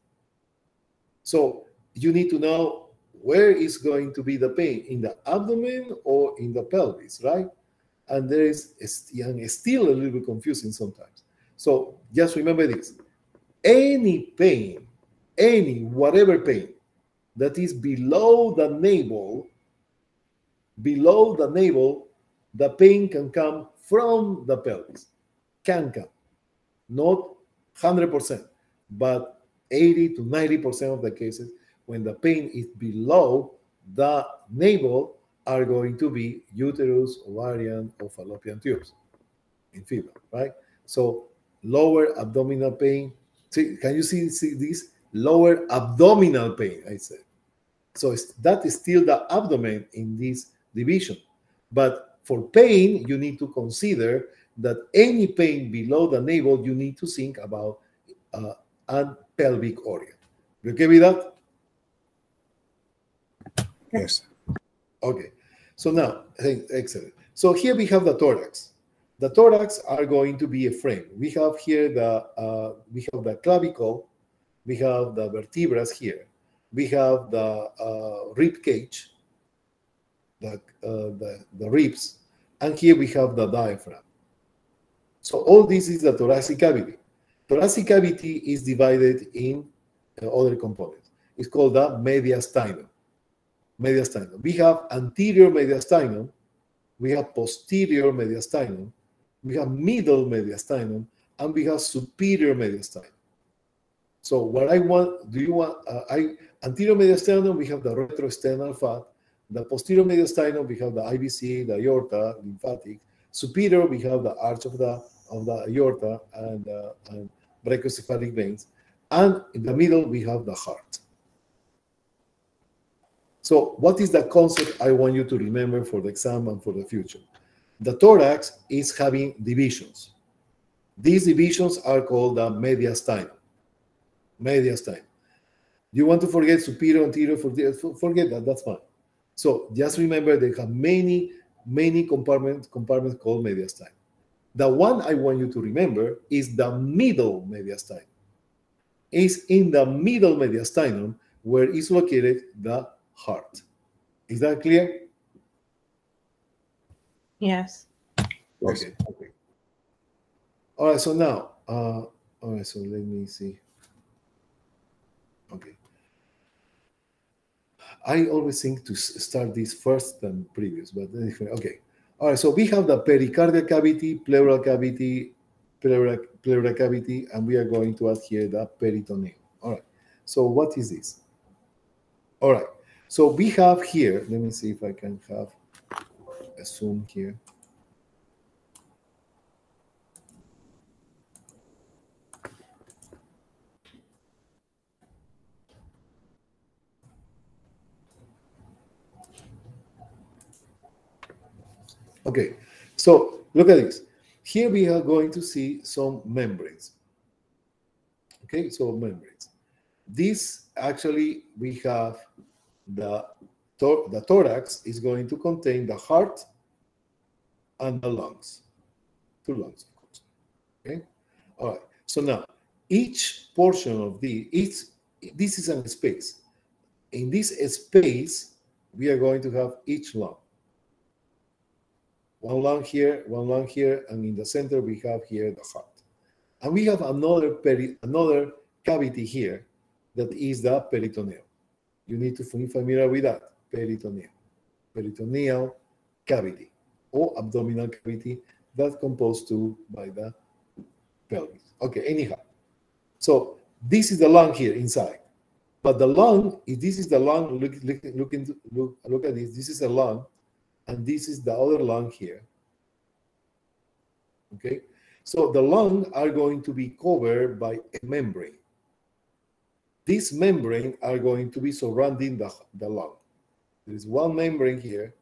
Speaker 1: So you need to know where is going to be the pain in the abdomen or in the pelvis, right? And there is and still a little bit confusing sometimes. So just remember this: any pain, any whatever pain that is below the navel, below the navel, the pain can come from the pelvis. Can come, not hundred percent, but eighty to ninety percent of the cases when the pain is below the navel are going to be uterus, ovarian, or fallopian tubes in female, right? So lower abdominal pain. See, can you see, see this? Lower abdominal pain, I said. So that is still the abdomen in this division. But for pain, you need to consider that any pain below the navel, you need to think about uh, a pelvic organ. You okay with that?
Speaker 3: Yes.
Speaker 1: Okay. So now, excellent. So here we have the thorax. The thorax are going to be a frame. We have here the uh, we have the clavicle, we have the vertebrae here, we have the uh, rib cage, the, uh, the the ribs, and here we have the diaphragm. So all this is the thoracic cavity. Thoracic cavity is divided in uh, other components. It's called the mediastinum mediastinum. We have anterior mediastinum, we have posterior mediastinum, we have middle mediastinum, and we have superior mediastinum. So what I want, do you want, uh, I anterior mediastinum, we have the retroesternal fat, the posterior mediastinum, we have the IVC, the aorta, lymphatic. Superior, we have the arch of the of the aorta and, uh, and brachiocephalic veins. And in the middle, we have the heart. So what is the concept I want you to remember for the exam and for the future? The thorax is having divisions. These divisions are called the mediastinum. Mediastinum. You want to forget superior, anterior, forget that, that's fine. So just remember they have many, many compartments, compartments called mediastinum. The one I want you to remember is the middle mediastinum. Is in the middle mediastinum where is located the heart. Is that clear?
Speaker 4: Yes.
Speaker 1: Okay. okay. All right. So now, uh, all right. So let me see. Okay. I always think to start this first than previous, but okay. All right. So we have the pericardial cavity, pleural cavity, pleural, pleural cavity, and we are going to add here the peritoneum. All right. So what is this? All right. So we have here, let me see if I can have a zoom here. Okay, so look at this. Here we are going to see some membranes. Okay, so membranes. This actually we have the, the thorax is going to contain the heart and the lungs. Two lungs, of course. Okay? All right. So now, each portion of the, each, this is a space. In this space, we are going to have each lung. One lung here, one lung here, and in the center we have here the heart. And we have another peri another cavity here that is the peritoneum. You need to be familiar with that. Peritoneum. Peritoneal cavity or abdominal cavity that's composed to by the pelvis. Okay, anyhow. So this is the lung here inside. But the lung, if this is the lung, look, look, look, into, look, look at this. This is a lung, and this is the other lung here. Okay, so the lung are going to be covered by a membrane. These membrane are going to be surrounding the, the lung. There is one membrane here,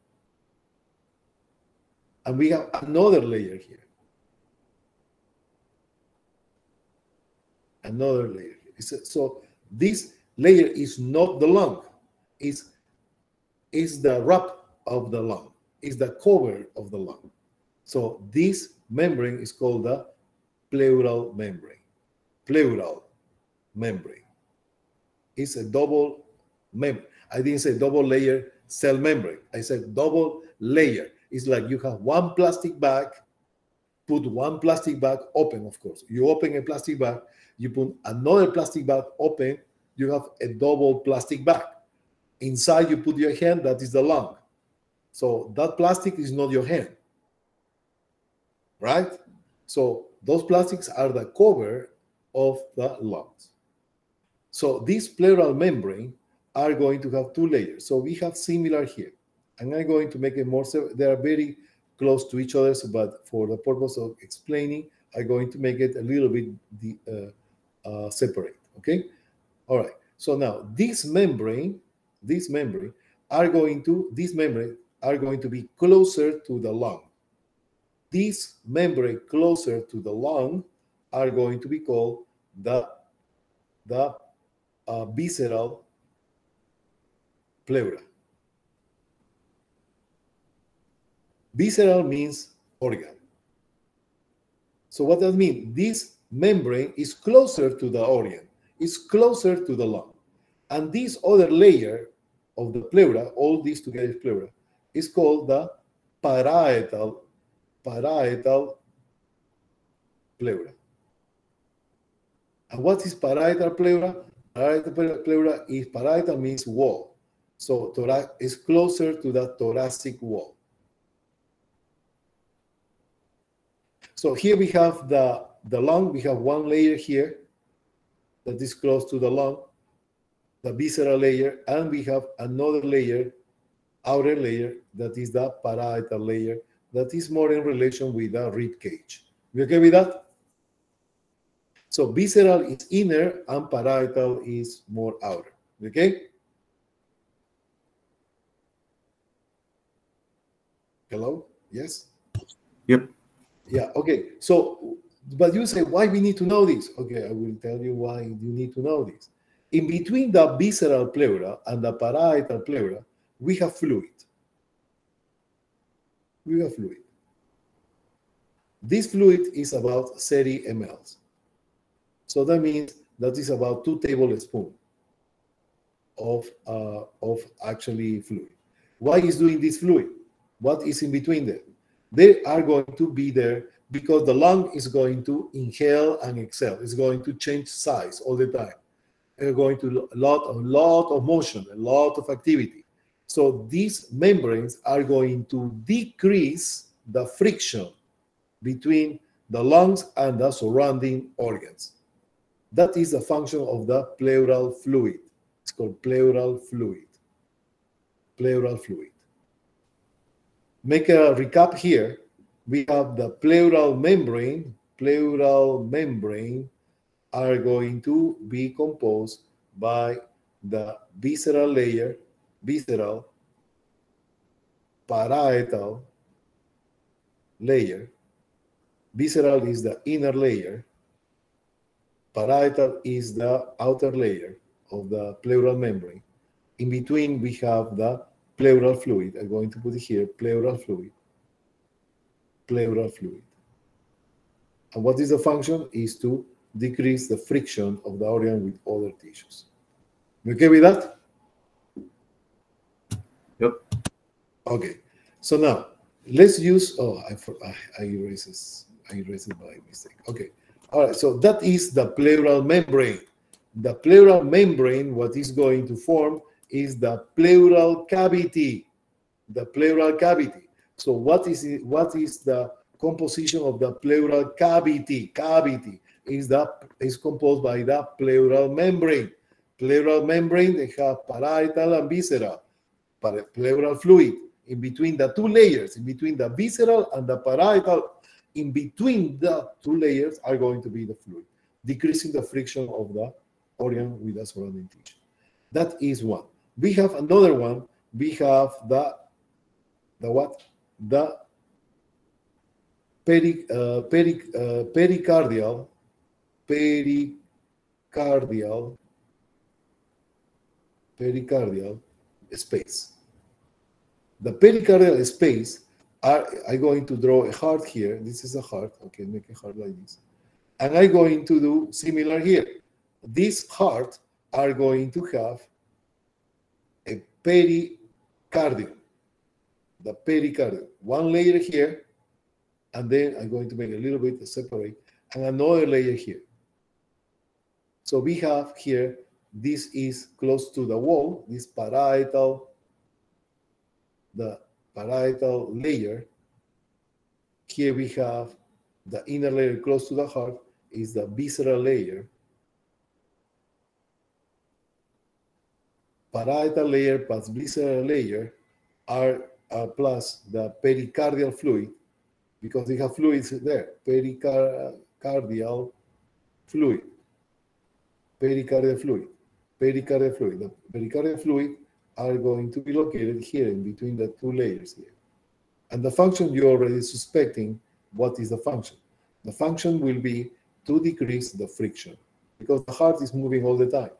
Speaker 1: and we have another layer here. Another layer. So this layer is not the lung, it's, it's the wrap of the lung, it's the cover of the lung. So this membrane is called the pleural membrane. Pleural membrane It's a double membrane. I didn't say double layer cell membrane. I said double layer. It's like you have one plastic bag, put one plastic bag open, of course. You open a plastic bag, you put another plastic bag open, you have a double plastic bag. Inside, you put your hand, that is the lung. So that plastic is not your hand, right? So those plastics are the cover of the lungs. So this pleural membrane are going to have two layers. So we have similar here. And I'm going to make it more, they are very close to each other, so, but for the purpose of explaining, I'm going to make it a little bit uh, uh, separate, okay? All right, so now this membrane, this membrane are going to, this membrane are going to be closer to the lung. This membrane closer to the lung are going to be called the, the uh, visceral pleura. Visceral means organ. So what does that mean? This membrane is closer to the organ, is closer to the lung. And this other layer of the pleura, all these together is pleura, is called the parietal, parietal pleura. And what is parietal pleura? Parietal pleura is parietal means wall. So thorax is closer to the thoracic wall. So here we have the, the lung. We have one layer here that is close to the lung, the visceral layer, and we have another layer, outer layer, that is the parietal layer, that is more in relation with the rib cage. You okay with that? So visceral is inner and parietal is more outer. Okay? Hello? Yes?
Speaker 3: Yep.
Speaker 1: Yeah, okay. So, but you say, why we need to know this? Okay, I will tell you why you need to know this. In between the visceral pleura and the parietal pleura, we have fluid. We have fluid. This fluid is about 30 mLs. So that means that is about two tablespoons of, uh, of actually fluid. Why is doing this fluid? What is in between them? They are going to be there because the lung is going to inhale and exhale. It's going to change size all the time. They're going to a lot, a lot of motion, a lot of activity. So these membranes are going to decrease the friction between the lungs and the surrounding organs. That is the function of the pleural fluid. It's called pleural fluid. Pleural fluid. Make a recap here. We have the pleural membrane. Pleural membrane are going to be composed by the visceral layer, visceral, parietal layer. Visceral is the inner layer. Parietal is the outer layer of the pleural membrane. In between, we have the pleural fluid. I'm going to put it here, pleural fluid. Pleural fluid. And what is the function? Is to decrease the friction of the organ with other tissues. You okay with that? Okay. So now let's use. Oh, I I, erased this. I erased it by mistake. Okay. All right. So that is the pleural membrane. The pleural membrane. What is going to form is the pleural cavity. The pleural cavity. So what is it, what is the composition of the pleural cavity? Cavity is that is composed by the pleural membrane. Pleural membrane, they have parietal and visceral, pleural fluid. In between the two layers, in between the visceral and the parietal, in between the two layers are going to be the fluid, decreasing the friction of the organ with the surrounding tissue. That is one. We have another one. We have the the what? The peri, uh, peri, uh, pericardial pericardial pericardial space. The pericardial space are I'm going to draw a heart here. This is a heart. Okay, make a heart like this. And I'm going to do similar here. This heart are going to have a pericardium. The pericardium. One layer here, and then I'm going to make a little bit separate, and another layer here. So we have here, this is close to the wall, this parietal, the parietal layer. Here we have the inner layer close to the heart is the visceral layer. Parietal layer plus visceral layer are uh, plus the pericardial fluid because they have fluids there, pericardial fluid pericardial fluid. Pericardial fluid. The pericardial fluid are going to be located here in between the two layers here. And the function you're already suspecting what is the function. The function will be to decrease the friction because the heart is moving all the time.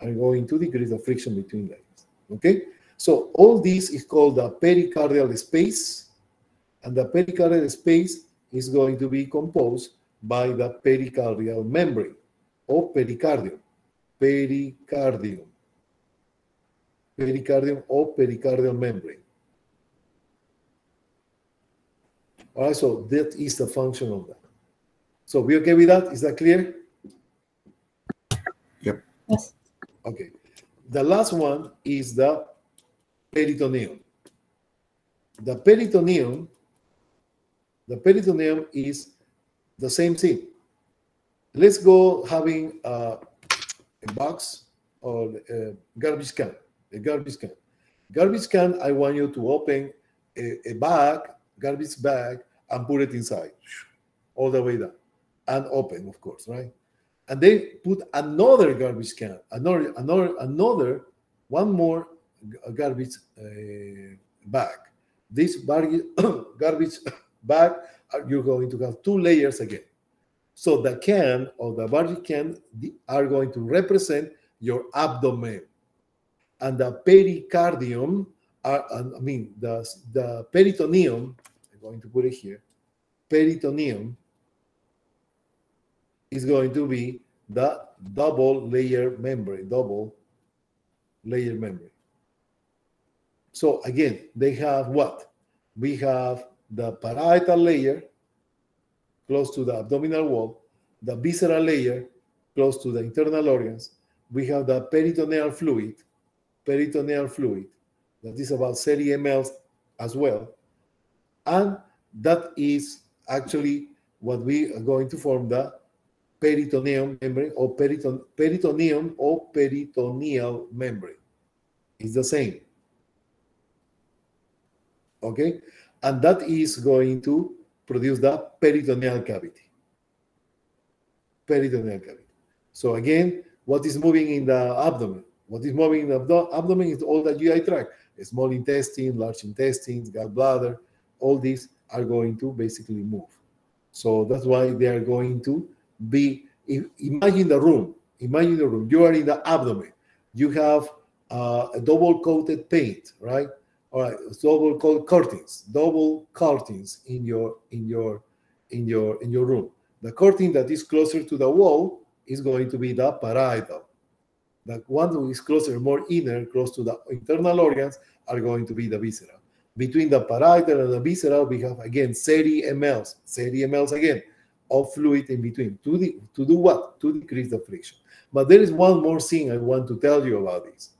Speaker 1: I'm going to decrease the friction between layers. Okay? So all this is called the pericardial space, and the pericardial space is going to be composed by the pericardial membrane o pericardium. Pericardium. Pericardium o pericardial membrane. All right, so that is the function of that. So we okay with that? Is that clear?
Speaker 3: Yep.
Speaker 2: Yes.
Speaker 1: Okay. The last one is the peritoneum. The peritoneum, the peritoneum is the same thing let's go having uh, a box or a garbage can, a garbage can. Garbage can, I want you to open a, a bag, garbage bag, and put it inside, all the way down. and open, of course, right? And they put another garbage can, another, another, another, one more garbage uh, bag. This garbage bag, you're going to have two layers again. So the can or the garbage can are going to represent your abdomen, and the pericardium are, I mean, the the peritoneum. I'm going to put it here. Peritoneum is going to be the double layer membrane, double layer membrane. So again, they have what? We have the parietal layer close to the abdominal wall, the visceral layer close to the internal organs. We have the peritoneal fluid, peritoneal fluid, that is about 30 ml as well. And that is actually what we are going to form the peritoneum membrane or periton peritoneum or peritoneal membrane. It's the same. Okay? And that is going to produce the peritoneal cavity. Peritoneal cavity. So again, what is moving in the abdomen? What is moving in the abdomen is all the GI tract. Small intestine, large intestines, gallbladder, all these are going to basically move. So that's why they are going to be imagine the room. Imagine the room. You are in the abdomen. You have uh, a double coated paint right? All right double coated curtains double curtains in your in your in your in your room. The curtain that is closer to the wall is going to be the parietal the one who is closer more inner close to the internal organs are going to be the visceral between the parietal and the visceral we have again 30 mLs 30 mLs again of fluid in between. To, the, to do what? To decrease the friction. But there is one more thing I want to tell you about this.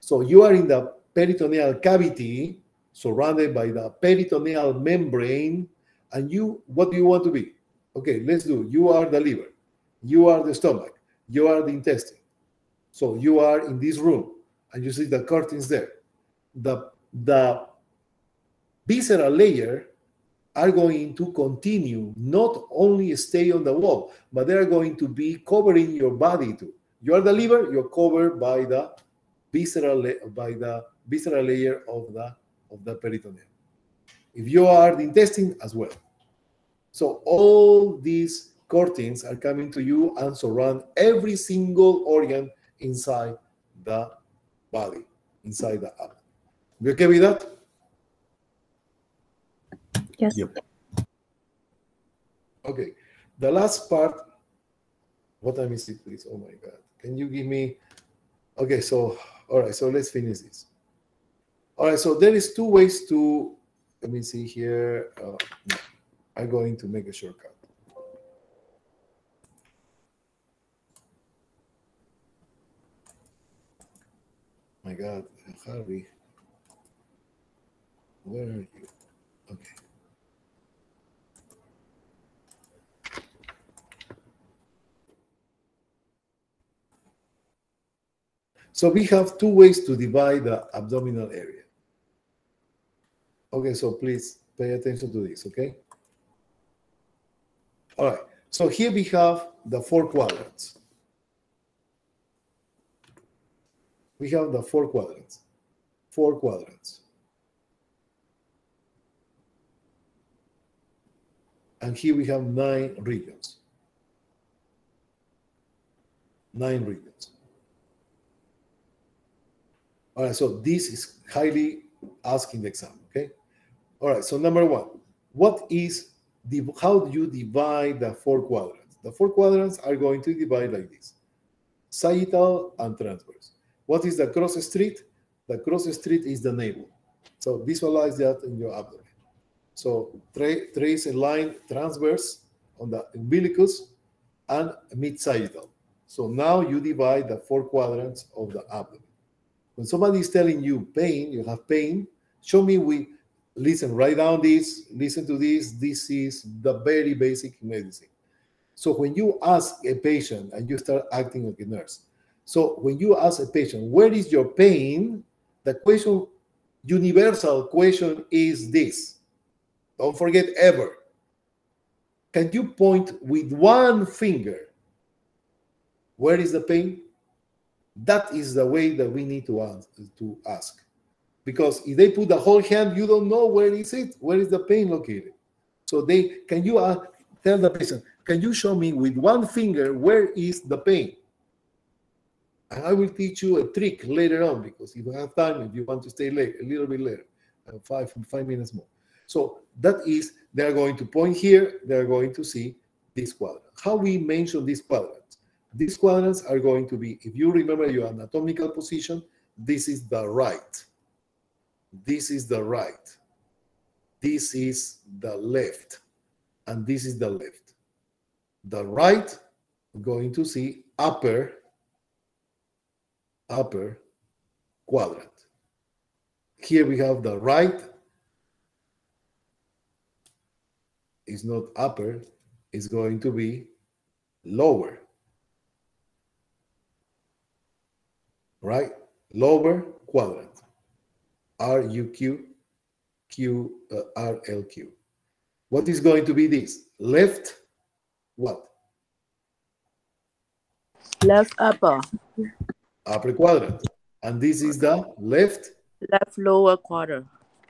Speaker 1: So you are in the peritoneal cavity, surrounded by the peritoneal membrane, and you, what do you want to be? Okay, let's do. You are the liver, you are the stomach, you are the intestine. So you are in this room, and you see the curtains there. The the visceral layer are going to continue, not only stay on the wall, but they are going to be covering your body too. You are the liver, you're covered by the visceral by the visceral layer of the of the peritoneum. If you are the intestine as well. So all these curtains are coming to you and surround every single organ inside the body, inside the abdomen. You okay with that?
Speaker 2: Yes.
Speaker 3: Yep.
Speaker 1: Okay. The last part. What time is it, please? Oh my God. Can you give me? Okay. So, all right. So let's finish this. All right. So there is two ways to. Let me see here. Uh, no, I'm going to make a shortcut. My God, Harvey. Where are you? Okay. So we have two ways to divide the abdominal area. Okay, so please pay attention to this, okay? All right, so here we have the four quadrants. We have the four quadrants, four quadrants. And here we have nine regions. Nine regions. All right, so this is highly asked in the exam, okay? All right, so number one, what is the, how do you divide the four quadrants? The four quadrants are going to divide like this, sagittal and transverse. What is the cross street? The cross street is the navel. So visualize that in your abdomen. So tra trace a line transverse on the umbilicus and mid-sagittal. So now you divide the four quadrants of the abdomen. When somebody is telling you pain, you have pain, show me we listen, write down this, listen to this. This is the very basic medicine. So when you ask a patient and you start acting like a nurse, so when you ask a patient, where is your pain? The question, universal question is this. Don't forget ever. can you point with one finger where is the pain? That is the way that we need to ask, to ask. Because if they put the whole hand, you don't know where is it, where is the pain located. So they can you uh, tell the patient, can you show me with one finger where is the pain? And I will teach you a trick later on because if you have time, if you want to stay late, a little bit later, uh, five five minutes more. So that is, they are going to point here, they are going to see this quadrant. How we mention these quadrants? These quadrants are going to be, if you remember your anatomical position, this is the right. This is the right. This is the left. And this is the left. The right, going to see upper, upper quadrant. Here we have the right is not upper, is going to be lower. Right? Lower quadrant. RUQ, Q, uh, RLQ. What is going to be this? Left, what?
Speaker 4: Left upper.
Speaker 1: Upper quadrant. And this is the left?
Speaker 4: Left lower quarter.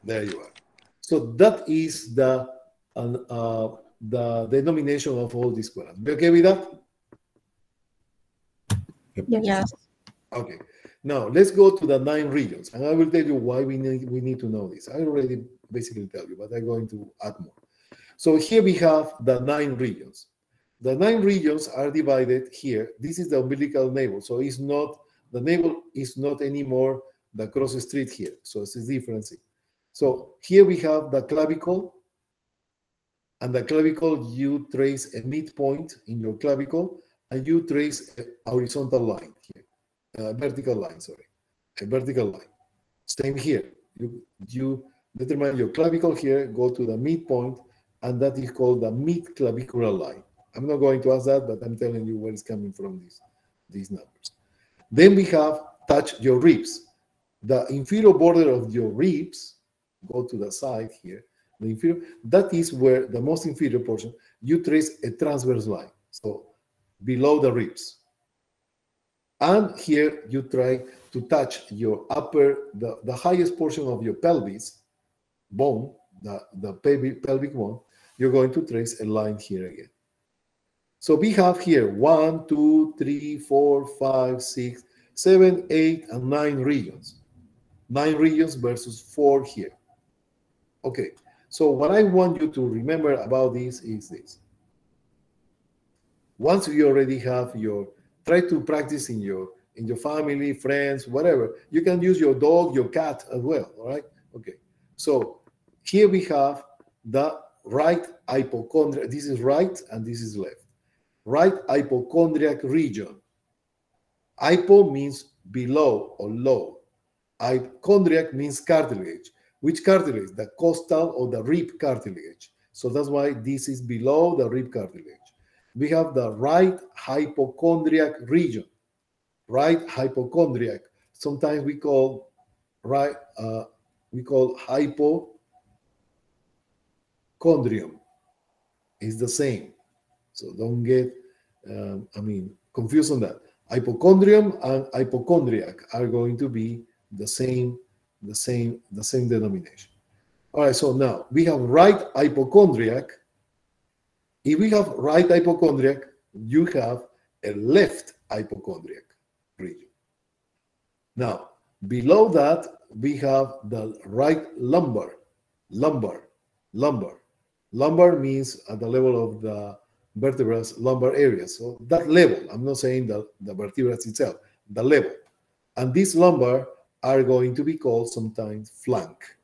Speaker 1: There you are. So that is the uh, uh, the denomination of all these quadrants. Be okay with that?
Speaker 2: Yes. yes.
Speaker 1: Okay. Now let's go to the nine regions, and I will tell you why we need we need to know this. I already basically tell you, but I'm going to add more. So here we have the nine regions. The nine regions are divided here. This is the umbilical navel, so it's not the navel is not anymore the cross street here. So it's a difference. So here we have the clavicle, and the clavicle you trace a midpoint in your clavicle, and you trace a horizontal line here uh, vertical line, sorry, a vertical line. Same here. You, you determine your clavicle here, go to the midpoint, and that is called the mid-clavicular line. I'm not going to ask that, but I'm telling you where it's coming from these, these numbers. Then we have touch your ribs. The inferior border of your ribs, go to the side here, the inferior, that is where the most inferior portion, you trace a transverse line. So below the ribs. And here you try to touch your upper, the, the highest portion of your pelvis bone, the, the pelvic, pelvic bone, you're going to trace a line here again. So we have here one, two, three, four, five, six, seven, eight, and nine regions. Nine regions versus four here. Okay, so what I want you to remember about this is this. Once you already have your try to practice in your in your family, friends, whatever. You can use your dog, your cat as well. All right. Okay. So here we have the right hypochondriac. This is right and this is left. Right hypochondriac region. Hypo means below or low. Hypochondriac means cartilage. Which cartilage? The costal or the rib cartilage. So that's why this is below the rib cartilage we have the right hypochondriac region. Right hypochondriac. Sometimes we call right uh, we call hypochondrium. It's the same. So don't get um, I mean confused on that. Hypochondrium and hypochondriac are going to be the same, the same, the same denomination. All right, so now we have right hypochondriac if we have right hypochondriac, you have a left hypochondriac region. Now, below that, we have the right lumbar, lumbar, lumbar. Lumbar means at the level of the vertebrae, lumbar area. So that level, I'm not saying the, the vertebrae itself, the level. And these lumbar are going to be called sometimes flank.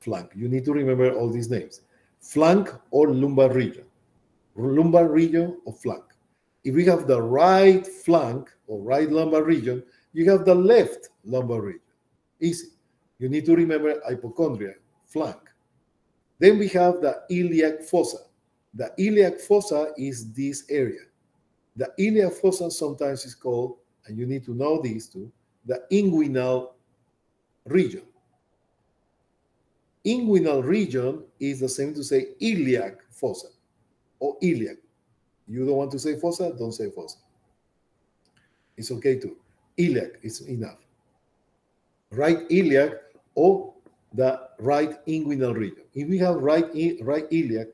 Speaker 1: Flank. You need to remember all these names flank or lumbar region. Lumbar region or flank. If we have the right flank or right lumbar region, you have the left lumbar region. Easy. You need to remember hypochondria, flank. Then we have the iliac fossa. The iliac fossa is this area. The iliac fossa sometimes is called, and you need to know these too, the inguinal region inguinal region is the same to say iliac fossa. or iliac. You don't want to say fossa, don't say fossa. It's okay too. Iliac is enough. Right iliac or the right inguinal region. If we have right, right iliac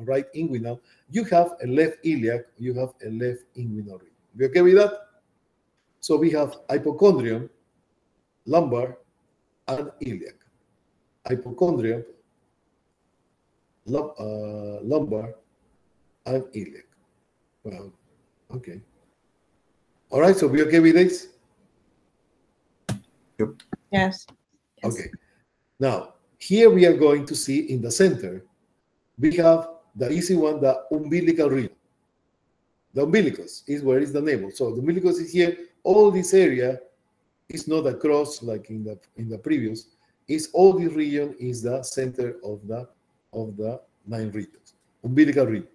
Speaker 1: or right inguinal, you have a left iliac, you have a left inguinal region. We okay with that? So we have hypochondrium, lumbar, and iliac. Hypochondrium, lum, uh, lumbar, and iliac. Well, okay. All right, so we okay with this?
Speaker 3: Yep.
Speaker 4: Yes.
Speaker 1: Okay. Now, here we are going to see in the center, we have the easy one, the umbilical region. The umbilicus is where is the navel. So the umbilicus is here. All this area is not across like in the in the previous. Is all this region is the center of the of the nine regions. Umbilical region.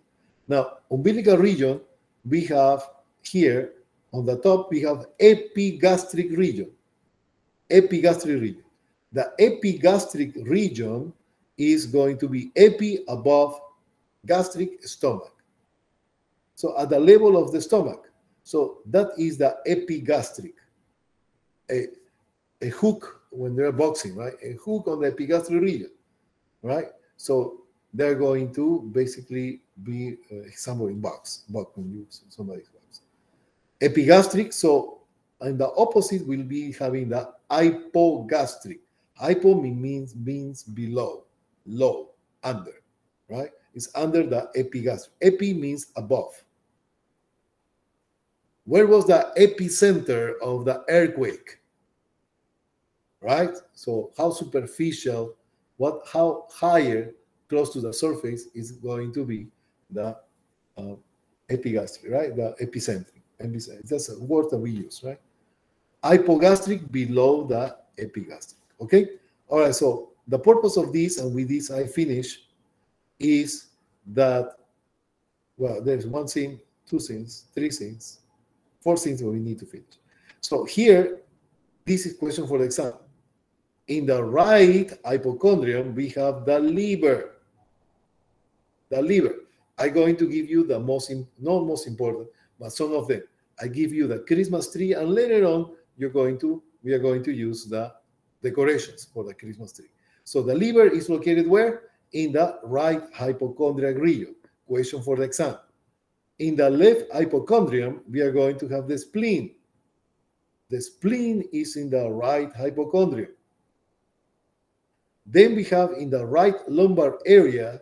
Speaker 1: Now, umbilical region, we have here on the top, we have epigastric region. Epigastric region. The epigastric region is going to be epi above gastric stomach. So at the level of the stomach. So that is the epigastric. A, a hook when they're boxing, right? A hook on the epigastric region, right? So they're going to basically be uh, somewhere in box, box when you somebody's box. Epigastric, so and the opposite will be having the hypogastric. Hypo means means below, low, under, right? It's under the epigastric. Epi means above. Where was the epicenter of the earthquake? Right? So how superficial, what how higher close to the surface is going to be the uh, epigastric, right? The epicenter. That's a word that we use, right? Hypogastric below the epigastric. Okay? All right, so the purpose of this, and with this I finish, is that, well, there's one thing, two things, three things, four that we need to finish. So here, this is question for the exam. In the right hypochondrium, we have the liver. The liver. I'm going to give you the most, not most important, but some of them. I give you the Christmas tree, and later on, you're going to, we are going to use the decorations for the Christmas tree. So the liver is located where? In the right hypochondriac region. Question for the exam. In the left hypochondrium, we are going to have the spleen. The spleen is in the right hypochondrium. Then we have in the right lumbar area,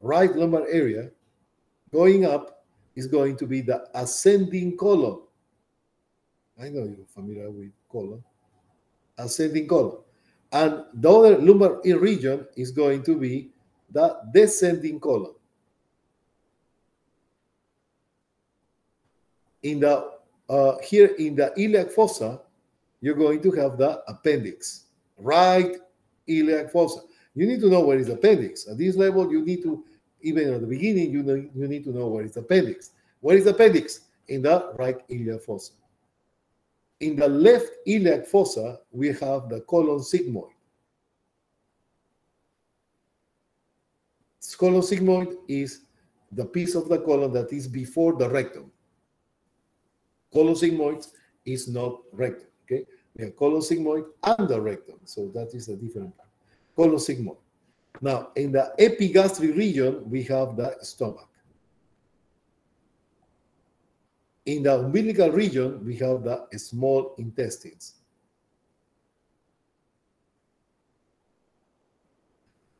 Speaker 1: right lumbar area, going up is going to be the ascending colon. I know you're familiar with colon. Ascending colon. And the other lumbar region is going to be the descending colon. In the uh, here in the iliac fossa, you're going to have the appendix, right iliac fossa. You need to know where is appendix. At this level, you need to, even at the beginning, you know, you need to know where is appendix. Where is appendix? In the right iliac fossa. In the left iliac fossa, we have the colon sigmoid. Colon sigmoid is the piece of the colon that is before the rectum. Colon sigmoid is not rectum, okay? We have colon sigmoid and the rectum, so that is a different part. Colon sigmoid. Now, in the epigastric region, we have the stomach. In the umbilical region, we have the small intestines.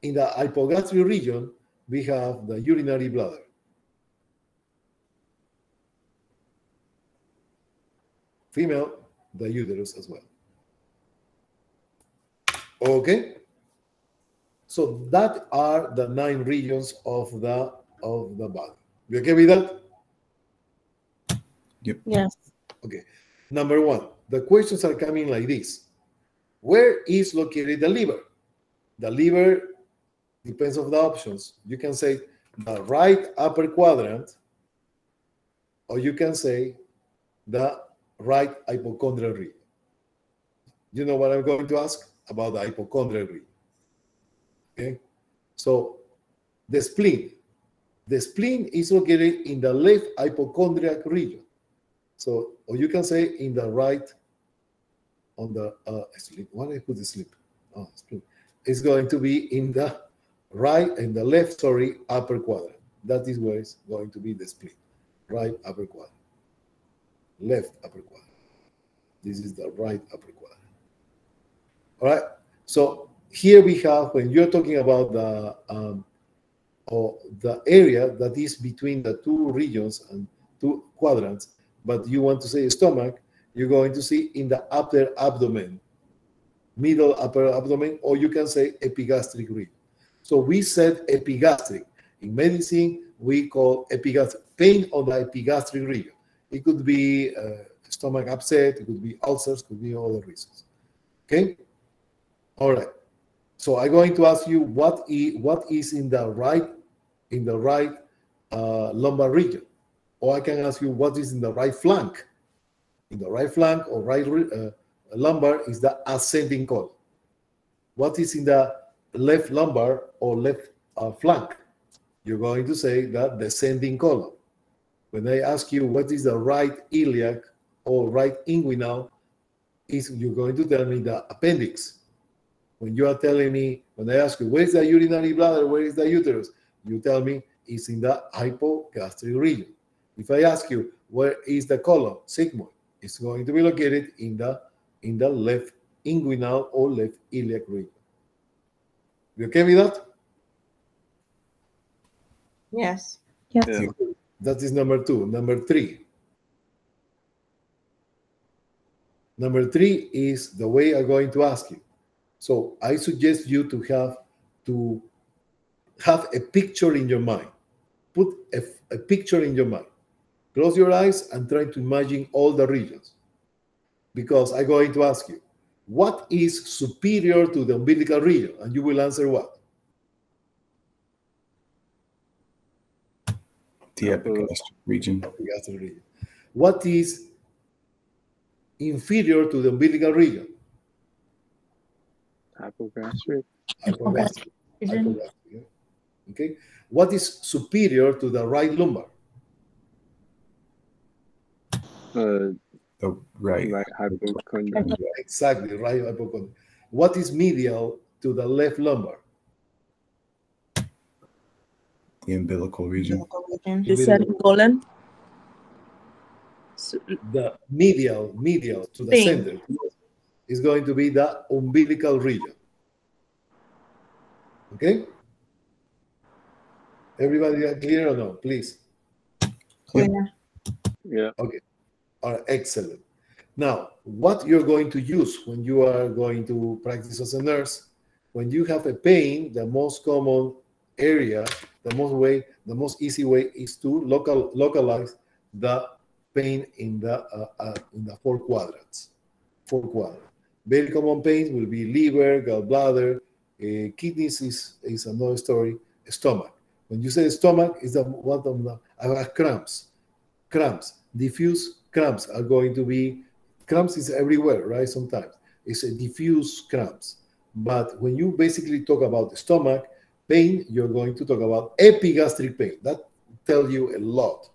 Speaker 1: In the hypogastric region, we have the urinary bladder. Female, the uterus as well. Okay. So that are the nine regions of the of the body. You okay with that?
Speaker 3: Yep.
Speaker 4: Yes.
Speaker 1: Okay. Number one, the questions are coming like this. Where is located the liver? The liver depends on the options. You can say the right upper quadrant, or you can say the right hypochondrial region. You know what I'm going to ask about the hypochondrial region. Okay, so the spleen, The spleen is located in the left hypochondriac region. So, or you can say in the right, on the uh, sleep. Why did I put the sleep? Oh, spleen. It's going to be in the right and the left, sorry, upper quadrant. That is where it's going to be the spleen. Right upper quadrant. Left upper quadrant. This is the right upper quadrant. All right. So here we have when you're talking about the um, or the area that is between the two regions and two quadrants, but you want to say stomach, you're going to see in the upper abdomen, middle upper abdomen, or you can say epigastric region. So we said epigastric. In medicine, we call epigastric pain on the epigastric region. It could be uh, stomach upset, it could be ulcers, could be other reasons. Okay? All right. So I'm going to ask you what is, what is in the right in the right uh, lumbar region, or I can ask you what is in the right flank. In the right flank or right uh, lumbar is the ascending colon. What is in the left lumbar or left uh, flank? You're going to say that descending colon. When I ask you what is the right iliac or right inguinal, is you're going to tell me the appendix. When you are telling me, when I ask you, where is the urinary bladder, where is the uterus? You tell me it's in the hypogastric region. If I ask you, where is the colon, sigmoid, it's going to be located in the in the left inguinal or left iliac region. You okay with that?
Speaker 4: Yes.
Speaker 2: Yes.
Speaker 5: Yeah.
Speaker 1: That is number two. Number three. Number three is the way I'm going to ask you. So I suggest you to have to have a picture in your mind. Put a, a picture in your mind. Close your eyes and try to imagine all the regions. Because I'm going to ask you, what is superior to the umbilical region? And you will answer what?
Speaker 3: The epigastric region.
Speaker 1: Epigastric region. What is inferior to the umbilical region?
Speaker 5: Hypogastric.
Speaker 1: Hypogastric.
Speaker 2: Region.
Speaker 1: Hypogastric, yeah. Okay. What is superior to the right lumbar?
Speaker 5: Uh,
Speaker 3: The right.
Speaker 5: right hypochondriac.
Speaker 1: Exactly, right hypochondria. What is medial to the left lumbar?
Speaker 3: The umbilical region.
Speaker 4: Descending colon. So,
Speaker 1: The medial, medial to the
Speaker 4: Thing.
Speaker 1: center is going to be the umbilical region. Okay? Everybody clear or no? Please.
Speaker 5: Yeah.
Speaker 1: Are excellent. Now, what you're going to use when you are going to practice as a nurse, when you have a pain, the most common area, the most way, the most easy way is to local localize the pain in the uh, uh, in the four quadrants. Four quadrants. Very common pains will be liver, gallbladder, uh, kidneys is, is another story. Stomach. When you say stomach, is the one of the uh, cramps, cramps, diffuse cramps are going to be cramps is everywhere, right? Sometimes it's a diffuse cramps. But when you basically talk about the stomach pain, you're going to talk about epigastric pain. That tells you a lot.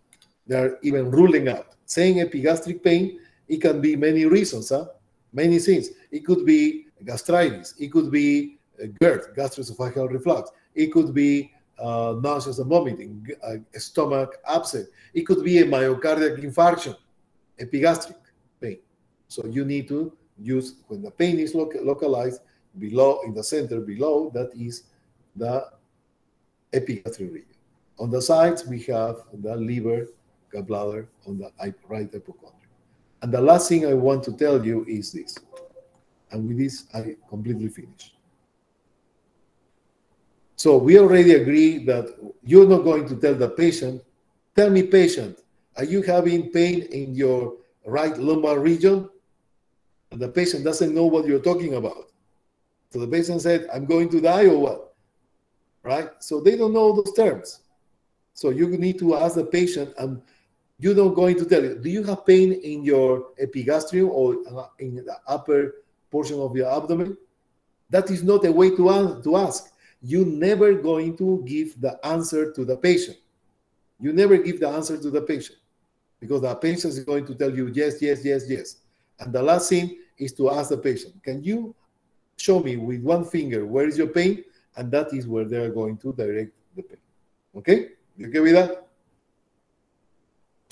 Speaker 1: They're even ruling out saying epigastric pain. It can be many reasons, huh? Many things. It could be gastritis. It could be uh, GERD, gastroesophageal reflux. It could be uh, nauseous and vomiting, uh, stomach upset. It could be a myocardial infarction, epigastric pain. So you need to use when the pain is loca- localized below in the center below that is the epigastric region. On the sides we have the liver, gallbladder on the right hypochondria. And the last thing I want to tell you is this. And with this I completely finish. So we already agree that you're not going to tell the patient, tell me patient, are you having pain in your right lumbar region? And the patient doesn't know what you're talking about. So the patient said, I'm going to die or what? Right? So they don't know those terms. So you need to ask the patient, and you're not going to tell you, do you have pain in your epigastrium or uh, in the upper portion of your abdomen? That is not a way to, to ask. You're never going to give the answer to the patient. You never give the answer to the patient because the patient is going to tell you yes, yes, yes, yes. And the last thing is to ask the patient, can you show me with one finger where is your pain? And that is where they are going to direct the pain. Okay? You okay with that?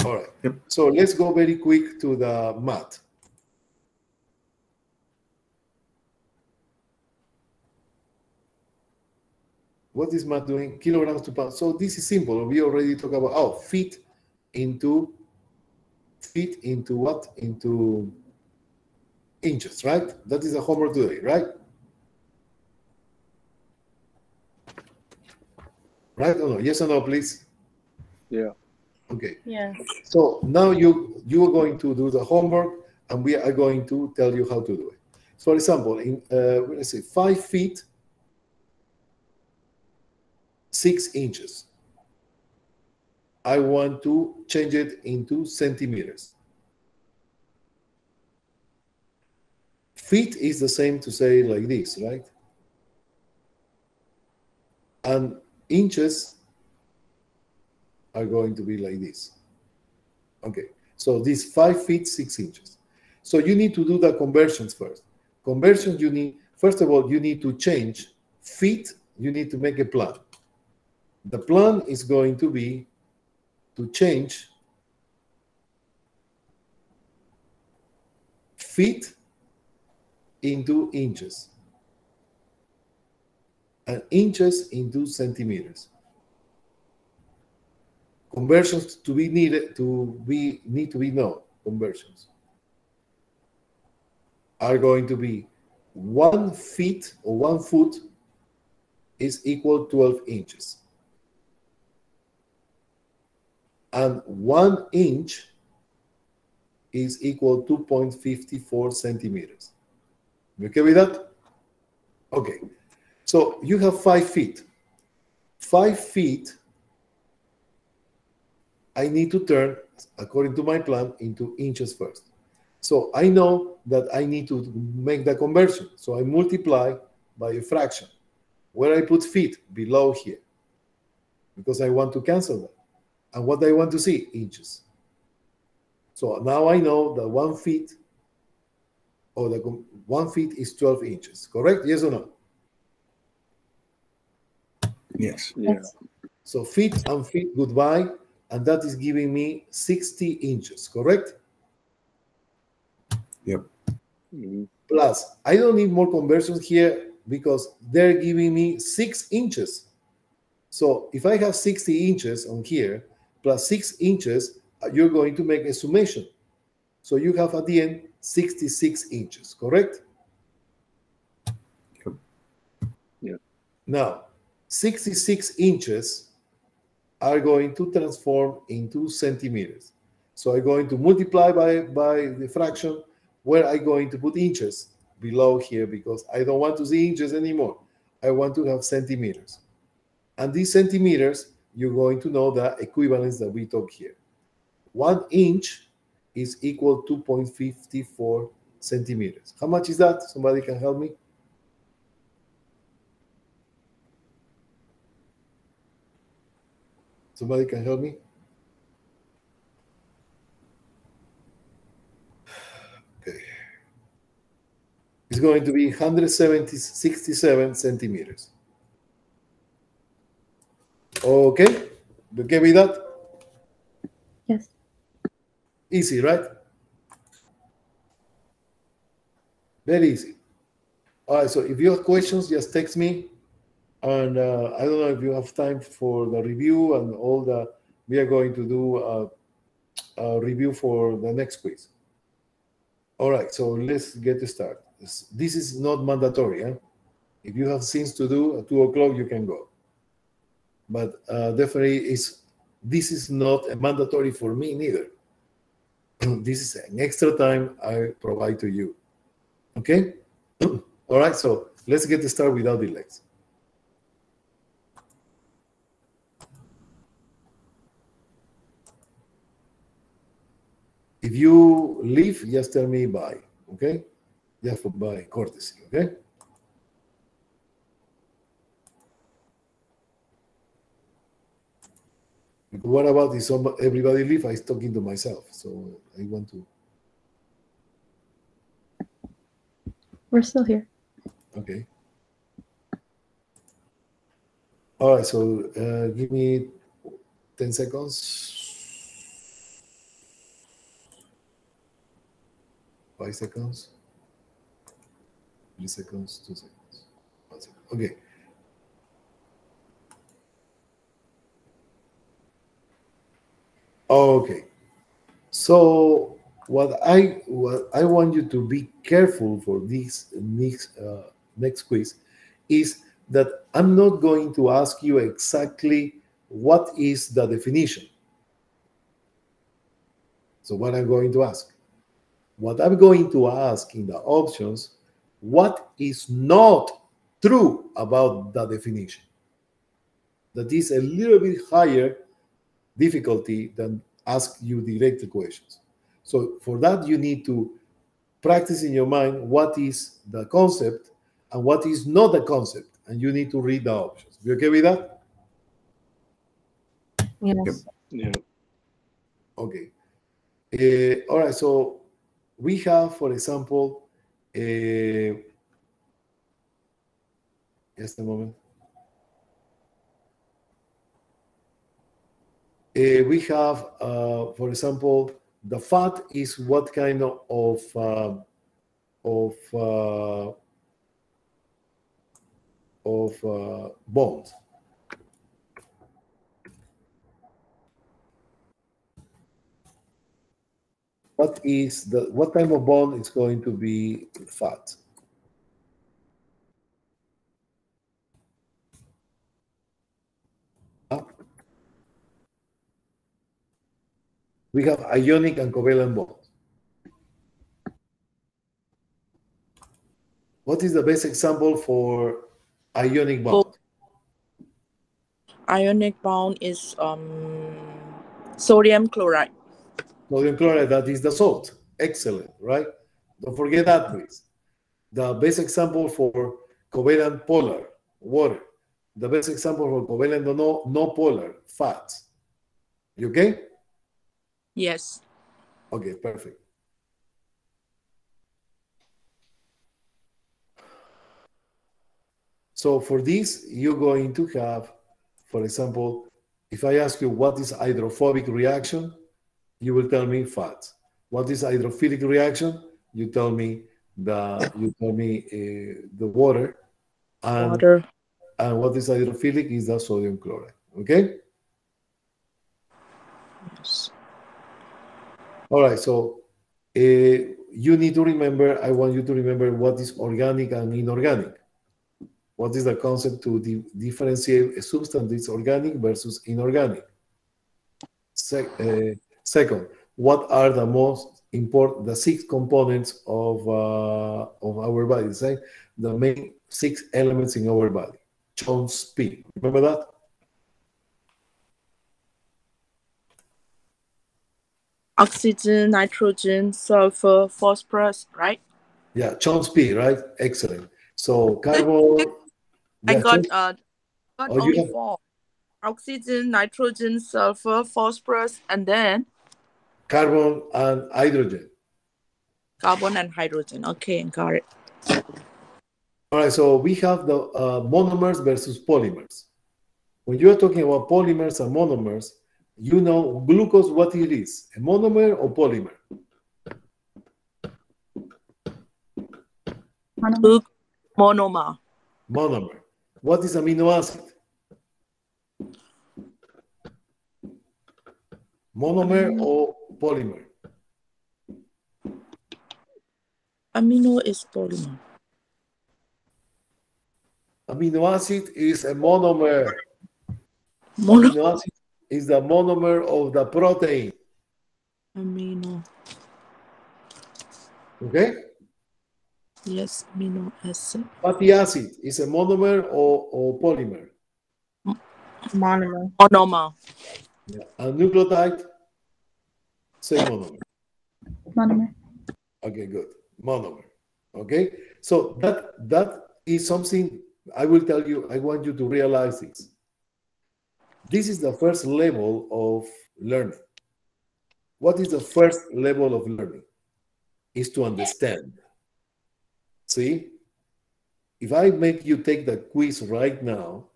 Speaker 1: All right.
Speaker 3: Yep.
Speaker 1: So let's go very quick to the math. What is math doing? Kilograms to pounds. So this is simple. We already talked about, oh, feet into, feet into what? Into inches, right? That is a homework today, right? Right or no? Yes or no, please?
Speaker 5: Yeah.
Speaker 1: Okay.
Speaker 4: Yes.
Speaker 1: So now you you are going to do the homework, and we are going to tell you how to do it. So, for example, in uh, let's say five feet, six inches. I want to change it into centimeters. Feet is the same to say like this, right? And inches are going to be like this. Okay, so this five feet, six inches. So you need to do the conversions first. Conversions, you need, first of all, you need to change feet, you need to make a plan. The plan is going to be to change feet into inches and inches into centimeters. Conversions to be needed to be need to be known. Conversions are going to be one feet or one foot is equal 12 inches. And one inch is equal to 2.54 centimeters. You okay with that? Okay. So you have five feet. Five feet, I need to turn, according to my plan, into inches first. So I know that I need to make the conversion. So I multiply by a fraction. Where I put feet? Below here. Because I want to cancel that. And what I want to see? Inches. So now I know that one feet or the one feet is 12 inches. Correct? Yes or no?
Speaker 3: Yes.
Speaker 5: Yeah.
Speaker 1: So feet and feet goodbye, and that is giving me 60 inches, correct?
Speaker 3: Yep.
Speaker 1: Plus, I don't need more conversions here because they're giving me six inches. So if I have 60 inches on here plus six inches, uh, you're going to make a summation. So you have at the end 66 inches, correct?
Speaker 3: Yep.
Speaker 1: Now, 66 inches are going to transform into centimeters. So I'm going to multiply by, by the fraction where I'm going to put inches below here because I don't want to see inches anymore. I want to have centimeters. And these centimeters, you're going to know the equivalence that we talk here. One inch is equal to 2.54 centimeters. How much is that? Somebody can help me? Somebody can help me? Okay. It's going to be 167 centimeters. Okay, you okay with that?
Speaker 2: Yes.
Speaker 1: Easy, right? Very easy. All right, so if you have questions, just text me. And uh, I don't know if you have time for the review and all the, we are going to do a, a review for the next quiz. All right, so let's get started. This, this is not mandatory. Huh? If you have things to do at two o'clock, you can go. But uh, definitely, is this is not a mandatory for me neither. this is an extra time I provide to you. Okay? All right, so let's get started without delays. If you leave, just tell me bye, okay? Just for by courtesy, okay? What about if some, everybody leave? I'm talking to myself, so I want to.
Speaker 2: We're still here.
Speaker 1: Okay. All right, so uh, give me 10 seconds. Five seconds. Three seconds, two seconds. One second. Okay. Okay. So what I what I want you to be careful for this next uh, next quiz is that I'm not going to ask you exactly what is the definition. So what I'm going to ask, what I'm going to ask in the options, what is not true about the definition? That is a little bit higher difficulty than ask you direct questions. So for that, you need to practice in your mind what is the concept and what is not the concept, and you need to read the options. You okay with that?
Speaker 2: Yes.
Speaker 5: Yeah.
Speaker 1: Okay. Uh, all right. So we have, for example, uh, just a moment. We have, uh, for example, the fat is what kind of uh, of uh, of uh, bond. What is the what type of bond is going to be fat? We have ionic and covalent bonds. What is the best example for ionic bond?
Speaker 4: Ionic bond is um, sodium chloride.
Speaker 1: Sodium chloride, that is the salt. Excellent, right? Don't forget that, please. The best example for covalent polar, water. The best example for covalent no, no polar, fats. You okay?
Speaker 4: Yes.
Speaker 1: Okay, perfect. So for this, you're going to have, for example, if I ask you what is hydrophobic reaction, you will tell me fat. What is hydrophilic reaction? You tell me the you tell me uh, the water. And,
Speaker 4: Water.
Speaker 1: And what is hydrophilic is the sodium chloride. Okay.
Speaker 4: Yes.
Speaker 1: All right, so uh, you need to remember, I want you to remember what is organic and inorganic. What is the concept to di differentiate a substance that's organic versus inorganic? Se uh, second, what are the most important, the six components of, uh, of our body, say, the main six elements in our body. Chomsky, remember that?
Speaker 4: Oxygen, nitrogen, sulfur, phosphorus, right?
Speaker 1: Yeah, Chomsky, right? Excellent. So carbon.
Speaker 4: I
Speaker 1: yeah,
Speaker 4: got uh got
Speaker 1: Oh,
Speaker 4: only
Speaker 1: have-
Speaker 4: four. Oxygen, nitrogen, sulfur, phosphorus, and then
Speaker 1: carbon and hydrogen.
Speaker 4: carbon and hydrogen. Okay, got it.
Speaker 1: All right, so we have the uh, monomers versus polymers. When you are talking about polymers and monomers, you know glucose what it is, a monomer or polymer?
Speaker 2: Monomer.
Speaker 4: Monomer.
Speaker 1: What is amino acid? Monomer um, or polymer?
Speaker 4: Amino is polymer.
Speaker 1: Amino acid is a monomer.
Speaker 4: Mono
Speaker 1: Amino acid is the monomer of the protein.
Speaker 4: amino.
Speaker 1: Okay?
Speaker 4: Yes, amino acid.
Speaker 1: Fatty acid is a monomer or, or polymer.
Speaker 2: Monomer.
Speaker 4: Monomer.
Speaker 1: Yeah. And nucleotide, same monomer.
Speaker 2: Monomer.
Speaker 1: Okay, good. Monomer. Okay, so that that is something I will tell you. I want you to realize this. This is the first level of learning. What is the first level of learning? Is to understand. See? If I make you take the quiz right now,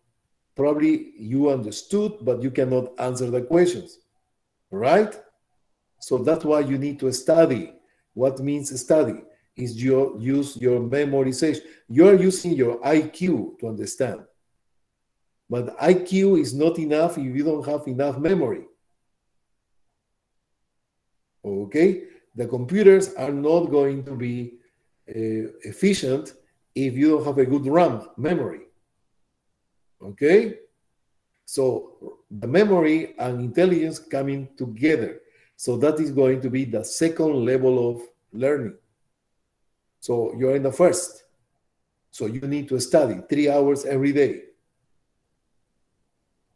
Speaker 1: probably you understood, but you cannot answer the questions, right? So that's why you need to study. What means study? Is your use your memorization. You're using your IQ to understand. But IQ is not enough if you don't have enough memory. Okay? The computers are not going to be uh, efficient if you don't have a good RAM memory. Okay? So the memory and intelligence coming together. So that is going to be the second level of learning. So you're in the first. So you need to study three hours every day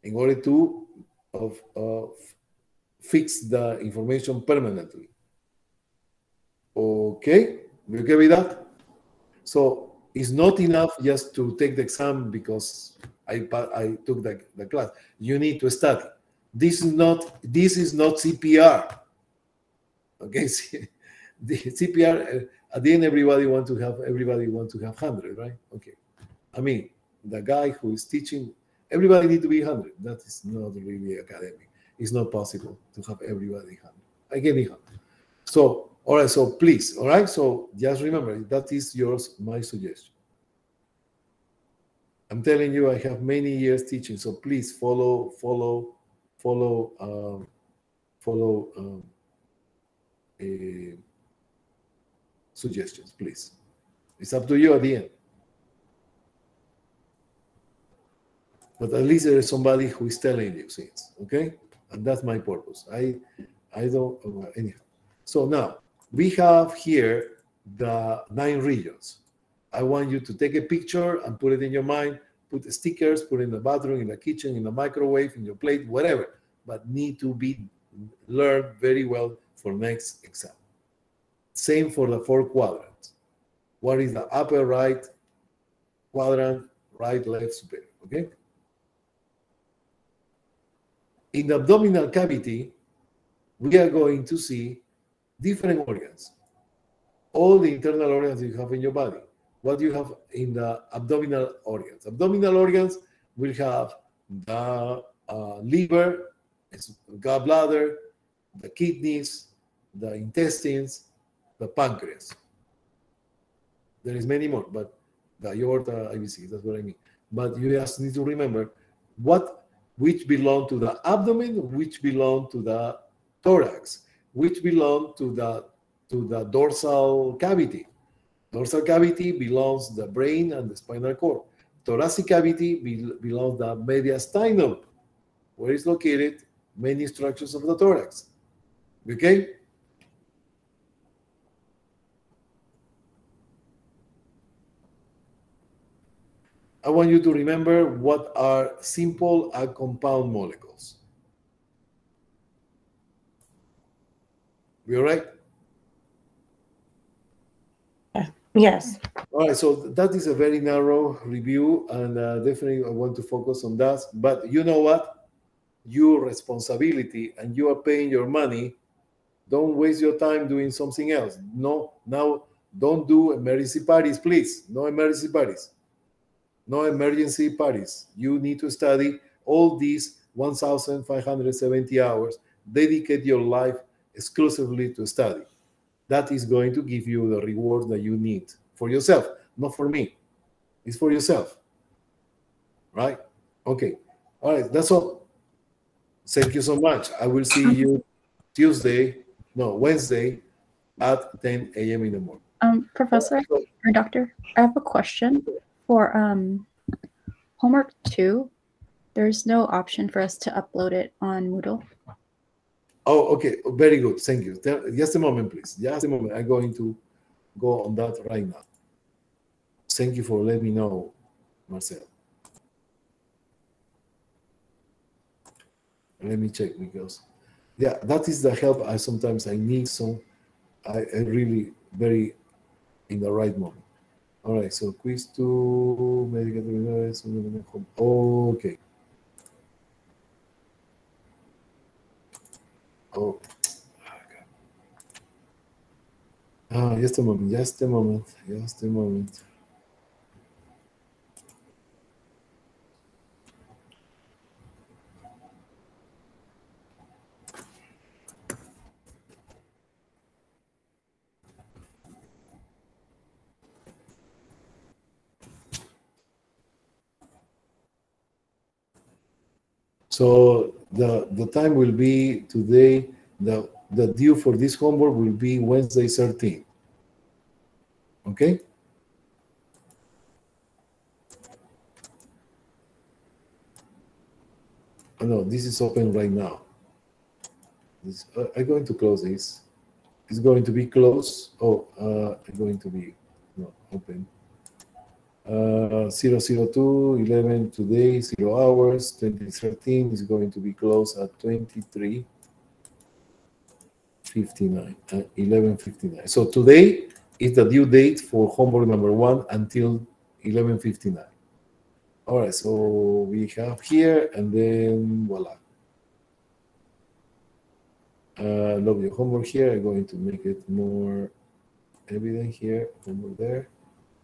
Speaker 1: in order to of, uh, fix the information permanently. Okay, we okay with that? So it's not enough just to take the exam because I, I took the, the class. You need to study. This is not this is not CPR. Okay, the CPR uh, at the end everybody want to have everybody want to have hundred, right? Okay, I mean the guy who is teaching everybody need to be hundred. That is not really academic. It's not possible to have everybody hundred. I get hundred. So all right, so please, all right. So just remember that is yours, my suggestion. I'm telling you, I have many years teaching, so please follow, follow, follow, um, follow um, uh, suggestions, please. It's up to you at the end. But at least there is somebody who is telling you things, okay? And that's my purpose. I, I don't uh, anyhow. So now we have here the nine regions. I want you to take a picture and put it in your mind, put stickers, put in the bathroom, in the kitchen, in the microwave, in your plate, whatever, but need to be learned very well for next exam. Same for the four quadrants. What is the upper right quadrant, right, left, superior, okay? In the abdominal cavity, we are going to see different organs. All the internal organs you have in your body. What you have in the abdominal organs. Abdominal organs will have the uh, liver, gallbladder, the kidneys, the intestines, the pancreas. There is many more, but the aorta, IVC, that's what I mean. But you just need to remember what which belong to the abdomen, which belong to the thorax, which belong to the to the dorsal cavity. Dorsal cavity belongs the brain and the spinal cord. Thoracic cavity be, belongs the mediastinum, where is located many structures of the thorax. Okay? I want you to remember what are simple and compound molecules. We all right?
Speaker 2: Yes.
Speaker 1: All right, so that is a very narrow review, and uh, definitely I want to focus on that. But you know what? Your responsibility, and you are paying your money. Don't waste your time doing something else. No, now don't do emergency parties, please. No emergency parties. No emergency parties. You need to study all these 1,570 hours. Dedicate your life exclusively to study that is going to give you the reward that you need for yourself, not for me. It's for yourself. Right? Okay. All right. That's all. Thank you so much. I will see you Tuesday, no, Wednesday at 10 a.m. in the morning.
Speaker 2: Um, Professor or Doctor, I have a question for um homework two. There's no option for us to upload it on Moodle.
Speaker 1: Oh, okay. Very good. Thank you. Just a moment, please. Just a moment. I'm going to go on that right now. Thank you for letting me know, Marcel. Let me check because, yeah, that is the help I sometimes I need. So I, I really very in the right moment. All right, so quiz two, medical. Okay. Oh, Ah, just a moment, just a moment, just a moment. So the, the time will be today, the, the due for this homework will be Wednesday 13. Okay? Oh, no, this is open right now. This, uh, I'm going to close this. It's going to be closed. Oh, uh, I'm going to be no, open. Uh, 002, 11 today, 0 hours, 2013 is going to be closed at 23, 59, uh, 11, 59. So today is the due date for homework number one until 11.59. All right, so we have here and then voila. Uh, love your homework here. I'm going to make it more evident here, homework there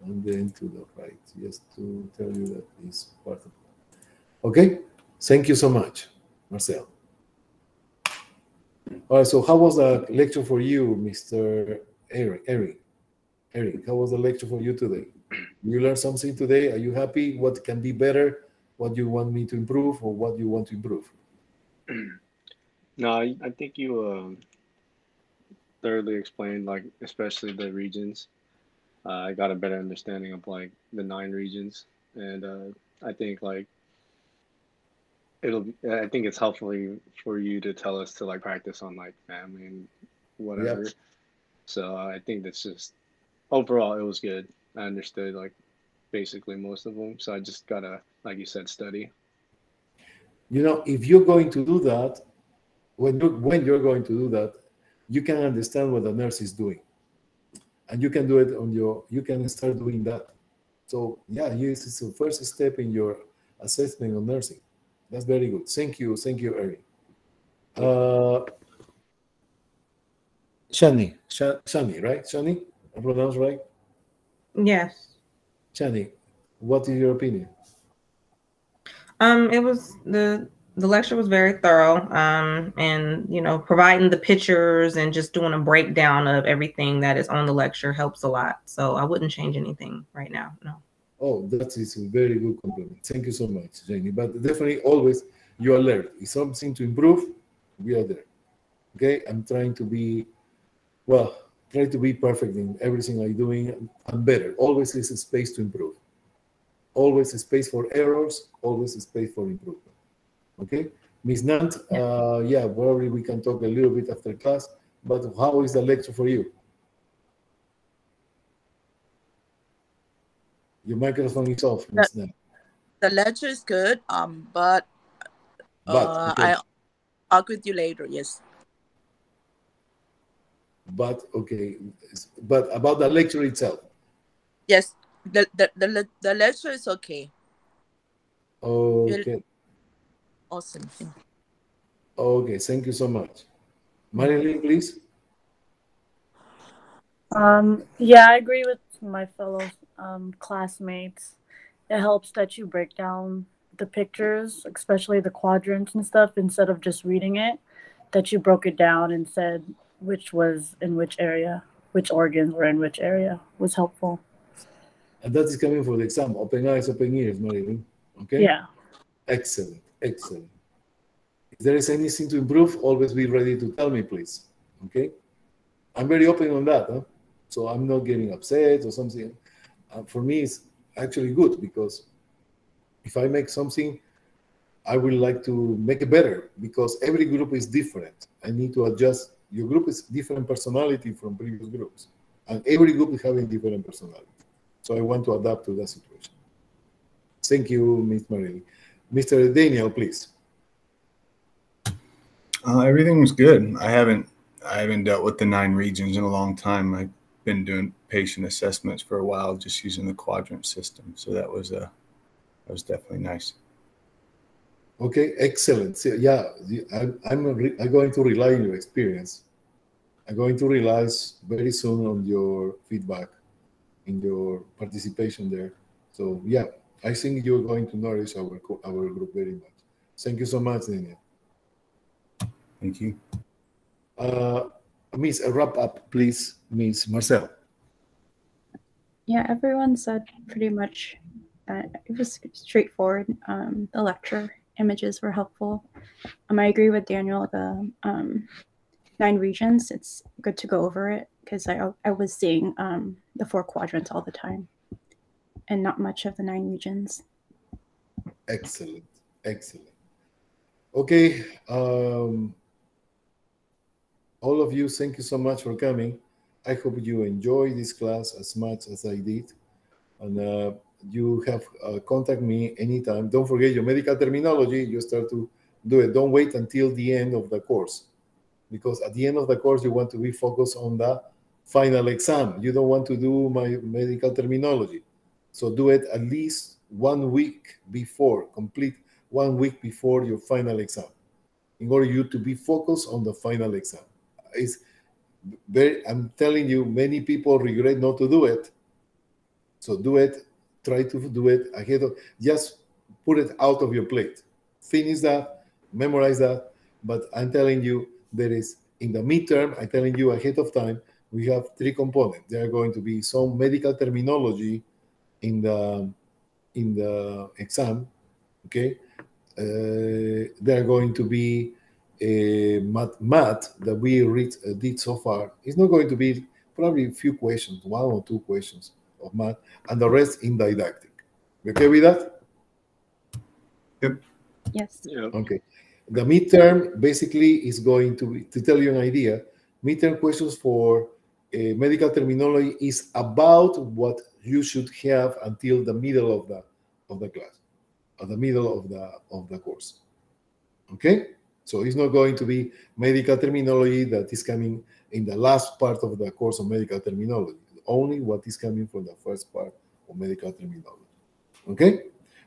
Speaker 1: and then to the right, just to tell you that is part of it. Okay, thank you so much, Marcel. All right, so how was the lecture for you, Mr. Eric? Eric, Eric, how was the lecture for you today? You learned something today? Are you happy? What can be better? What do you want me to improve, or what you want to improve?
Speaker 5: No, I, I think you uh, thoroughly explained, like especially the regions uh, I got a better understanding of like the nine regions, and uh, I think like it'll. I think it's helpful for you to tell us to like practice on like family and whatever. Yep. So uh, I think that's just overall it was good. I understood like basically most of them. So I just gotta, like you said, study.
Speaker 1: You know, if you're going to do that, when you when you're going to do that, you can understand what the nurse is doing and you can do it on your you can start doing that. So yeah this is the first step in your assessment of nursing. That's very good. Thank you. Thank you Eric. uh shani. Shani right? Shani? I pronounced right?
Speaker 6: Yes.
Speaker 1: Shani what is your opinion?
Speaker 6: Um it was the the lecture was very thorough um, and you know providing the pictures and just doing a breakdown of everything that is on the lecture helps a lot. So i wouldn't change anything right now no.
Speaker 1: Oh that is a very good compliment. Thank you so much Jenny. but definitely always you there if something to improve we are there. Okay? I'm trying to be well try to be perfect in everything i'm doing and better. Always is a space to improve. Always a space for errors always a space for improvement Okay, Miss Nant, uh, yeah, probably we can talk a little bit after class, but how is the lecture for you? Your microphone is off, Miss Nant.
Speaker 4: The lecture is good, um, but, but uh, okay. I'll talk with you later, yes.
Speaker 1: But, okay, but about the lecture itself?
Speaker 4: Yes, the, the, the, the lecture is okay.
Speaker 1: Okay.
Speaker 4: Awesome.
Speaker 1: Okay, thank you so much. Marilyn, please.
Speaker 7: Um, yeah, I agree with my fellow um, classmates. It helps that you break down the pictures, especially the quadrants and stuff, instead of just reading it, that you broke it down and said which was in which area, which organs were in which area was helpful.
Speaker 1: And that is coming for the exam. Open eyes, open ears, Marilyn. Okay?
Speaker 7: Yeah.
Speaker 1: Excellent. Excellent. If there is anything to improve, always be ready to tell me, please. Okay? I'm very open on that. Huh? So I'm not getting upset or something. Uh, for me, it's actually good because if I make something, I would like to make it better because every group is different. I need to adjust. Your group is different personality from previous groups, and every group is having different personality. So I want to adapt to that situation. Thank you, Ms. Marie. Mr. Daniel, please.
Speaker 3: Uh, everything was good. I haven't I haven't dealt with the nine regions in a long time. I've been doing patient assessments for a while, just using the quadrant system. So that was a uh, that was definitely nice.
Speaker 1: Okay, excellent. So, yeah, I, I'm, I'm going to rely on your experience. I'm going to rely very soon on your feedback in your participation there. So yeah, I think you're going to nourish our our group very much. Thank you so much, Daniel.
Speaker 3: Thank you.
Speaker 1: Uh, Miss, a wrap up, please, Miss Marcel.
Speaker 2: Yeah, everyone said pretty much that it was straightforward. Um, the lecture images were helpful. Um, I agree with Daniel. The um, nine regions, it's good to go over it because I I was seeing um, the four quadrants all the time, and not much of the nine regions.
Speaker 1: Excellent, excellent. Okay, um, all of you, thank you so much for coming. I hope you enjoy this class as much as I did, and uh, you have uh, contact me anytime. Don't forget your medical terminology. You start to do it. Don't wait until the end of the course, because at the end of the course you want to be focused on the final exam. You don't want to do my medical terminology. So do it at least one week before, complete one week before your final exam, in order you to be focused on the final exam. It's very, I'm telling you, many people regret not to do it. So do it, try to do it ahead of, just put it out of your plate. Finish that, memorize that. But I'm telling you, there is in the midterm, I'm telling you ahead of time, we have three components. There are going to be some medical terminology in the in the exam. Okay, uh, there are going to be a math, math that we read, uh, did so far. It's not going to be probably a few questions, one or two questions of math, and the rest in didactic. You okay with that?
Speaker 3: Yep.
Speaker 2: Yes.
Speaker 5: Yep.
Speaker 1: Okay. The midterm basically is going to be, to tell you an idea. Midterm questions for uh, medical terminology is about what you should have until the middle of the of the class, or the middle of the of the course. Okay, so it's not going to be medical terminology that is coming in the last part of the course of medical terminology. Only what is coming from the first part of medical terminology. Okay,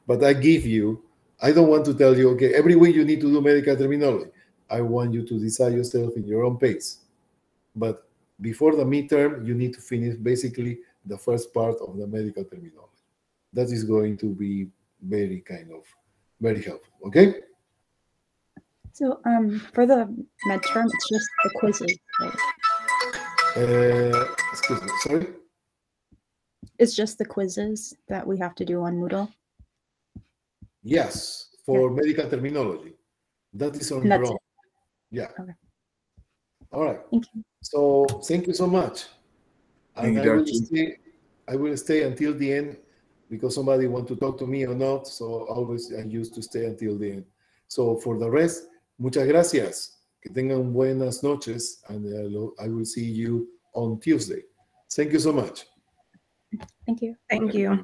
Speaker 1: but I give you. I don't want to tell you. Okay, every week you need to do medical terminology. I want you to decide yourself in your own pace. But before the midterm, you need to finish basically the first part of the medical terminology. That is going to be very kind of very helpful. Okay.
Speaker 2: So um, for the midterm, it's just the quizzes. Right?
Speaker 1: Uh, excuse me. Sorry.
Speaker 2: It's just the quizzes that we have to do on Moodle.
Speaker 1: Yes, for yeah. medical terminology. That is on your own. Yeah.
Speaker 2: Okay.
Speaker 1: All right.
Speaker 2: Thank you.
Speaker 1: So thank you so much.
Speaker 3: Thank
Speaker 1: And I will stay. I will stay until the end because somebody want to talk to me or not. So always I used to stay until the end. So for the rest, muchas gracias. Que tengan buenas noches, and I will see you on Tuesday. Thank you so much.
Speaker 2: Thank you.
Speaker 6: Thank you.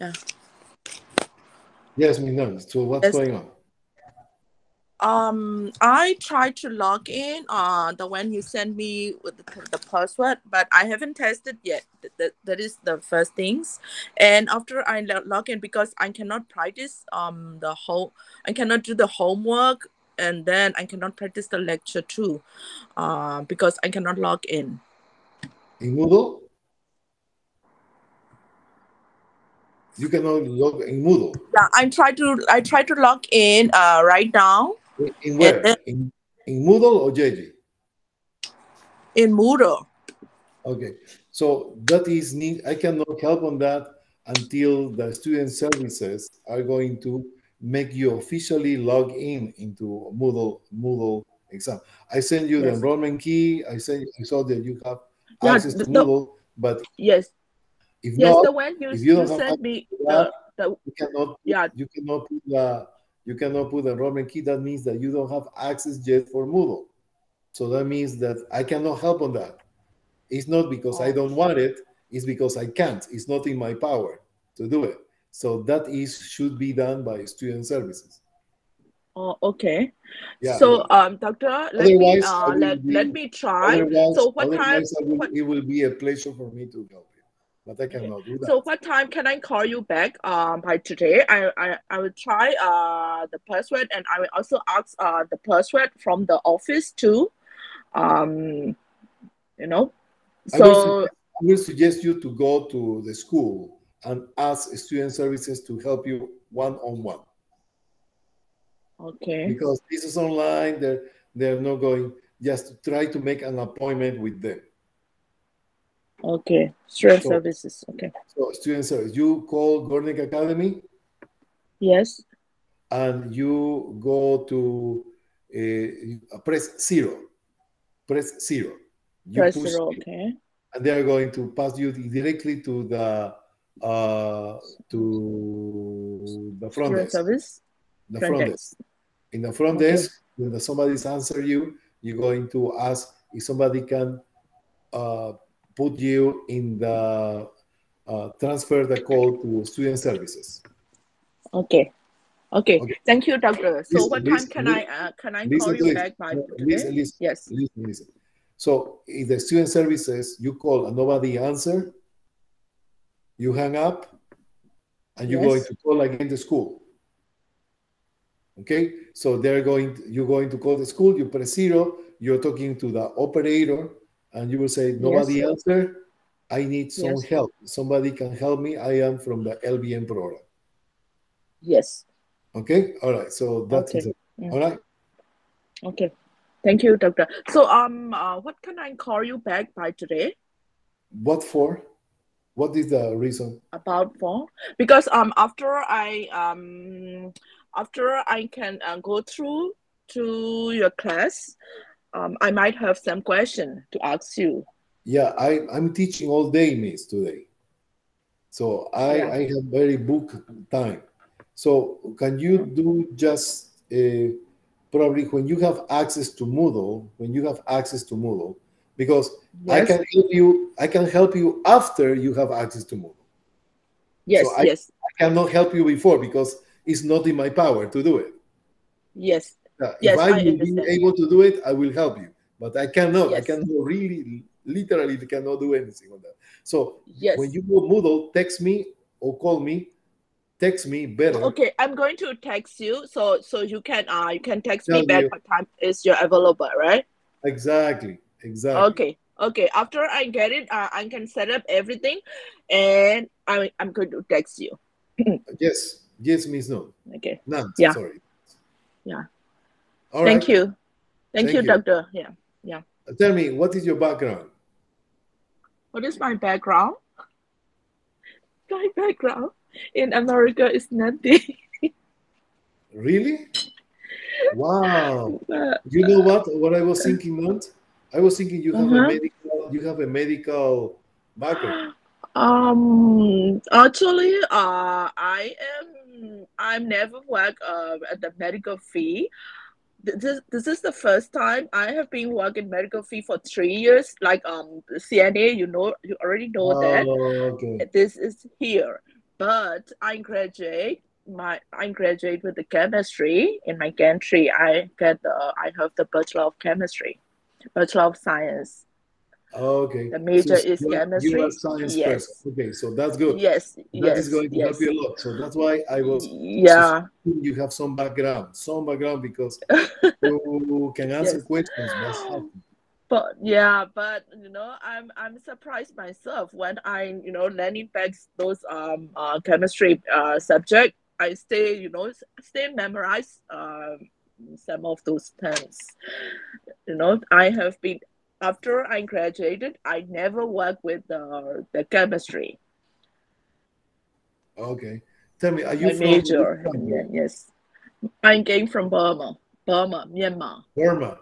Speaker 4: Yeah.
Speaker 1: Yes, Minan. So what's
Speaker 4: Yes.
Speaker 1: going on?
Speaker 4: Um, I tried to log in uh the one you sent me with the, the password, but I haven't tested yet. That, that, that is the first things. And after I log in, because I cannot practice um the whole, I cannot do the homework, and then I cannot practice the lecture too, uh, because I cannot log in.
Speaker 1: In Moodle? You cannot log in Moodle.
Speaker 4: Yeah, I try to I try to log in uh right now
Speaker 1: In, in where?
Speaker 4: then-
Speaker 1: In, in Moodle or JJ?
Speaker 4: in Moodle.
Speaker 1: Okay, so that is need. I cannot help on that until the student services are going to make you officially log in into Moodle Moodle exam. I send you the enrollment key. I send. I saw that you have
Speaker 4: Yeah,
Speaker 1: access to
Speaker 4: the-
Speaker 1: Moodle, but
Speaker 4: Yes,
Speaker 1: if
Speaker 4: yes,
Speaker 1: not,
Speaker 4: the one you,
Speaker 1: if you
Speaker 4: you sent me
Speaker 1: that,
Speaker 4: the
Speaker 1: you cannot.
Speaker 4: yeah
Speaker 1: You cannot put the. You cannot put enrollment key. That means that you don't have access yet for Moodle. So that means that I cannot help on that. It's not because I don't want it, it's because I can't. It's not in my power to do it. So that is should be done by student services.
Speaker 4: Oh, okay.
Speaker 1: Yeah.
Speaker 4: So, um, doctor, let me
Speaker 1: Otherwise, I
Speaker 4: uh, let
Speaker 1: be-
Speaker 4: let me try. So, what time?
Speaker 1: otherwise I will-
Speaker 4: what-
Speaker 1: it will be a pleasure for me to you. But I cannot do that.
Speaker 4: So what time can I call you back? Um, by today, I I, I will try uh the password, and I will also ask uh the password from the office too. Um, you know,
Speaker 1: I will
Speaker 4: so
Speaker 1: suggest- I will suggest you to go to the school and ask student services to help you one on one
Speaker 4: okay,
Speaker 1: because this is online. They're they're not going just to try to make an appointment with them.
Speaker 4: Okay, student
Speaker 1: So-
Speaker 4: services. Okay,
Speaker 1: So student service, you call Gornick Academy
Speaker 4: yes,
Speaker 1: and you go to uh, press zero. Press zero. You
Speaker 4: press
Speaker 1: push
Speaker 4: zero. Okay,
Speaker 1: and they are going to pass you directly to the uh, to the front
Speaker 4: student
Speaker 1: desk.
Speaker 4: service.
Speaker 1: The
Speaker 4: Front
Speaker 1: front
Speaker 4: desk.
Speaker 1: desk. In the front
Speaker 4: Okay.
Speaker 1: desk, when the somebody's answer you, you're going to ask if somebody can uh, put you in the uh, transfer the call to student services.
Speaker 4: Okay. Okay.
Speaker 1: Okay.
Speaker 4: Thank you, doctor. So
Speaker 1: Listen,
Speaker 4: what time
Speaker 1: listen,
Speaker 4: can
Speaker 1: listen,
Speaker 4: I uh, can I call
Speaker 1: to
Speaker 4: you back by today?
Speaker 1: listen, listen.
Speaker 4: Yes.
Speaker 1: So if the student services you call and nobody answer, you hang up and you're going to call again the school. Okay, so they're going, you're going to call the school, you press zero, you're talking to the operator, and you will say, nobody answer. I need some
Speaker 4: Yes.
Speaker 1: help. Somebody can help me. I am from the LVN program.
Speaker 4: Yes.
Speaker 1: Okay, all right. So that's
Speaker 4: Okay.
Speaker 1: it.
Speaker 4: Yeah.
Speaker 1: All right.
Speaker 4: Okay. Thank you, doctor. So um, uh, what can I call you back by today?
Speaker 1: What for? What is the reason?
Speaker 4: About for because um after I um after I can uh, go through to your class, um I might have some question to ask you.
Speaker 1: Yeah, I, I'm teaching all day, Miss, today. So I,
Speaker 4: Yeah.
Speaker 1: I have very book time. So can you do just uh, probably when you have access to Moodle, when you have access to Moodle, because I can help you, I can help you after you have access to Moodle.
Speaker 4: Yes.
Speaker 1: I-
Speaker 4: yes.
Speaker 1: I cannot help you before because it's not in my power to do it.
Speaker 4: Yes.
Speaker 1: Uh,
Speaker 4: Yes,
Speaker 1: if I,
Speaker 4: I
Speaker 1: will be able to do it, I will help you. But I cannot. I cannot really, literally, cannot do anything on that. So
Speaker 4: Yes.
Speaker 1: when you go Moodle, text me or call me. Text me better.
Speaker 4: Okay, I'm going to text you so so you can uh you can text
Speaker 1: Tell
Speaker 4: me back what time is your available, right?
Speaker 1: Exactly. Exactly.
Speaker 4: Okay. Okay. After I get it, uh, I can set up everything, and I I'm going to text you.
Speaker 1: Yes. Yes means no.
Speaker 4: Okay.
Speaker 1: None.
Speaker 4: Yeah.
Speaker 1: Sorry.
Speaker 4: Yeah.
Speaker 1: All
Speaker 4: Thank
Speaker 1: right.
Speaker 4: you. Thank,
Speaker 1: Thank
Speaker 4: you,
Speaker 1: you.
Speaker 4: doctor. Yeah. Yeah.
Speaker 1: Tell me, what is your background?
Speaker 4: What is my background? My background in America is nothing.
Speaker 1: Really? Wow.
Speaker 4: Uh,
Speaker 1: You know what? What I was thinking, Nant? I was thinking you have
Speaker 4: Uh-huh.
Speaker 1: a medical. You have a medical background.
Speaker 4: Um, actually, uh, I am. I've never worked uh, at the medical fee. This this is the first time I have been working medical fee for three years. Like um, CNA, you know, you already know that.
Speaker 1: Oh, okay.
Speaker 4: This is here, but I graduate. My I graduate with the chemistry in my gantry. I get the I have the bachelor of chemistry, bachelor of science.
Speaker 1: Okay.
Speaker 4: The major
Speaker 1: So
Speaker 4: is
Speaker 1: are- You
Speaker 4: chemistry.
Speaker 1: are science
Speaker 4: Yes.
Speaker 1: person. Okay, so that's good.
Speaker 4: Yes,
Speaker 1: That
Speaker 4: yes,
Speaker 1: is going to
Speaker 4: yes.
Speaker 1: help you a lot. So that's why I was
Speaker 4: Yeah,
Speaker 1: you have some background, some background because you can answer
Speaker 4: Yes.
Speaker 1: questions.
Speaker 4: But yeah, but you know, I'm I'm surprised myself when I you know learning back those um uh, chemistry uh subject. I stay you know stay memorize um some of those terms. You know, I have been after I graduated. I never worked with the the chemistry.
Speaker 1: Okay. Tell me, are you
Speaker 4: My
Speaker 1: from
Speaker 4: major. Yeah, yes, I came from Burma, Burma, Myanmar.
Speaker 1: Burma.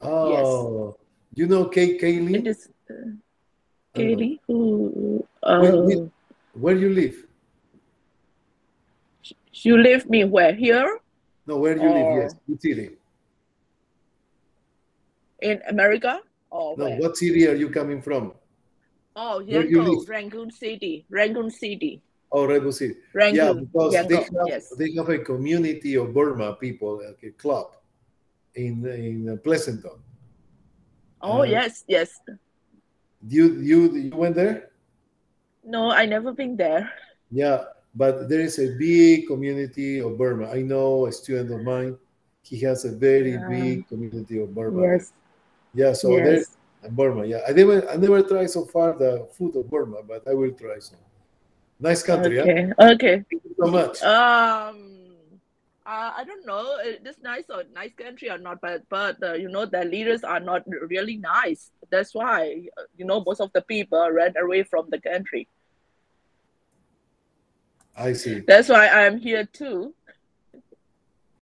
Speaker 1: Oh, you know Kay
Speaker 4: It
Speaker 1: Kaylee?
Speaker 4: is uh,
Speaker 1: I don't know.
Speaker 4: Katie who uh,
Speaker 1: wait. Where you live?
Speaker 4: you live me where here
Speaker 1: No, where do you live?
Speaker 4: Oh.
Speaker 1: Yes, what city?
Speaker 4: In America or
Speaker 1: No,
Speaker 4: where?
Speaker 1: what city are you coming from?
Speaker 4: Oh, Yangon,
Speaker 1: live?
Speaker 4: Rangoon City, Rangoon City,
Speaker 1: Oh, Rangoon City. Yeah,
Speaker 4: Rangoon,
Speaker 1: because they have
Speaker 4: Yes.
Speaker 1: they have a community of Burma people, like a club in in Pleasanton.
Speaker 4: Oh
Speaker 1: uh,
Speaker 4: yes, yes.
Speaker 1: You you you went there?
Speaker 4: No, I never been there.
Speaker 1: Yeah, but there is a big community of Burma. I know a student of mine. He has a very
Speaker 4: Yeah.
Speaker 1: big community of Burma.
Speaker 4: Yes.
Speaker 1: Yeah, so
Speaker 4: Yes.
Speaker 1: there's Burma. Yeah, I never, I never tried so far the food of Burma, but I will try some. Nice country, yeah.
Speaker 4: Okay. Okay.
Speaker 1: Thank you so much.
Speaker 4: Um, uh, I don't know. It is nice or nice country or not, but but uh, you know the leaders are not really nice. That's why uh, you know most of the people ran away from the country.
Speaker 1: I see.
Speaker 4: That's why I'm here too.